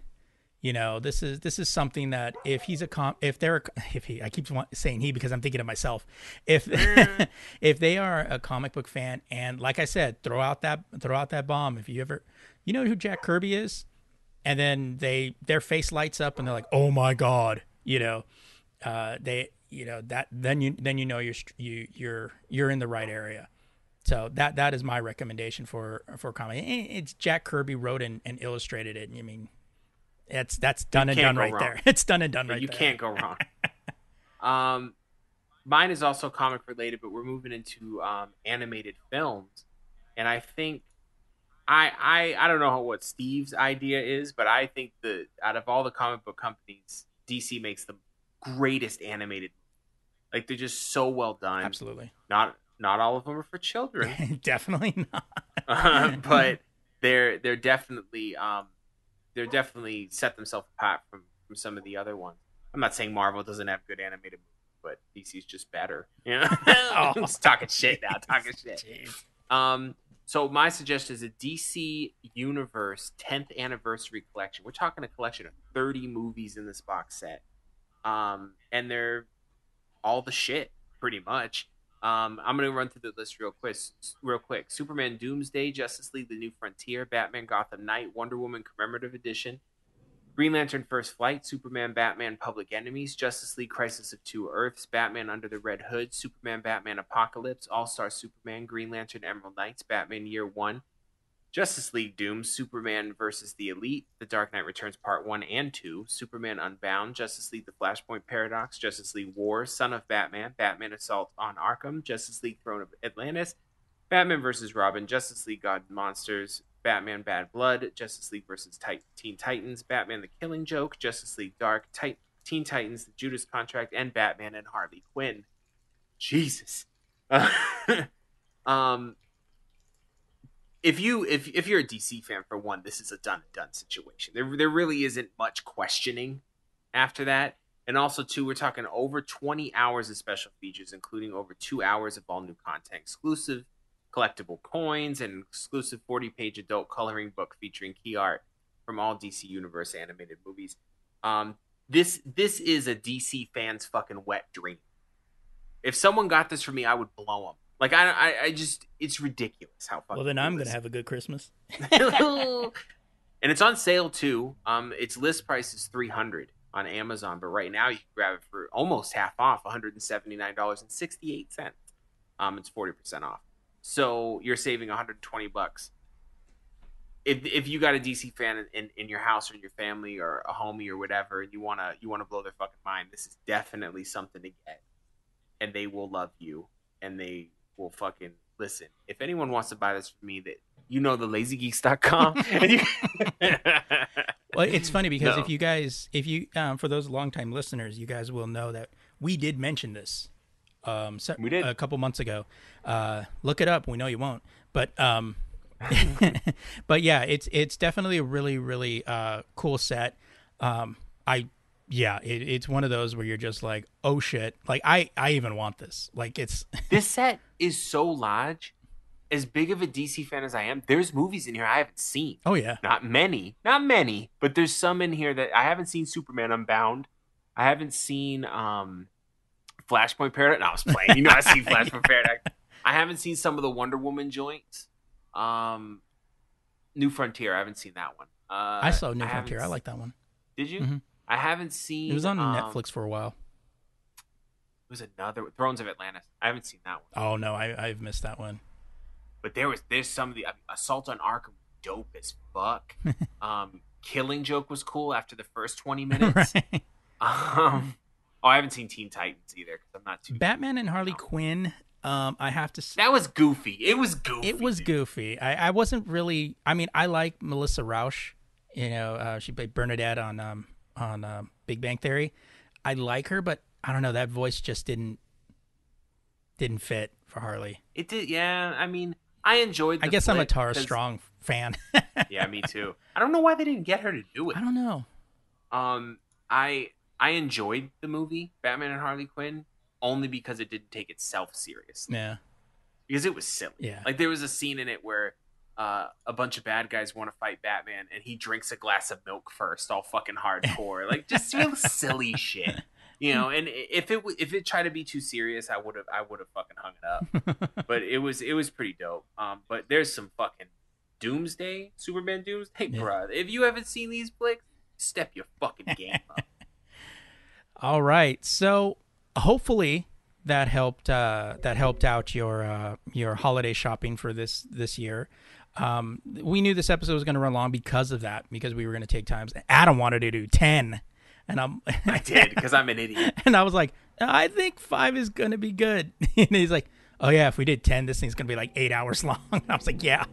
S1: you know this is this is something that if he's a com if they're (laughs) if he i keep saying he because i'm thinking of myself. If (laughs) if they are a comic book fan and like i said throw out that throw out that bomb. If you ever you know who jack kirby is? And then they their face lights up and they're like oh my god you know? Uh, they you know that then you then you know you're you you're you're in the right area. So that that is my recommendation for for comedy. It's jack kirby wrote and, and illustrated it. I mean it's that's done and done right wrong. there it's done and done right
S2: you
S1: there.
S2: You can't go wrong (laughs) um mine is also comic related but we're moving into um animated films and i think I, I I don't know what Steve's idea is, but I think that out of all the comic book companies, DC makes the greatest animated. Like they're just so well done.
S1: Absolutely.
S2: Not not all of them are for children. (laughs)
S1: definitely not.
S2: uh, (laughs) but they're they're definitely um they're definitely set themselves apart from from some of the other ones. I'm not saying Marvel doesn't have good animated movies, but DC's just better. Yeah. (laughs) oh. (laughs) talking shit now. (laughs) Talking shit. Um so my suggestion is a DC Universe 10th anniversary collection. We're talking a collection of 30 movies in this box set. Um, and they're all the shit pretty much. Um, I'm gonna run through the list real quick. Real quick: Superman, Doomsday, Justice League: The New Frontier, Batman, Gotham Knight, Wonder Woman Commemorative Edition, Green Lantern First Flight, Superman, Batman, Public Enemies, Justice League Crisis of Two Earths, Batman Under the Red Hood, Superman, Batman Apocalypse, All Star Superman, Green Lantern Emerald Knights, Batman Year One, Justice League Doom, Superman versus the Elite, The Dark Knight Returns Part 1 and 2, Superman Unbound, Justice League The Flashpoint Paradox, Justice League War, Son of Batman, Batman Assault on Arkham, Justice League Throne of Atlantis, Batman vs. Robin, Justice League God Monsters, Batman Bad Blood, Justice League versus Teen Titans, Batman the Killing Joke, Justice League Dark, Teen Titans, The Judas Contract, and Batman and Harley Quinn. Jesus. (laughs) um, if you if if you're a DC fan for one, this is a done and done situation. There there really isn't much questioning after that. And also too, we're talking over 20 hours of special features, including over two hours of all new content exclusive collectible coins, and exclusive 40 page adult coloring book featuring key art from all DC Universe animated movies. Um, this this is a DC fan's fucking wet dream. If someone got this for me, I would blow them. Like I, I, I just it's ridiculous how fucking.
S1: Well, then I'm gonna have a good Christmas. (laughs)
S2: and it's on sale too. Um, its list price is three hundred on Amazon, but right now you can grab it for almost half off, one hundred and seventy nine dollars and sixty eight cents. Um, it's forty percent off. So you're saving 120 bucks. If, if you got a DC fan in, in, in your house or in your family or a homie or whatever, and you wanna you wanna blow their fucking mind, this is definitely something to get, and they will love you, and they will fucking listen. If anyone wants to buy this for me, that you know the lazygeeks.com. (laughs) you... (laughs)
S1: well, it's funny because no. if you guys, if you, um, for those longtime listeners, you guys will know that we did mention this um, so,
S2: we did
S1: a couple months ago. Uh, look it up. We know you won't, but um, (laughs) but yeah, it's it's definitely a really really uh, cool set. Um, I yeah, it, it's one of those where you're just like, oh shit, like I I even want this. Like it's (laughs)
S2: this set is so large. As big of a DC fan as I am, there's movies in here I haven't seen.
S1: Oh yeah,
S2: not many, not many, but there's some in here that I haven't seen. Superman Unbound. I haven't seen um Flashpoint Paradox. No, I was playing. You know, I see (laughs) Flashpoint Paradox. I haven't seen some of the Wonder Woman joints. Um, New Frontier. I haven't seen that one. Uh,
S1: I saw New I Frontier. I like that one.
S2: Did you? Mm-hmm. I haven't seen.
S1: It was on um, Netflix for a while.
S2: It was another Thrones of Atlantis. I haven't seen that one.
S1: Oh no, I I've missed that one.
S2: But there was there's some of the I mean, Assault on Arkham dope as fuck. (laughs) um, Killing Joke was cool after the first twenty (laughs) minutes. right. Um, Oh, I haven't seen Teen Titans either because I'm not too.
S1: Batman and Harley Quinn. Um, I have to.
S2: Say, that was goofy. It was goofy.
S1: It was goofy. I, I wasn't really. I mean, I like Melissa Rauch You know, uh, she played Bernadette on um, on uh, Big Bang Theory. I like her, but I don't know that voice just didn't didn't fit for Harley.
S2: It did, yeah. I mean, I enjoyed.
S1: I guess I'm a Tara
S2: 'cause-
S1: Strong fan. (laughs)
S2: yeah, me too. I don't know why they didn't get her to do it.
S1: I don't know.
S2: Um, I I enjoyed the movie Batman and Harley Quinn only because it didn't take itself seriously
S1: Yeah,
S2: because it was silly.
S1: yeah.
S2: Like there was a scene in it where uh, a bunch of bad guys want to fight Batman, and he drinks a glass of milk first, all fucking hardcore, like just (laughs) real silly shit. You know, and if it w- if it tried to be too serious, I would have I would have fucking hung it up. (laughs) But it was it was pretty dope. Um, but there's some fucking Doomsday, Superman Doomsday,
S1: Yeah.
S2: bruh. If you haven't seen these flicks, step your fucking game up. (laughs)
S1: All right. So hopefully that helped uh, that helped out your uh, your holiday shopping for this this year. Um, we knew this episode was going to run long because of that, because we were going to take times. Adam wanted to do ten, and I'm
S2: I did because I'm an (laughs) idiot.
S1: and I was like, I think five is going to be good. (laughs) and he's like, Oh yeah, if we did ten, this thing's going to be like eight hours (laughs) long. And I was like, Yeah.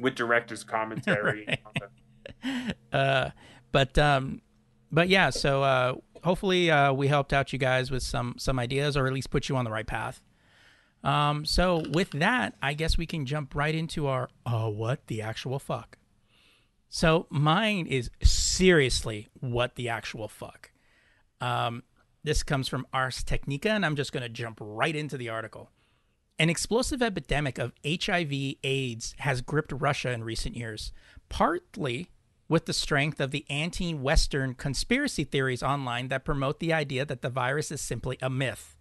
S2: with director's commentary.
S1: Uh, but um, but yeah, so uh, hopefully uh, we helped out you guys with some some ideas, or at least put you on the right path. Um, so with that, I guess we can jump right into our oh, what the actual fuck. So mine is seriously what the actual fuck. Um, this comes from Ars Technica, and I'm just going to jump right into the article. An explosive epidemic of HIV/AIDS has gripped Russia in recent years, partly with the strength of the anti Western conspiracy theories online that promote the idea that the virus is simply a myth.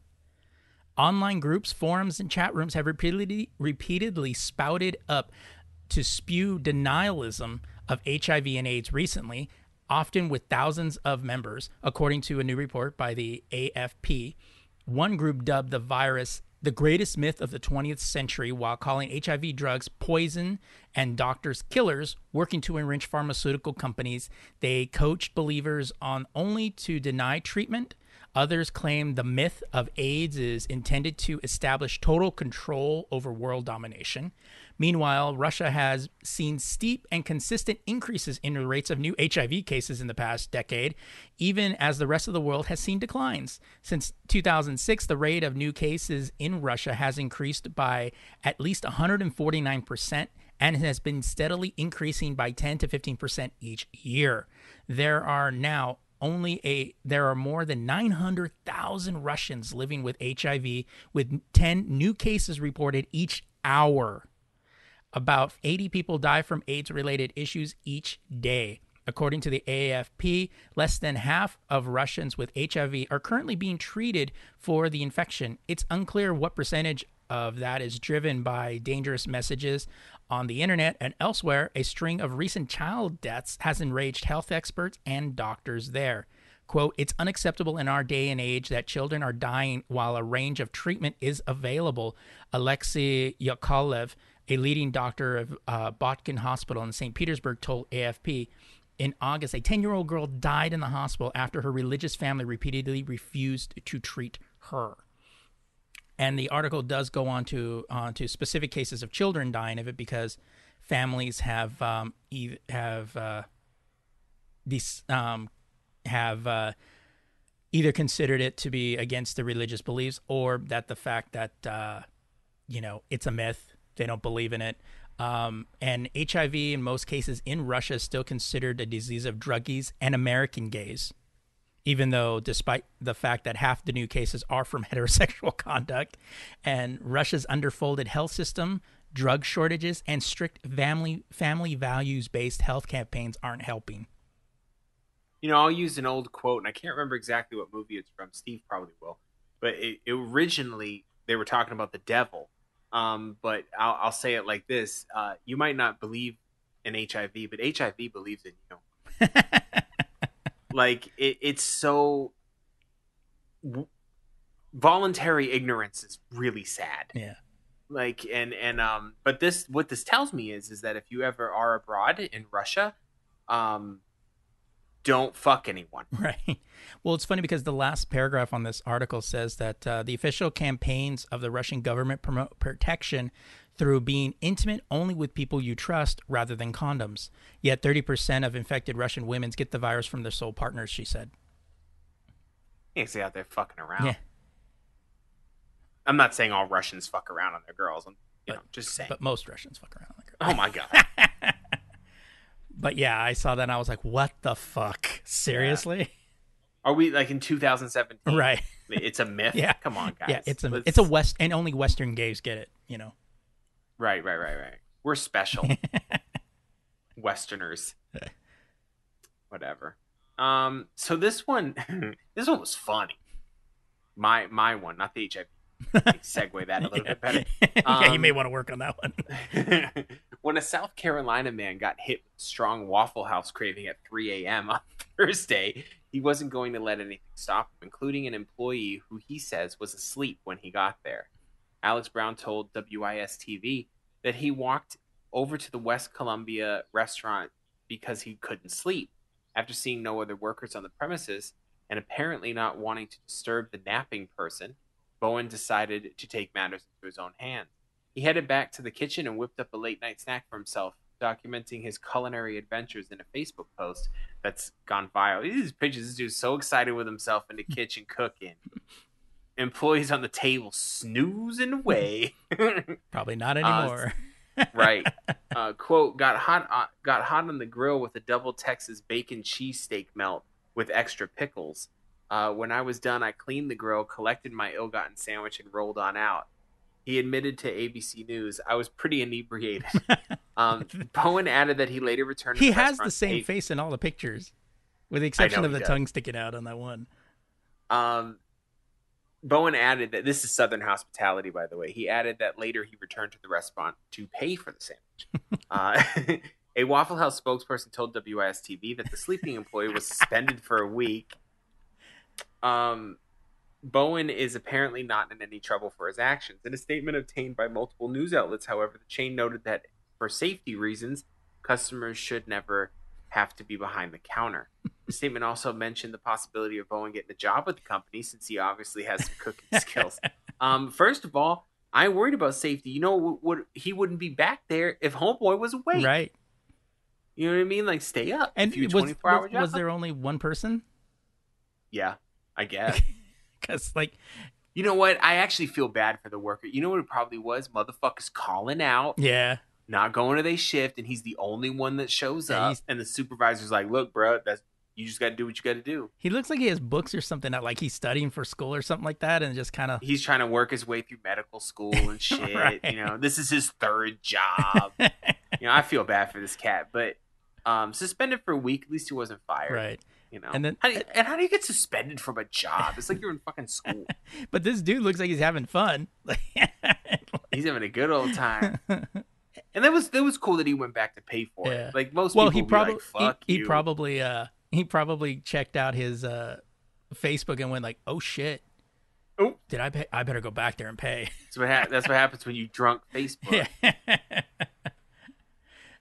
S1: Online groups, forums, and chat rooms have repeatedly, repeatedly spouted up to spew denialism of HIV and AIDS recently, often with thousands of members, according to a new report by the AFP. One group dubbed the virus the greatest myth of the 20th century while calling HIV drugs poison and doctors killers, working to enrich pharmaceutical companies. They coached believers on only to deny treatment. Others claim the myth of AIDS is intended to establish total control over world domination. Meanwhile, Russia has seen steep and consistent increases in the rates of new HIV cases in the past decade, even as the rest of the world has seen declines. Since 2006, the rate of new cases in Russia has increased by at least 149% and has been steadily increasing by 10 to 15% each year. There are now only a there are more than 900,000 Russians living with HIV with 10 new cases reported each hour. About 80 people die from AIDS related issues each day. According to the AFP, less than half of Russians with HIV are currently being treated for the infection. It's unclear what percentage of that is driven by dangerous messages on the internet and elsewhere. A string of recent child deaths has enraged health experts and doctors there. Quote, it's unacceptable in our day and age that children are dying while a range of treatment is available. Alexei Yakovlev, a leading doctor of uh, Botkin Hospital in St. Petersburg, told AFP. In August, a 10 year old girl died in the hospital after her religious family repeatedly refused to treat her. And the article does go on to on to specific cases of children dying of it because families have um, eith- have uh, these um, have uh, either considered it to be against the religious beliefs or that the fact that uh, you know it's a myth they don't believe in it. Um, and hiv in most cases in russia is still considered a disease of druggies and american gays even though despite the fact that half the new cases are from (laughs) heterosexual conduct and russia's underfolded health system drug shortages and strict family family values based health campaigns aren't helping
S2: You know, I'll use an old quote, and I can't remember exactly what movie it's from. Steve probably will. But it, it originally, they were talking about the devil. Um, but I'll, I'll say it like this: uh, You might not believe in HIV, but HIV believes in you. (laughs) like it, it's so w- voluntary ignorance is really sad.
S1: Yeah.
S2: Like and and um but this what this tells me is is that if you ever are abroad in russia um don't fuck anyone. (laughs)
S1: Right. Well, it's funny because the last paragraph on this article says that uh, the official campaigns of the Russian government promote protection through being intimate only with people you trust rather than condoms. Yet 30% of infected Russian women get the virus from their sole partners, she said.
S2: You stay out there fucking around.
S1: Yeah.
S2: I'm not saying all Russians fuck around on their girls. I'm you know, just saying.
S1: But most Russians fuck around. Like
S2: oh my god. (laughs)
S1: but yeah, I saw that and I was like, what the fuck? Seriously?
S2: Are we like in 2017? (laughs)
S1: Right.
S2: It's a myth.
S1: Yeah.
S2: Come on, guys.
S1: Yeah, it's a
S2: Let's-
S1: it's a west and only Western gays get it, you know.
S2: Right, right, right, right. We're special. (laughs) Westerners. (laughs) Whatever. Um, so this one (laughs) this one was funny. My my one, not the HIV. Segue that a little bit better.
S1: yeah, you may
S2: Um,
S1: want to work on that one.
S2: when a South Carolina man got hit with strong Waffle House craving at 3 a.m. on Thursday, he wasn't going to let anything stop him, including an employee who he says was asleep when he got there. Alex Bowen told WIS TV that he walked over to the West Columbia restaurant because he couldn't sleep. After seeing no other workers on the premises and apparently not wanting to disturb the napping person, Bowen decided to take matters into his own hands. He headed back to the kitchen and whipped up a late night snack for himself, documenting his culinary adventures in a Facebook post that's gone viral. These pictures, this dude's so excited with himself in the kitchen cooking. (laughs) Employees on the table snoozing away. (laughs)
S1: Probably not anymore. (laughs)
S2: right. (laughs) Uh, quote: Got hot. Uh, got hot on the grill with a double Texas bacon cheesesteak melt with extra pickles. Uh, when I was done, I cleaned the grill, collected my ill-gotten sandwich, and rolled on out. He admitted to ABC News, "I was pretty inebriated." um, Bowen added that he later returned.
S1: He
S2: the
S1: has the same face in all the pictures, with the exception of the
S2: does.
S1: tongue sticking out on that one.
S2: Um, Bowen added that this is Southern hospitality, by the way. He added that later he returned to the restaurant to pay for the sandwich. (laughs) uh, (laughs) a Waffle House spokesperson told WIS TV that the sleeping employee was suspended for a week. Um, Bowen is apparently not in any trouble for his actions. In a statement obtained by multiple news outlets, however, the chain noted that for safety reasons, customers should never have to be behind the counter. (laughs) The statement also mentioned the possibility of Bowen getting a job with the company since he obviously has some cooking (laughs) skills. Um, first of all, I'm worried about safety. You know, what, what he wouldn't be back there if Homeboy was awake.
S1: Right.
S2: You know what I mean? Like, stay up.
S1: And was, was, was there only one person?
S2: Yeah, I guess. (laughs)
S1: Because like,
S2: you know what? I actually feel bad for the worker. You know what it probably was? Motherfuckers calling out,
S1: yeah,
S2: not going to their shift, and he's the only one that shows
S1: Yeah,
S2: up. And the supervisor's like, "Look, bro, that's you just got to do what you got to do."
S1: he looks like he has books or something that like he's studying for school or something like that, and just kind of
S2: He's trying to work his way through medical school (laughs) and shit.
S1: Right.
S2: You know, this is his third job. (laughs) you know, I feel bad for this cat, but um, suspended for a week. At least he wasn't fired.
S1: right.
S2: You know,
S1: And then-
S2: how do you, and how do you get suspended from a job? It's like you're in fucking school. (laughs)
S1: But this dude looks like he's having fun.
S2: He's having a good old time. And that was that was cool that he went back to pay for
S1: Yeah.
S2: it. Like most
S1: well,
S2: people
S1: he probably
S2: like, "Fuck
S1: he, he
S2: you."
S1: probably uh he probably checked out his uh Facebook and went like, "Oh shit,
S2: Oh.
S1: did I pay? I better go back there and pay."
S2: That's what, ha- that's what happens when you drunk Facebook. (laughs)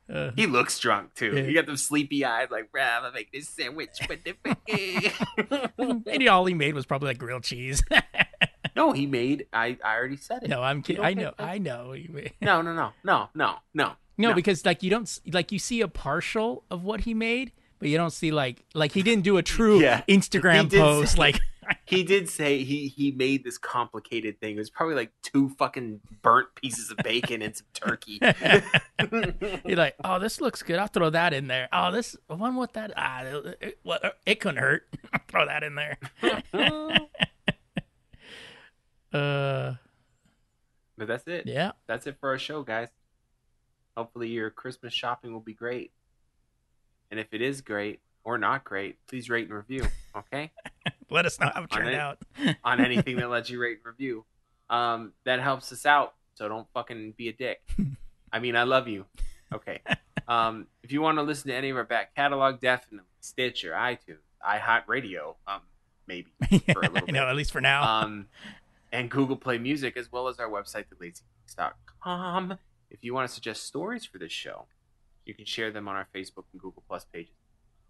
S1: Uh,
S2: He looks drunk too.
S1: Yeah.
S2: You got them sleepy eyes, like, "Bruh, I'm gonna make this sandwich." but the-
S1: maybe (laughs) all he made was probably like grilled cheese. (laughs)
S2: no, he made. I I already said it.
S1: no, I'm kidding. I know, I know. (laughs)
S2: No, no, no, no, no, no.
S1: No, because like you don't like you see a partial of what he made, but you don't see like like he didn't do a true
S2: Yeah.
S1: Instagram post.
S2: say-
S1: Like (laughs)
S2: He did say he he made this complicated thing. It was probably like two fucking burnt pieces of bacon and some turkey. (laughs)
S1: you're like, oh, this looks good. I'll throw that in there. Oh, this one with that. Ah, it, it, what- it couldn't hurt. throw that in there. Uh,
S2: but that's it.
S1: yeah.
S2: That's it for our show, guys. Hopefully your Christmas shopping will be great. And if it is great or not great, please rate and review, okay? (laughs)
S1: Let us know how it
S2: On
S1: turned
S2: it.
S1: out. (laughs)
S2: On anything that (laughs) lets you rate and review. Um, that helps us out, so don't fucking be a dick. I mean, I love you. Okay. Um, if you want to listen to any of our back catalog, definitely Stitcher, iTunes, iHeartRadio, um, maybe for a little bit.
S1: at least for now.
S2: um, and Google Play Music, as well as our website, thelazygeeks.com. If you want to suggest stories for this show, you can share them on our Facebook and Google Plus pages.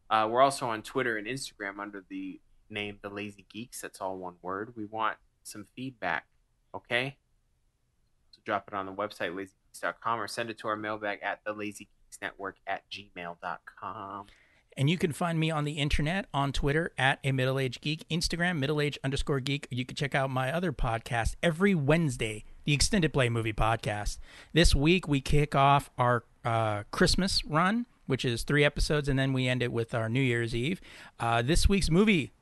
S2: Uh, we're also on Twitter and Instagram under the name The Lazy Geeks. That's all one word. We want some feedback, okay? So drop it on the website, lazygeeks.com, or send it to our mailbag at the lazygeeksnetwork at gmail.com.
S1: And you can find me on the internet on Twitter at a middle aged geek, Instagram middle age underscore geek. You can check out my other podcast every Wednesday, the Extended Play Movie Podcast. This week we kick off our uh, Christmas run, which is three episodes, and then we end it with our New Year's Eve. Uh, this week's movie,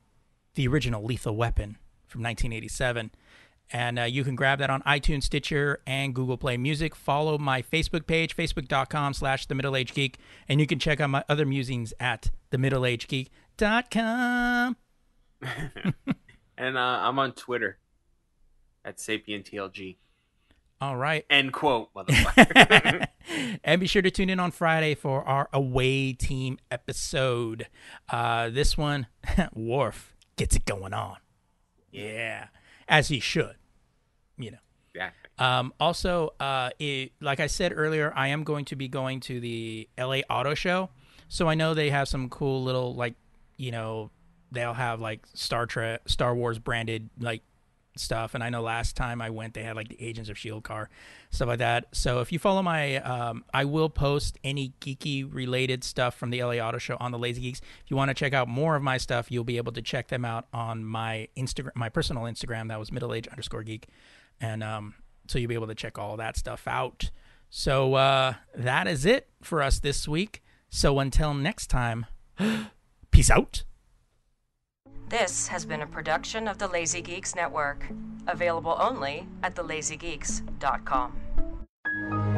S1: the original Lethal Weapon from 1987. And uh, you can grab that on iTunes, Stitcher, and Google Play Music. Follow my Facebook page, facebook.com slash The Middle Age Geek. And you can check out my other musings at themiddleagegeek.com. (laughs)
S2: and uh, I'm on Twitter at SapienTLG.
S1: All right.
S2: End quote, motherfucker. (laughs)
S1: and be sure to tune in on Friday for our away team episode. Uh, this one, (laughs) Worf gets it going on. Yeah, as he should. You know.
S2: Yeah.
S1: Um, also, uh, it, like I said earlier, I am going to be going to the LA Auto Show, so I know they have some cool little like, you know, they'll have like Star Trek, Star Wars branded like stuff. And I know last time I went, they had like the Agents of Shield car, stuff like that. So if you follow my, um, I will post any geeky related stuff from the LA Auto Show on the Lazy Geeks. If you want to check out more of my stuff, you'll be able to check them out on my Instagram, my personal Instagram. That was middle age underscore geek, and um, so you'll be able to check all that stuff out. So uh, that is it for us this week. So until next time, (gasps) peace out.
S3: This has been a production of the Lazy Geeks Network, available only at thelazygeeks.com.